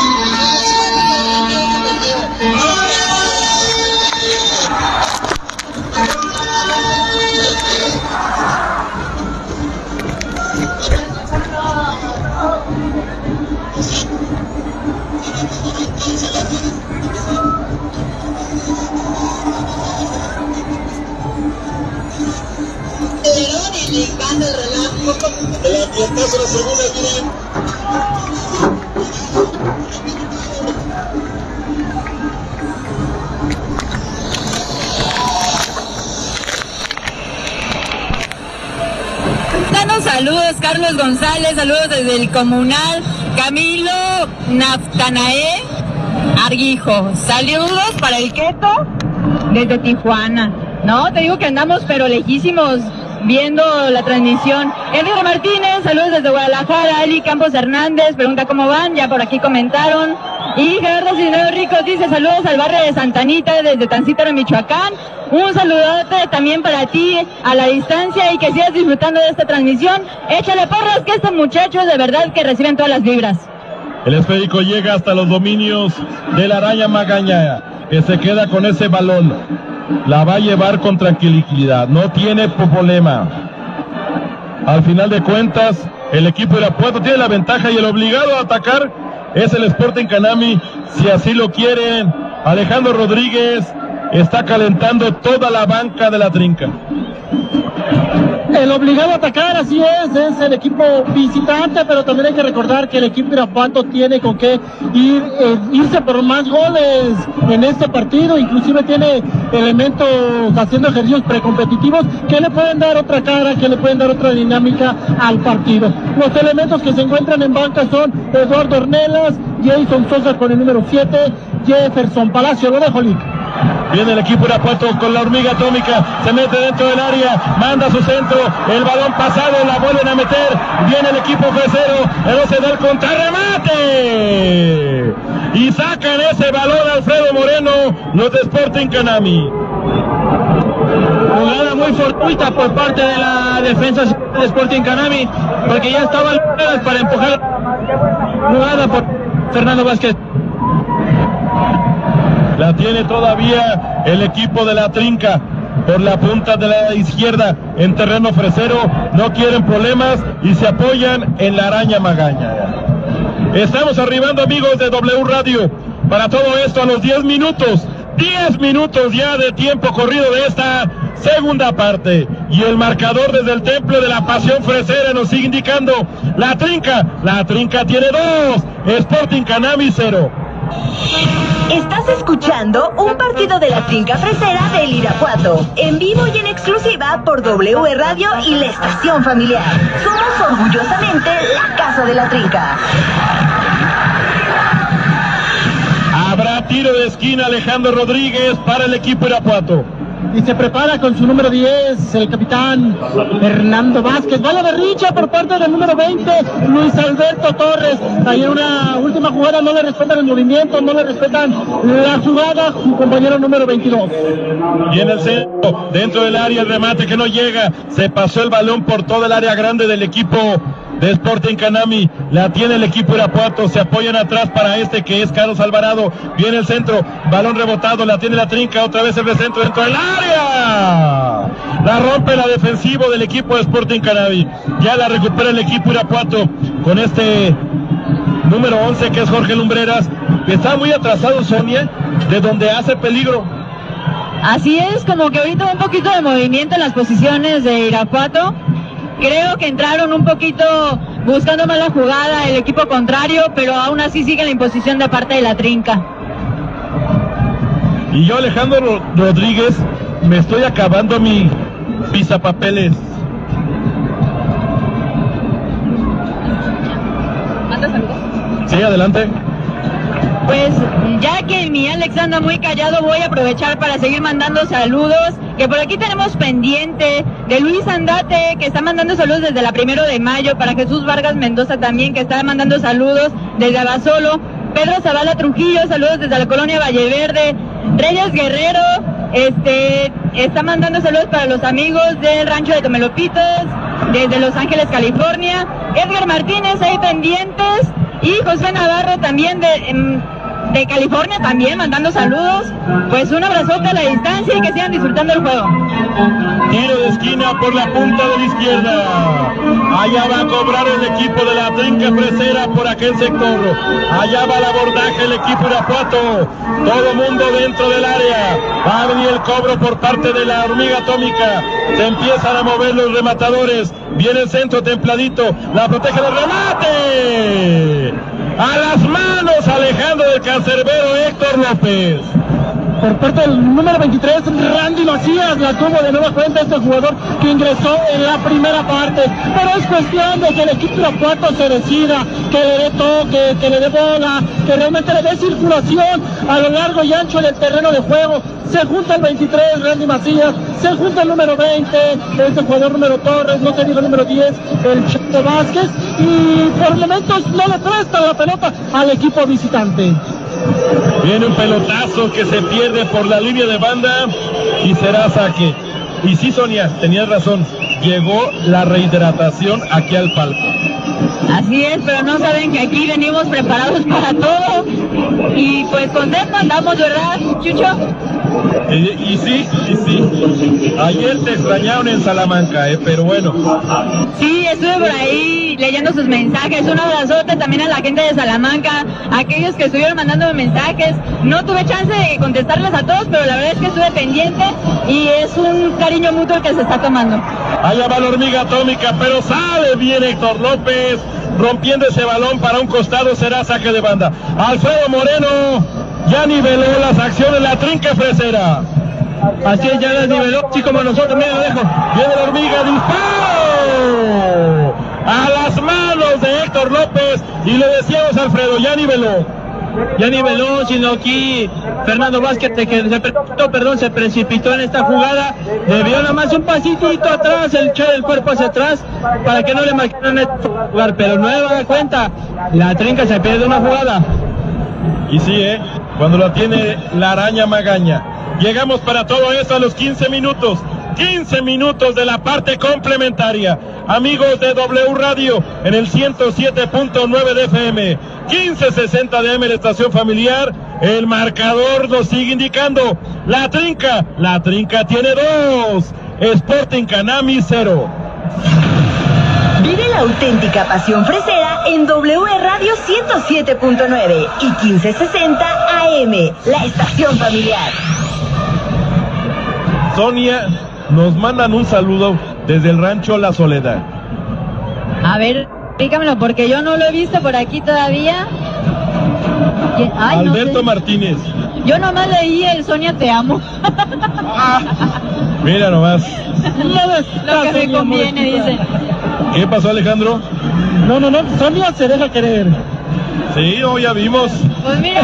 you. Danos saludos, Carlos González, saludos desde el comunal, Camilo Naftanae, Arguijo, saludos para el Keto desde Tijuana. No, te digo que andamos pero lejísimos viendo la transmisión. Enrique Martínez, saludos desde Guadalajara. Ali Campos Hernández, pregunta cómo van, ya por aquí comentaron. Y Gerardo Cisneros Ricos dice saludos al barrio de Santanita desde Tancítaro, Michoacán. Un saludote también para ti a la distancia y que sigas disfrutando de esta transmisión. Échale porras que estos muchachos de verdad que reciben todas las vibras. El esférico llega hasta los dominios de la araña Magaña, que se queda con ese balón. La va a llevar con tranquilidad, no tiene problema. Al final de cuentas, el equipo de Irapuato tiene la ventaja y el obligado a atacar es el Sporting Canami, si así lo quieren. Alejandro Rodríguez está calentando toda la banca de la trinca. El obligado a atacar, así es, es el equipo visitante, pero también hay que recordar que el equipo Irapuato tiene con qué ir, eh, irse por más goles en este partido, inclusive tiene elementos haciendo ejercicios precompetitivos que le pueden dar otra cara, que le pueden dar otra dinámica al partido. Los elementos que se encuentran en banca son Eduardo Ornelas, Jason Sosa con el número 7, Jefferson Palacio, lo dejo Lick. Viene el equipo Irapuato con la hormiga atómica, se mete dentro del área, manda su centro, el balón pasado, la vuelven a meter, viene el equipo fresero, el se da el contrarremate. Y sacan ese balón Alfredo Moreno, los de Sporting Canami. Jugada muy fortuita por parte de la defensa de Sporting Canami, porque ya estaban para empujar jugada por Fernando Vázquez. La tiene todavía el equipo de la trinca por la punta de la izquierda en terreno fresero. No quieren problemas y se apoyan en la araña magaña. Estamos arribando amigos de W Radio para todo esto a los 10 minutos. 10 minutos ya de tiempo corrido de esta segunda parte. Y el marcador desde el templo de la pasión fresera nos sigue indicando la trinca. La trinca tiene dos. Sporting Canami cero. Estás escuchando un partido de la trinca fresera del Irapuato, en vivo y en exclusiva por W Radio y la estación familiar. Somos orgullosamente la casa de la trinca. Habrá tiro de esquina Alejandro Rodríguez para el equipo Irapuato. Y se prepara con su número 10, el capitán Fernando Vázquez. Bola de Richa por parte del número 20, Luis Alberto Torres. Ahí en una última jugada no le respetan el movimiento, no le respetan la jugada, su compañero número 22. Y en el centro, dentro del área, el remate que no llega. Se pasó el balón por toda el área grande del equipo de Sporting Canami. La tiene el equipo Irapuato. Se apoyan atrás para este que es Carlos Alvarado. Viene el centro. Balón rebotado. La tiene la trinca. Otra vez el centro dentro del área. La rompe la defensivo del equipo de Sporting Canami. Ya la recupera el equipo Irapuato con este número 11 que es Jorge Lumbreras. Está muy atrasado Sonia de donde hace peligro. Así es, como que ahorita un poquito de movimiento en las posiciones de Irapuato. Creo que entraron un poquito buscando más la jugada el equipo contrario, pero aún así sigue la imposición de parte de la trinca. Y yo, Alejandro Rodríguez, me estoy acabando mi pisapapeles. ¿Manda saludos? Sí, adelante. Pues ya que mi Alex anda muy callado, voy a aprovechar para seguir mandando saludos. Que por aquí tenemos pendiente de Luis Andate, que está mandando saludos desde la primero de mayo. Para Jesús Vargas Mendoza también, que está mandando saludos desde Abasolo. Pedro Zavala Trujillo, saludos desde la colonia Valleverde. Reyes Guerrero, este, está mandando saludos para los amigos del rancho de Tomelopitos, desde Los Ángeles, California. Edgar Martínez, ahí pendientes. Y José Navarro también de, em, de California, también mandando saludos. Pues un abrazote a la distancia y que sigan disfrutando el juego. Tiro de esquina por la punta de la izquierda. Allá va a cobrar el equipo de la trinca fresera por aquel sector. Allá va el abordaje el equipo Irapuato. Todo mundo dentro del área. Va a venir el cobro por parte de la hormiga atómica. Se empiezan a mover los rematadores. Viene el centro templadito. La protege del remate. A las manos Alejandro del Cancerbero Héctor López. Por parte del número 23, Randy Macías, la tuvo de nueva cuenta este jugador que ingresó en la primera parte. Pero es cuestión de que el equipo Irapuato se decida, que le dé toque, que le dé bola, que realmente le dé circulación a lo largo y ancho del terreno de juego. Se junta el 23, Randy Macías, se junta el número 20, este jugador número Torres, no se diga el número 10, el Chato Vázquez, y por momentos no le presta la pelota al equipo visitante. Viene un pelotazo que se pierde por la línea de banda y será saque. Y sí, Sonia, tenías razón. Llegó la rehidratación aquí al palco. Así es, pero no saben que aquí venimos preparados para todo. Y pues contentos andamos, ¿verdad, Chucho? Y, y sí, y sí. Ayer te extrañaron en Salamanca, ¿eh? pero bueno. Sí, estuve por ahí leyendo sus mensajes. Un abrazote también a la gente de Salamanca, a aquellos que estuvieron mandando mensajes. No tuve chance de contestarles a todos, pero la verdad es que estuve pendiente y es un cariño mutuo el que se está tomando. Allá va la hormiga atómica, pero sale bien Héctor López, rompiendo ese balón para un costado, será saque de banda. Alfredo Moreno ya niveló las acciones, la trinca fresera. Así es, ya las niveló, así como nosotros, mira, dejo. Viene la hormiga, disparo a las manos de Héctor López y le decíamos Alfredo, ya niveló. Ya niveló, sino aquí Fernando Vázquez que se, perdón, se precipitó en esta jugada, debió nada más un pasitito atrás, el echar el cuerpo hacia atrás para que no le marcaran este lugar, pero nueva cuenta, la trinca se pierde una jugada. Y sí, ¿eh? Cuando la tiene la araña magaña. Llegamos para todo esto a los 15 minutos. 15 minutos de la parte complementaria. Amigos de W Radio en el 107.9 de FM, 1560 de M, la estación familiar. El marcador nos sigue indicando la trinca. La trinca tiene dos. Sporting Canami cero. Vive la auténtica pasión fresera en W Radio 107.9 y 1560 AM, la estación familiar. Sonia, nos mandan un saludo desde el rancho La Soledad. A ver, explícamelo, porque yo no lo he visto por aquí todavía. No Alberto sé. Martínez. Yo nomás leí el Sonia te amo. Mira nomás. Lo que me conviene, dice. ¿Qué pasó, Alejandro? No, no, no, Sonia se deja querer. Sí, hoy ya vimos. Pues mira.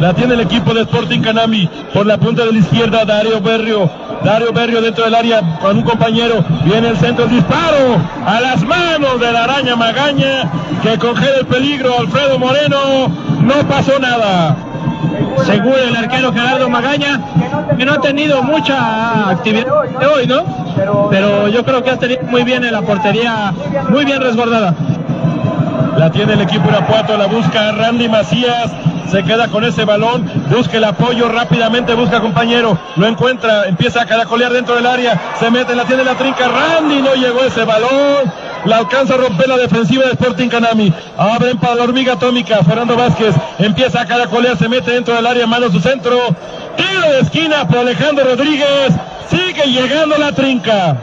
La tiene el equipo de Sporting Canami. Por la punta de la izquierda, Dario Berrio. Dario Berrio dentro del área con un compañero. Viene el centro, el disparo a las manos de la araña Magaña que congela el peligro. Alfredo Moreno. No pasó nada. Seguro el arquero Gerardo Magaña, que no ha tenido mucha actividad hoy, ¿no? Pero yo creo que ha tenido muy bien en la portería, muy bien resguardada. La tiene el equipo Irapuato, la busca Randy Macías, se queda con ese balón, busca el apoyo rápidamente, busca compañero, lo encuentra, empieza a caracolear dentro del área, se mete, la tiene la trinca, Randy no llegó ese balón, la alcanza a romper la defensiva de Sporting Canami, abren para la hormiga atómica, Fernando Vázquez empieza a caracolear, se mete dentro del área, mano su centro, tiro de esquina por Alejandro Rodríguez, sigue llegando la trinca.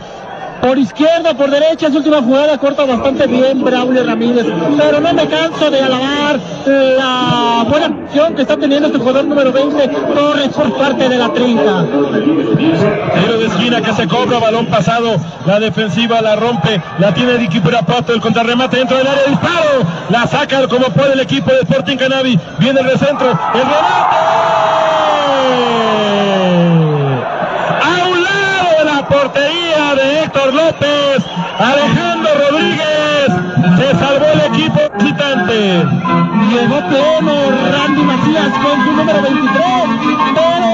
Por izquierda, por derecha, su última jugada corta bastante bien Braulio Ramírez. Pero no me canso de alabar la buena acción que está teniendo este jugador número 20, Torres, por parte de la trinca. Tiro de esquina que se cobra, balón pasado, la defensiva la rompe, la tiene equipo Irapuato, el contrarremate dentro del área, disparo, la saca como puede el equipo de Sporting Canavi, viene el recentro, el remate, a un lado de la portería de Héctor López, Alejandro Rodríguez, se salvó el equipo visitante. Llegó pleno Randy Macías con su número 23, pero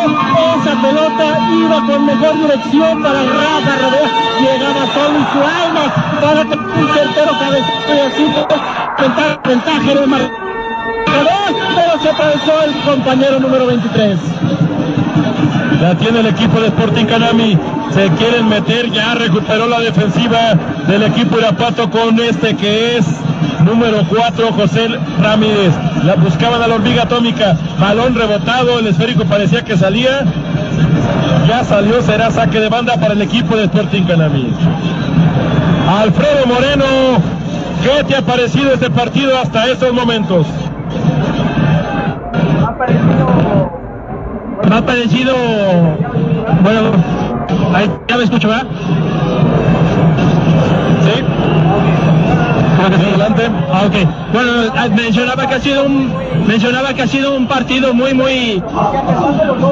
esa pelota iba con mejor dirección para Rafa Rodríguez. Llegaba solo su alma para que un certero cabezazo y así ventaja, ventaja en pero se atravesó el compañero número 23. La tiene el equipo de Sporting Canami. Se quieren meter, ya recuperó la defensiva del equipo Irapuato con este que es número 4, José Ramírez. La buscaban a la hormiga atómica. Balón rebotado, el esférico parecía que salía. Ya salió, será saque de banda para el equipo de Sporting Canami. Alfredo Moreno, ¿qué te ha parecido este partido hasta estos momentos? Me ha parecido, bueno, ahí ya me escucho, ¿verdad? Adelante. Ah. Bueno, ah, mencionaba que ha sido un mencionaba que ha sido un partido muy muy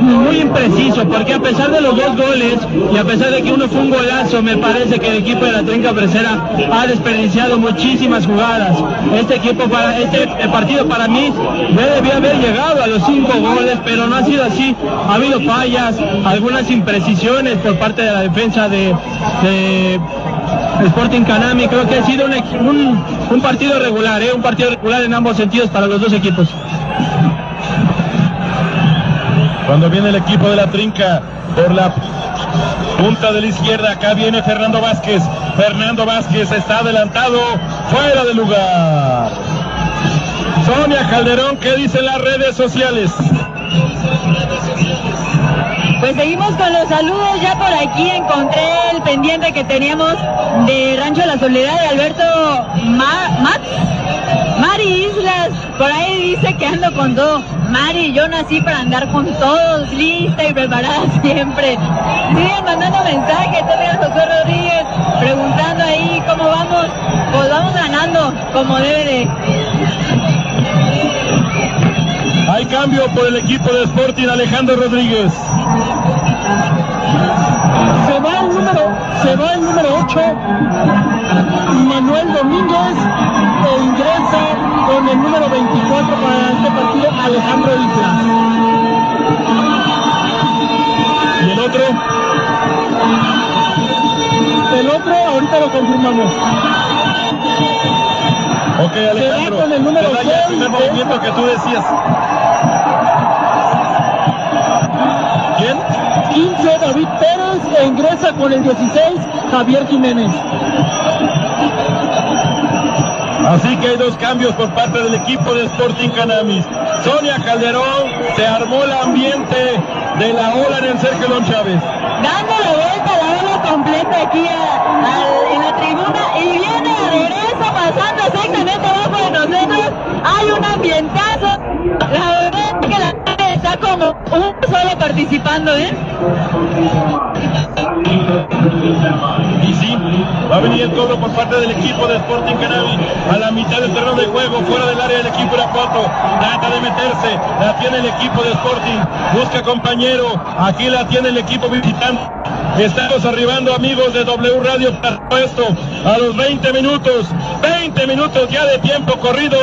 muy impreciso, porque a pesar de los dos goles y a pesar de que uno fue un golazo, me parece que el equipo de la Trinca Fresera ha desperdiciado muchísimas jugadas. Este equipo para este partido para mí debía haber llegado a los cinco goles, pero no ha sido así. Ha habido fallas, algunas imprecisiones por parte de la defensa de, de Sporting Canami. Creo que ha sido un, un partido regular, ¿eh? un partido regular en ambos sentidos para los dos equipos. Cuando viene el equipo de la trinca por la punta de la izquierda, acá viene Fernando Vázquez. Fernando Vázquez está adelantado, fuera de lugar. Sonia Calderón, ¿qué dicen las redes sociales? Pues seguimos con los saludos, ya por aquí encontré el pendiente que teníamos de Rancho La Soledad de Alberto Ma- Mat- Mari Islas, por ahí dice que ando con todo. Mari, yo nací para andar con todos, lista y preparada siempre. Siguen mandando mensajes, también José Rodríguez, preguntando ahí cómo vamos. Pues vamos ganando, como debe de. Hay cambio por el equipo de Sporting Alejandro Rodríguez. Se va el número, se va el número 8, Manuel Domínguez, e ingresa con el número 24 para este partido Alejandro Islas. ¿Y el otro? El otro ahorita lo confirmamos. Ok, Alejandro. con el número te da ya el seis, primer movimiento que tú decías. ¿Quién? 15 David Pérez e ingresa con el 16 Javier Jiménez. Así que hay dos cambios por parte del equipo de Sporting Canamis. Sonia Calderón se armó el ambiente de la ola en el Sergio Don Chávez. dando la vuelta a la ola completa aquí a- en la tribuna y viene a regreso pasando exactamente abajo de nosotros. Hay un ambientazo. Como un solo participando, ¿eh? Y sí, va a venir el cobro por parte del equipo de Sporting Canavi a la mitad del terreno de juego, fuera del área del equipo Irapuato. Trata de meterse, la tiene el equipo de Sporting, busca compañero, aquí la tiene el equipo visitante. Estamos arribando amigos de W Radio para esto a los 20 minutos, 20 minutos ya de tiempo corrido,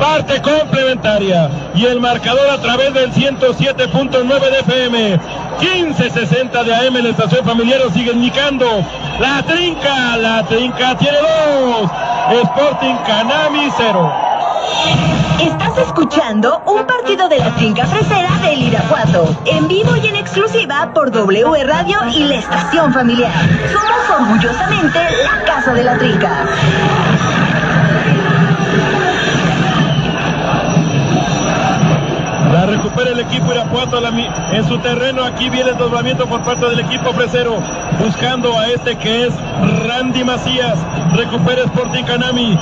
parte complementaria. Y el marcador a través del 107.9 de FM, 1560 de AM en la estación familiar sigue indicando. La trinca, la trinca tiene dos, Sporting Canami cero. Estás escuchando un partido de la trinca fresera del Irapuato, en vivo y en exclusiva por W Radio y la estación familiar. Somos orgullosamente la casa de la trinca. Recupera el equipo Irapuato en su terreno. Aquí viene el doblamiento por parte del equipo fresero. Buscando a este que es Randy Macías. Recupera Sporting Canami.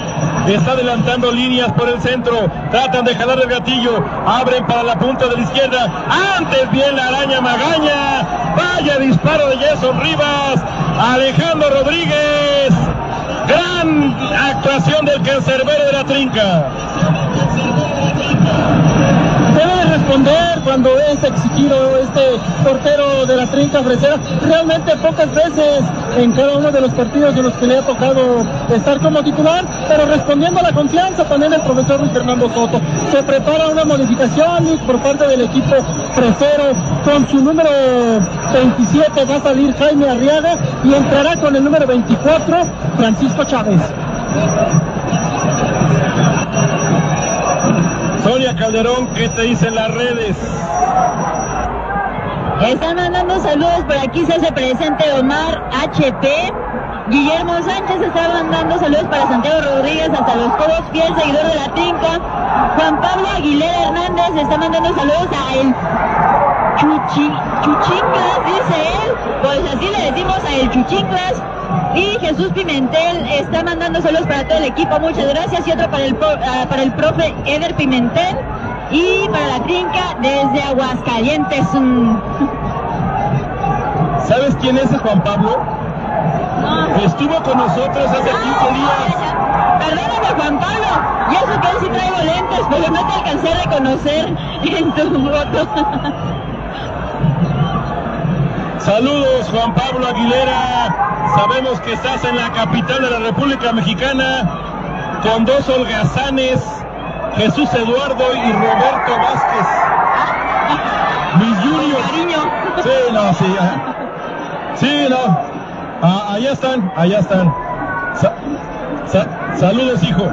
Está adelantando líneas por el centro. Tratan de jalar el gatillo. Abren para la punta de la izquierda. Antes viene la araña Magaña. Vaya disparo de Jason Rivas. Alejandro Rodríguez. Gran actuación del cancerbero de la trinca. Responder cuando es exigido este portero de la trinca fresera. Realmente pocas veces en cada uno de los partidos en los que le ha tocado estar como titular, pero respondiendo a la confianza también el profesor Luis Fernando Soto. Se prepara una modificación por parte del equipo fresero con su número 27 va a salir Jaime Arriaga y entrará con el número 24 Francisco Chávez. Sonia Calderón, ¿qué te dicen las redes? Están mandando saludos, por aquí se hace presente Omar HP. Guillermo Sánchez está mandando saludos para Santiago Rodríguez hasta los Cobos, fiel seguidor de la trinca. Juan Pablo Aguilera Hernández está mandando saludos a el Chuchi, Chuchinclas, dice él. Pues así le decimos a el Chuchinclas. Y Jesús Pimentel está mandando saludos para todo el equipo, muchas gracias. Y otro para el, ah, para el profe Eder Pimentel. Y para la trinca, desde Aguascalientes. mm, ¿Sabes quién es Juan Pablo? Estuvo con nosotros hace 15 días. Perdóname, Juan Pablo. Y eso que hoy sí traigo lentes, pero no te alcancé a reconocer en tu foto. Saludos Juan Pablo Aguilera. Sabemos que estás en la capital de la República Mexicana con dos holgazanes, Jesús Eduardo y Roberto Vázquez. Mis juniors. Sí, no, sí. ajá. Sí, no. Ah, allá están, allá están. Sa- sa- saludos, hijo.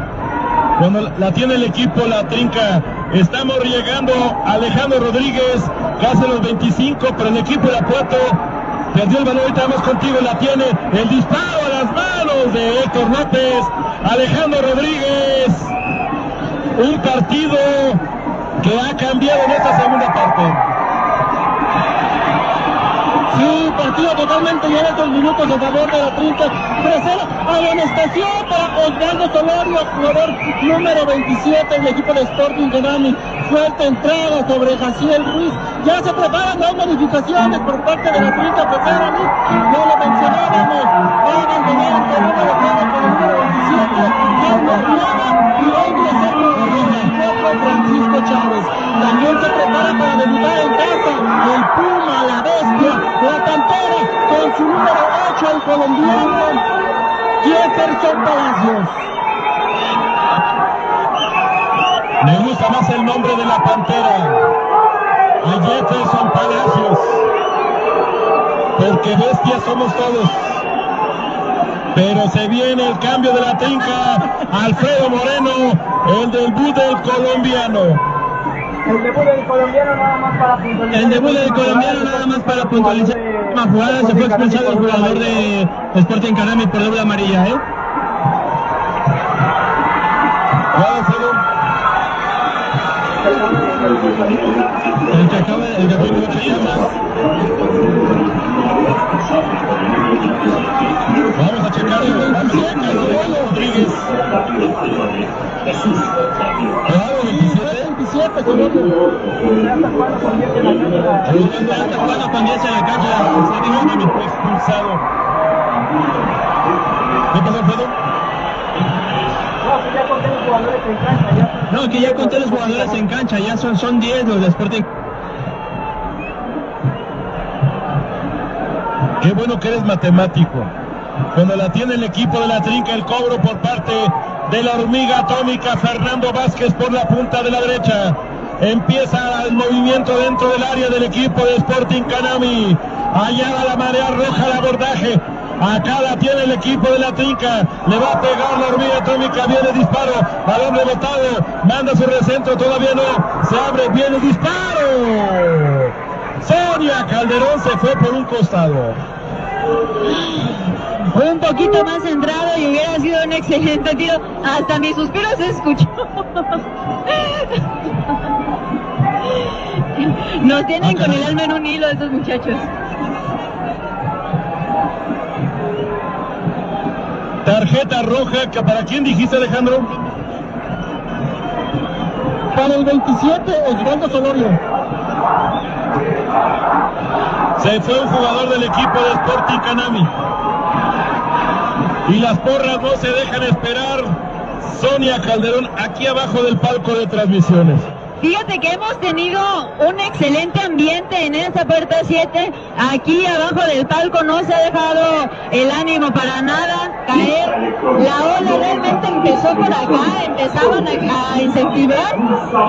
Cuando la tiene el equipo, la trinca. Estamos llegando Alejandro Rodríguez, casi los 25, pero el equipo de Apuato perdió el balón. Ahorita vamos contigo, la tiene. El disparo a las manos de Héctor López. Alejandro Rodríguez. Un partido que ha cambiado en esta segunda parte. Sí, partido totalmente ya en estos minutos a favor de la trinca fresera. Amonestación para Osvaldo Solorio, jugador número 27 del equipo de Sporting Canami. Fuerte entrada sobre Jaciel Ruiz. Ya se preparan las modificaciones por parte de la trinca fresera. ¿no? Lo mencionábamos. Va a abandonar el terreno de juego con el número 27, Aldo Arriaga, y va 24, Francisco Chávez. También se prepara para debutar en casa el Puma, la Bestia, la Pantera, con su número 8, el colombiano Jefferson Palacios. Me gusta más el nombre de la pantera. A Jefferson Palacios. Porque bestias somos todos. Pero se viene el cambio de la trinca. Alfredo Moreno, el debut del colombiano. El debut del colombiano nada más para puntualizar. El debut del colombiano nada más para puntualizar la jugada se fue expulsado el jugador de Sporting Canami por doble amarilla, ¿eh? El que acaba el que mucho llama. Vamos a checarlo. Rodríguez. Claro, 27. 27, Colombia. Jugando con 10 en la cancha. Sporting Canami fue expulsado. ¿Qué pasó, Alfredo? No, que ya conté los jugadores en cancha, ya. No, que ya conté los jugadores en cancha, ya son, son 10 los de Sporting. Qué bueno que eres matemático. Cuando la tiene el equipo de la trinca, el cobro por parte de la hormiga atómica, Fernando Vázquez por la punta de la derecha. Empieza el movimiento dentro del área del equipo de Sporting Canami. Allá va la marea roja el abordaje. Acá la tiene el equipo de la trinca. Le va a pegar la hormiga atómica. Viene disparo. Balón rebotado. Manda su recentro. Todavía no. Se abre. Viene disparo. Sonia Calderón se fue por un costado. Fue un poquito más centrado y hubiera sido un excelente tiro. Hasta mi suspiro se escuchó. Nos tienen con el alma en un hilo estos muchachos. Tarjeta roja, que ¿para quién dijiste Alejandro? Para el 27, Osvaldo Solorio. Se fue un jugador del equipo de Sporting Canami. Y las porras no se dejan esperar. Sonia Calderón aquí abajo del palco de transmisiones. Fíjate que hemos tenido un excelente ambiente en esta puerta 7. Aquí abajo del palco no se ha dejado el ánimo para nada caer. La ola realmente empezó por acá, empezaban a, incentivar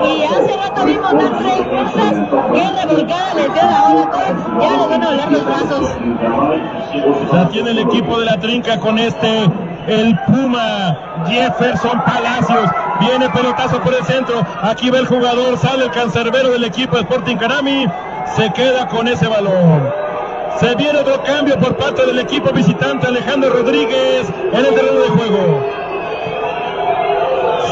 y hace rato vimos las tres cosas que revolcada les dio la ola todos. Ya les van a doler los brazos. La tiene el equipo de la trinca con este, el Puma Jefferson Palacios. Viene pelotazo por el centro. Aquí va el jugador, sale el cancerbero del equipo de Sporting Canami. Se queda con ese balón. Se viene otro cambio por parte del equipo visitante Alejandro Rodríguez en el terreno de juego.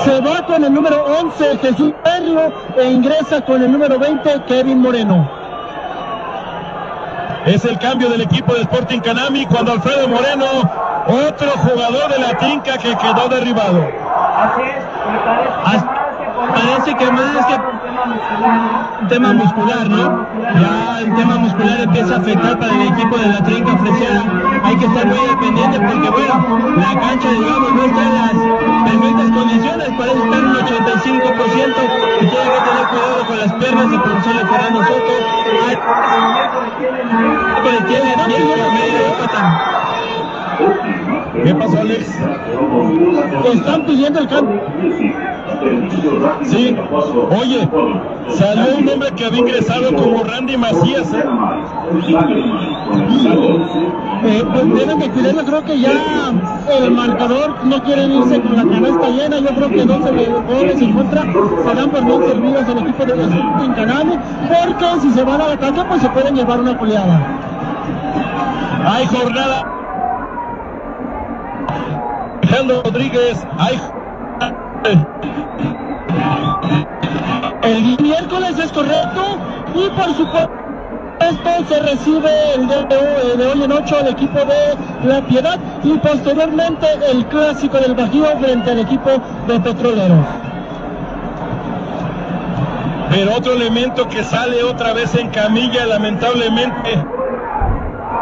Se va con el número 11, Jesús Perlo, e ingresa con el número 20, Kevin Moreno. Es el cambio del equipo de Sporting Canami cuando Alfredo Moreno, otro jugador de la trinca que quedó derribado. Así es, parece que con más que un tema muscular, ¿no? Ya el tema muscular empieza a afectar para el equipo de la trinca fresera. Hay que estar muy dependiente porque, bueno, la cancha, digamos, no está en las perfectas condiciones, parece estar en un 85% y tiene que tener cuidado con las piernas el profesor Fernando Soto. Que le tiene tiempo medio ¿Qué pasó, Alex? Están pidiendo el cambio. Sí. Oye, salió un hombre que había ingresado como Randy Macías. ¿eh? Eh, pues tienen que cuidarlo, creo que ya el marcador no quieren irse con la canasta llena, yo creo que 12 goles en contra se dan por bien servidos el equipo de Sporting Canami, porque si se van al ataque pues se pueden llevar una goleada. Hay jornada. Alejandro Rodríguez, El miércoles es correcto y por supuesto se recibe el de, de hoy en 8 el equipo de La Piedad y posteriormente el clásico del Bajío frente al equipo de Petroleros. Pero otro elemento que sale otra vez en camilla, lamentablemente,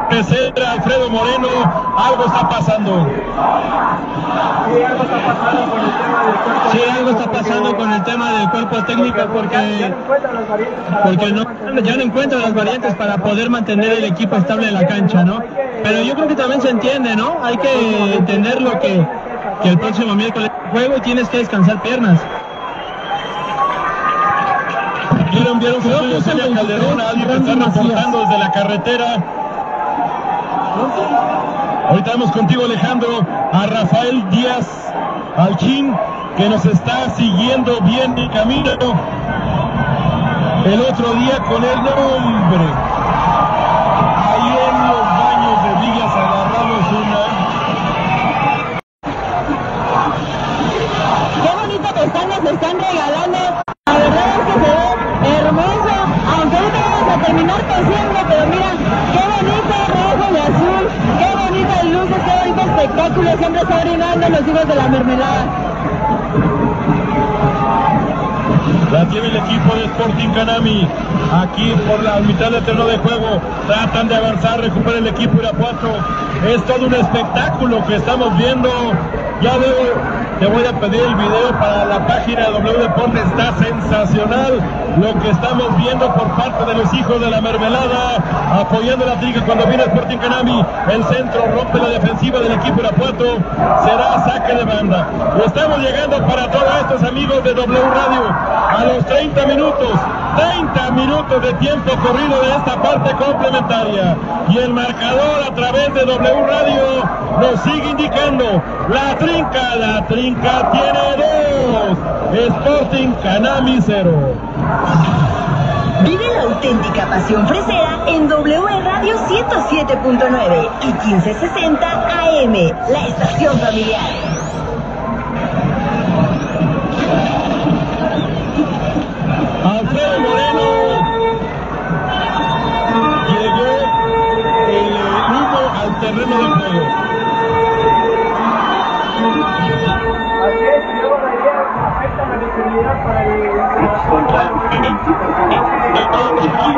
Pesetra, Alfredo Moreno, algo está pasando. Sí, algo está pasando con el tema del cuerpo técnico porque, porque no, ya no encuentra las variantes para poder mantener el equipo estable en la cancha, ¿no? Pero yo creo que también se entiende, ¿no? Hay que entender lo que, que el próximo miércoles juego y tienes que descansar piernas. Vieron, vieron que Calderón, alguien que está reportando desde la carretera. Ahorita vemos contigo, Alejandro, a Rafael Díaz Alchín, que nos está siguiendo bien el camino. El otro día con el nombre. Espectáculo. Siempre está brindando los hijos de la mermelada. La tiene el equipo de Sporting Canami. Aquí por la mitad del terreno de juego. Tratan de avanzar, recupera el equipo Irapuato. Es todo un espectáculo que estamos viendo. Ya veo, te voy a pedir el video para la página de W Deporte. Está sensacional lo que estamos viendo por parte de los hijos de la mermelada. Apoyando la triga cuando viene Sporting Canami. El centro rompe la defensiva del equipo Irapuato. Será saque de banda. Estamos llegando para todos estos amigos de W Radio a los 30 minutos. 30 minutos de tiempo corrido de esta parte complementaria. Y el marcador a través de W Radio nos sigue indicando la trinca, la trinca tiene dos. Sporting Canami cero. Vive la auténtica pasión fresera en W Radio 107.9 y 1560 AM, la estación familiar. Alfredo Moreno llegó el humo al terreno de juego. Así es, la idea afecta la visibilidad para el por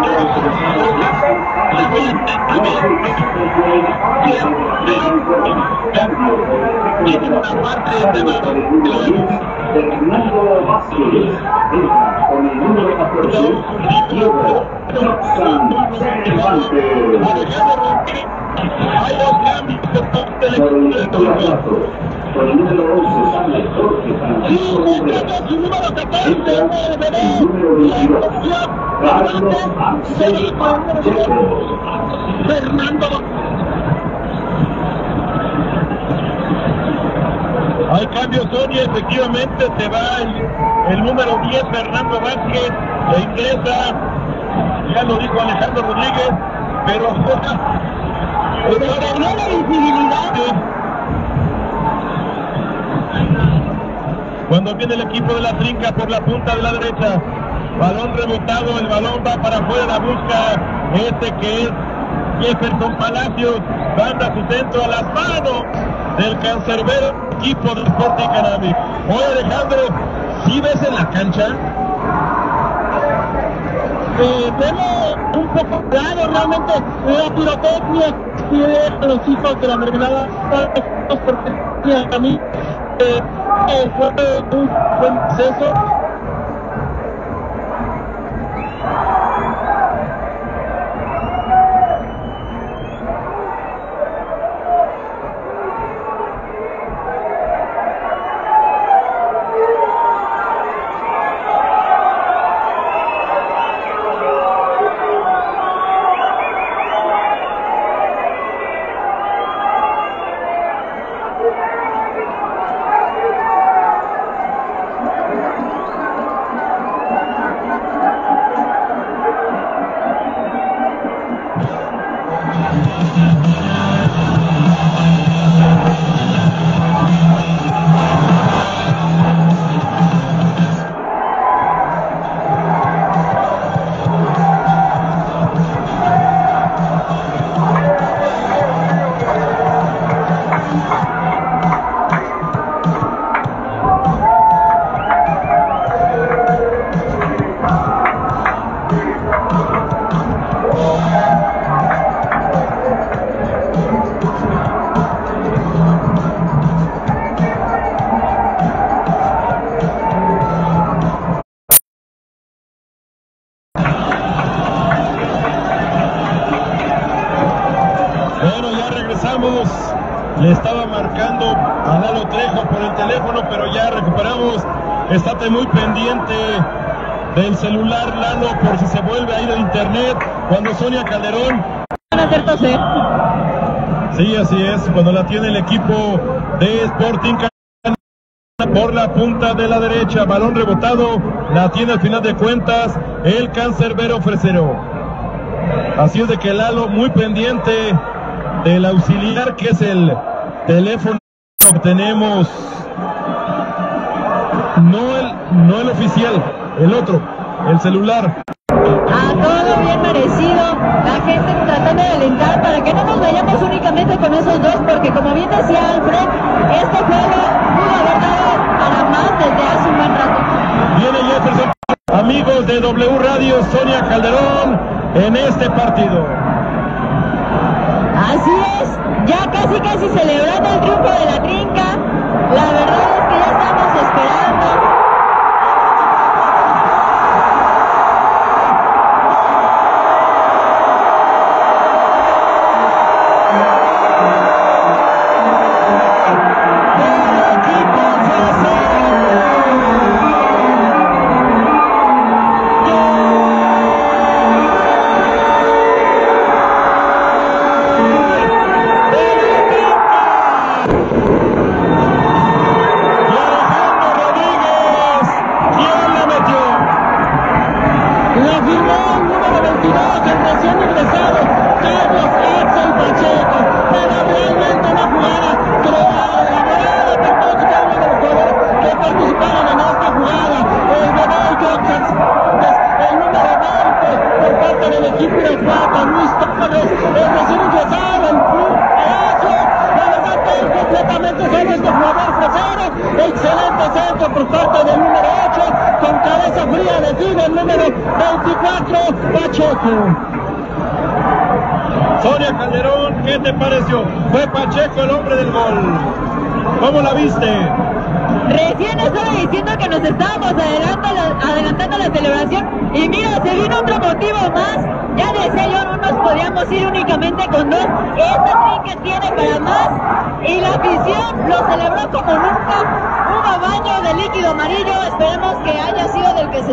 el equipo número de 4 con el número 11 sale Jorge Francisco Rivera entra el número 22 Carlos Axel Pacheco Fernando Hay cambios, Sonia, efectivamente se va el, el número 10, Fernando Vázquez, e ingresa, ya lo dijo Alejandro Rodríguez, pero Pero no la visibilidad. Cuando viene el equipo de la trinca por la punta de la derecha, balón rebotado, el balón va para afuera, busca este que es Jefferson Palacios, manda su centro a las manos del cancerbero equipo de Sporting Canami. Hoy Alejandro ¿Sí ves en la cancha? Eh, vemos un poco claro realmente la pirotecnia que los hijos de la mermelada porque a mí eh, eh, fue un buen Sonia Calderón. Van a hacer toser. Sí, así es. Cuando la tiene el equipo de Sporting por la punta de la derecha, balón rebotado, la tiene al final de cuentas el cancerbero Fresero. Así es de que Lalo muy pendiente del auxiliar que es el teléfono que obtenemos. No el, no el oficial, el otro, el celular. Todo bien merecido. La gente tratando de alentar para que no nos vayamos únicamente con esos dos, porque como bien decía Alfred, este juego pudo haber dado para más desde hace un buen rato. Viene Jefferson. Amigos de W Radio, Sonia Calderón en este partido. Así es, ya casi casi celebrando el triunfo de la trinca. La verdad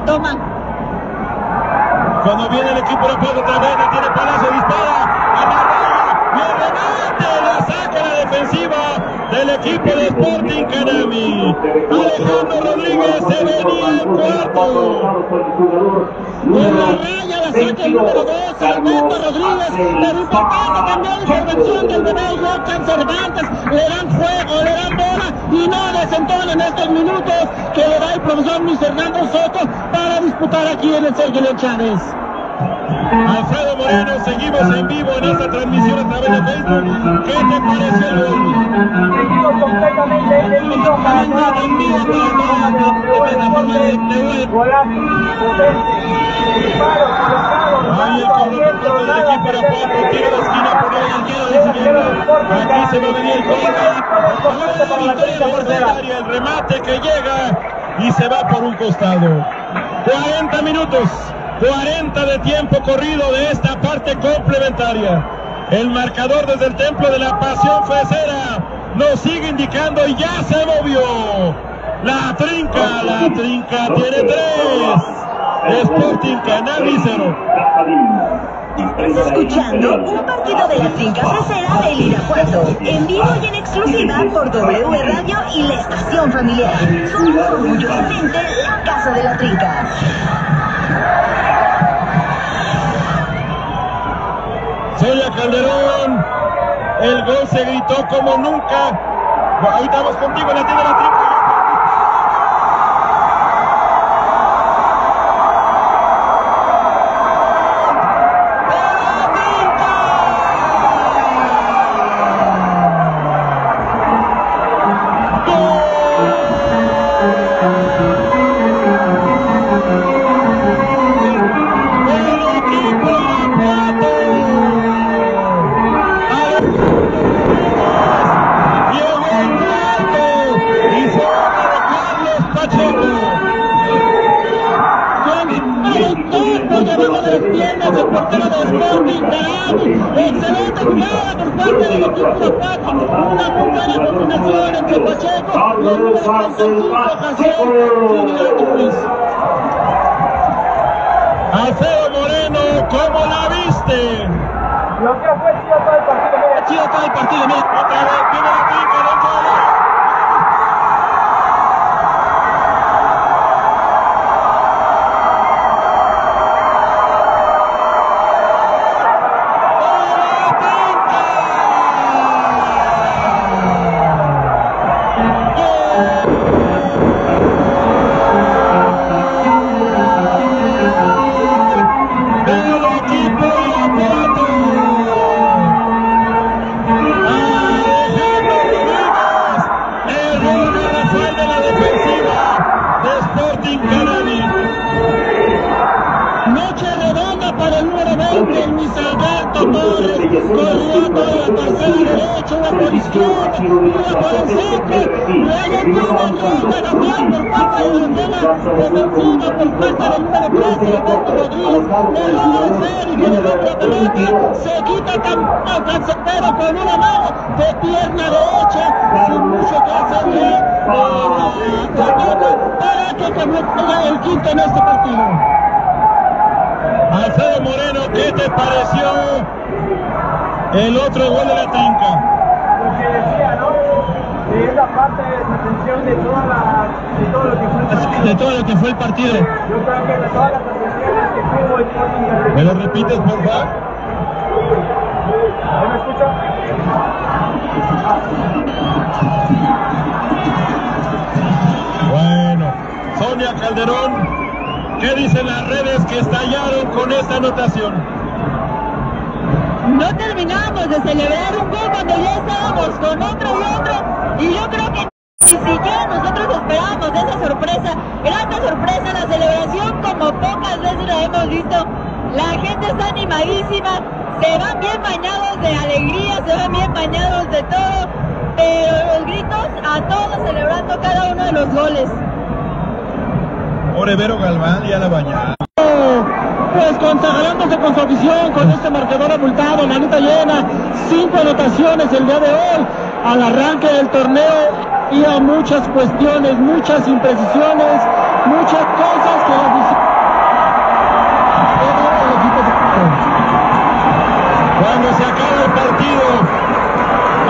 sido del que se toma. Cuando viene el equipo de Puebla otra vez, tiene Palacio, dispara a la raya y el remate la saca la defensiva del equipo de Sporting Canami. Alejandro Rodríguez se venía el cuarto. En la raya la saca el número 2, Alberto Rodríguez, pero importante también la intervención del bebé Johan Cervantes, le dan fuego, le dan bola y no desentona en estos minutos que le da el profesor Luis Fernando Soto para disputar aquí en el Sergio León Chávez. Alfredo Moreno, seguimos en vivo en esta transmisión a través de Facebook. ¿Qué te pareció el gol? Seguimos completamente en vivo para toda la Ahí el parte del equipo Irapuato, tiro de esquina por la izquierda de Siguiente. Aquí se va a venir el gol. la por fuera. El remate que llega y se va por un costado. 40 minutos, 40 de tiempo corrido de esta parte complementaria. El marcador desde el templo de la pasión fresera nos sigue indicando y ya se movió. La trinca, la trinca tiene tres. Sporting Cannabis cero. Estás escuchando un partido de la finca fresera del Irapuato, en vivo y en exclusiva por W Radio y la estación familiar. Somos orgullosamente la casa de la trinca. Sonia Calderón, el gol se gritó como nunca. Ahorita vamos contigo, la tiene la trinca. Cinco anotaciones el día de hoy, al arranque del torneo y a muchas cuestiones, muchas imprecisiones, muchas cosas que la. Cuando se acaba el partido,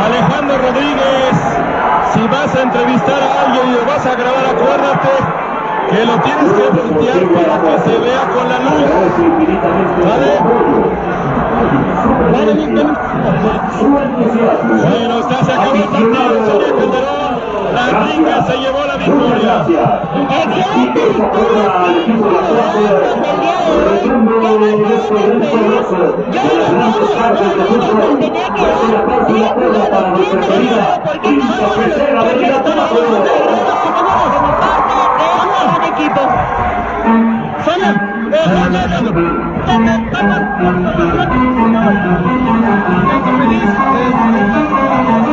Alejandro Rodríguez, si vas a entrevistar a alguien y lo vas a grabar, acuérdate que lo tienes que voltear para que se vea con la luz. ¿Vale? Bueno, está, se acabó el partido, Sonia Calderón. La Rica se llevó la victoria. Excelente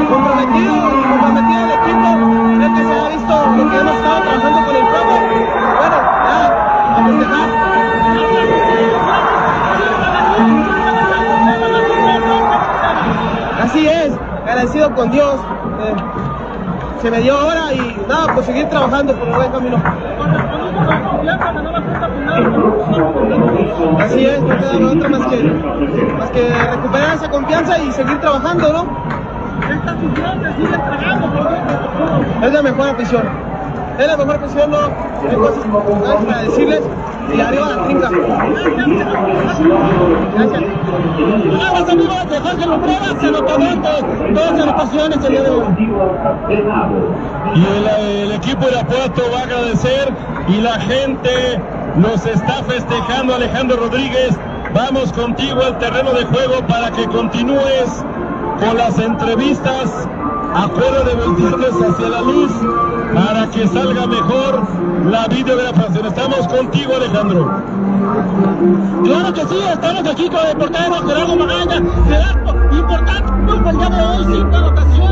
comprometido, comprometido el equipo, creo que se ha visto lo que hemos estado trabajando con el profe. Bueno, ya, a festejar. Así es, agradecido con Dios. eh, se me dio ahora y nada, pues seguir trabajando por el buen camino. Así es, no queda otra más que, más que recuperar esa confianza y seguir trabajando, ¿no? Es la mejor afición. Es la mejor afición, no hay cosas importantes para decirles. Y arriba la trinca. Gracias. Vamos amigos de Jorge Lumbreras, se notó antes, dos anotaciones el día de hoy. Y el, el equipo de Apuato va a agradecer y la gente nos está festejando Alejandro Rodríguez. Vamos contigo al terreno de juego para que continúes con las entrevistas. Acuerda de voltearles hacia la luz para que salga mejor la videograbación. Estamos contigo, Alejandro. Claro que sí, estamos aquí con el portero Gerardo Magaña. Gerardo, importante el día de hoy, anotaciones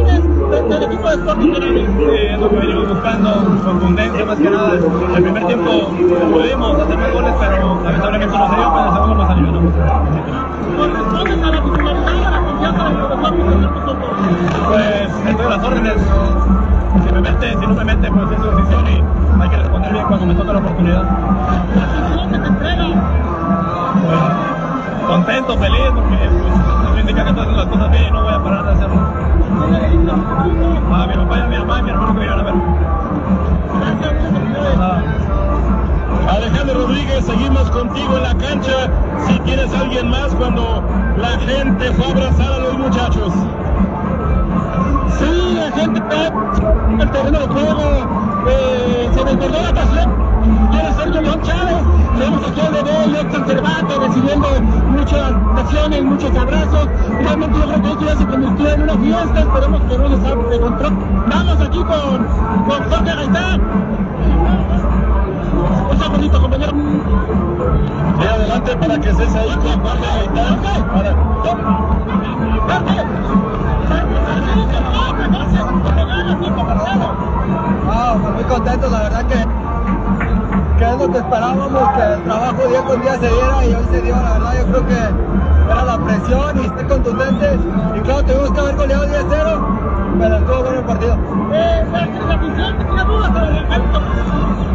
frente al equipo de Sporting Canales. es lo que venimos buscando, contundencia más que nada. El primer tiempo pudimos hacer más goles, pero lamentablemente no se dio, pero el segundo nos aliviamos. Corresponden a la titularidad, a la confianza profesor Miguel Soto. Pues estoy a las órdenes. Si me mete, si no me mete, pues es su decisión y hay que responder bien cuando me toca la oportunidad. Pues, contento, feliz, porque pues, estoy haciendo las cosas bien y no voy a parar de hacerlo. Ah, mi papá y mi mamá y mi hermano que vinieron a ver. Alejandro Rodríguez, seguimos contigo en la cancha. Si tienes alguien más cuando la gente fue a abrazar a los muchachos. Sí, la gente está en el terreno de juego. Eh, se desbordó la pasión. Quiere Sergio León Chávez. Tenemos aquí al bebé y Héctor recibiendo muchas acciones, muchos abrazos. Realmente yo creo que esto ya se convirtió en una fiesta. Esperemos que no les de control. Vamos aquí con, con Jorge Gaitán. Mucho bonito, compañero. Sí, adelante para que estés ahí con Jorge Gaitán. Para- Wow, pues muy contentos, la verdad que, que es que esperábamos, que el trabajo día con día se diera y hoy se dio, la verdad yo creo que era la presión y ser contundentes y claro, tuvimos que haber goleado 10-0, pero estuvo bueno el partido.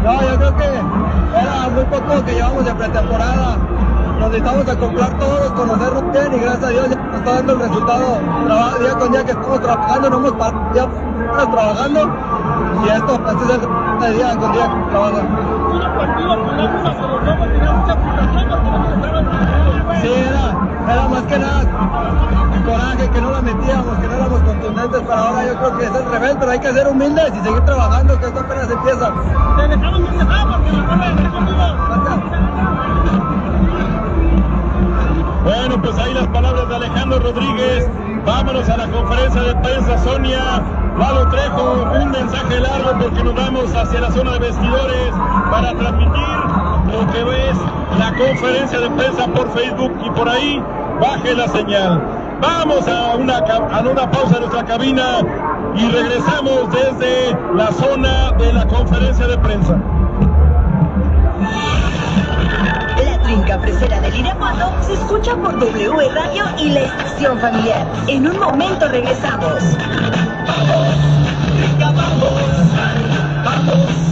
No, yo creo que era muy poco que llevamos de pretemporada. Nos necesitamos acoplar todos, conocernos bien y gracias a Dios ya nos está dando el resultado traba- día con día que estamos trabajando, no hemos parado ya trabajando y esto, este es el día con día que trabajan. Sí, era, era más que nada coraje, que no la metíamos, que no éramos contundentes, pero ahora yo creo que es al revés, pero hay que ser humildes y seguir trabajando, que esto apenas empieza. Te dejamos bien dejado porque recuerda que estoy contigo. Bueno, pues ahí las palabras de Alejandro Rodríguez. Vámonos a la conferencia de prensa, Sonia. Lalo Trejo, un mensaje largo porque nos vamos hacia la zona de vestidores para transmitir lo que ves la conferencia de prensa por Facebook y por ahí baje la señal. Vamos a una, a una pausa en nuestra cabina y regresamos desde la zona de la conferencia de prensa. La trinca fresera del Irapuato se escucha por W Radio y la estación familiar. En un momento regresamos. Vamos, vamos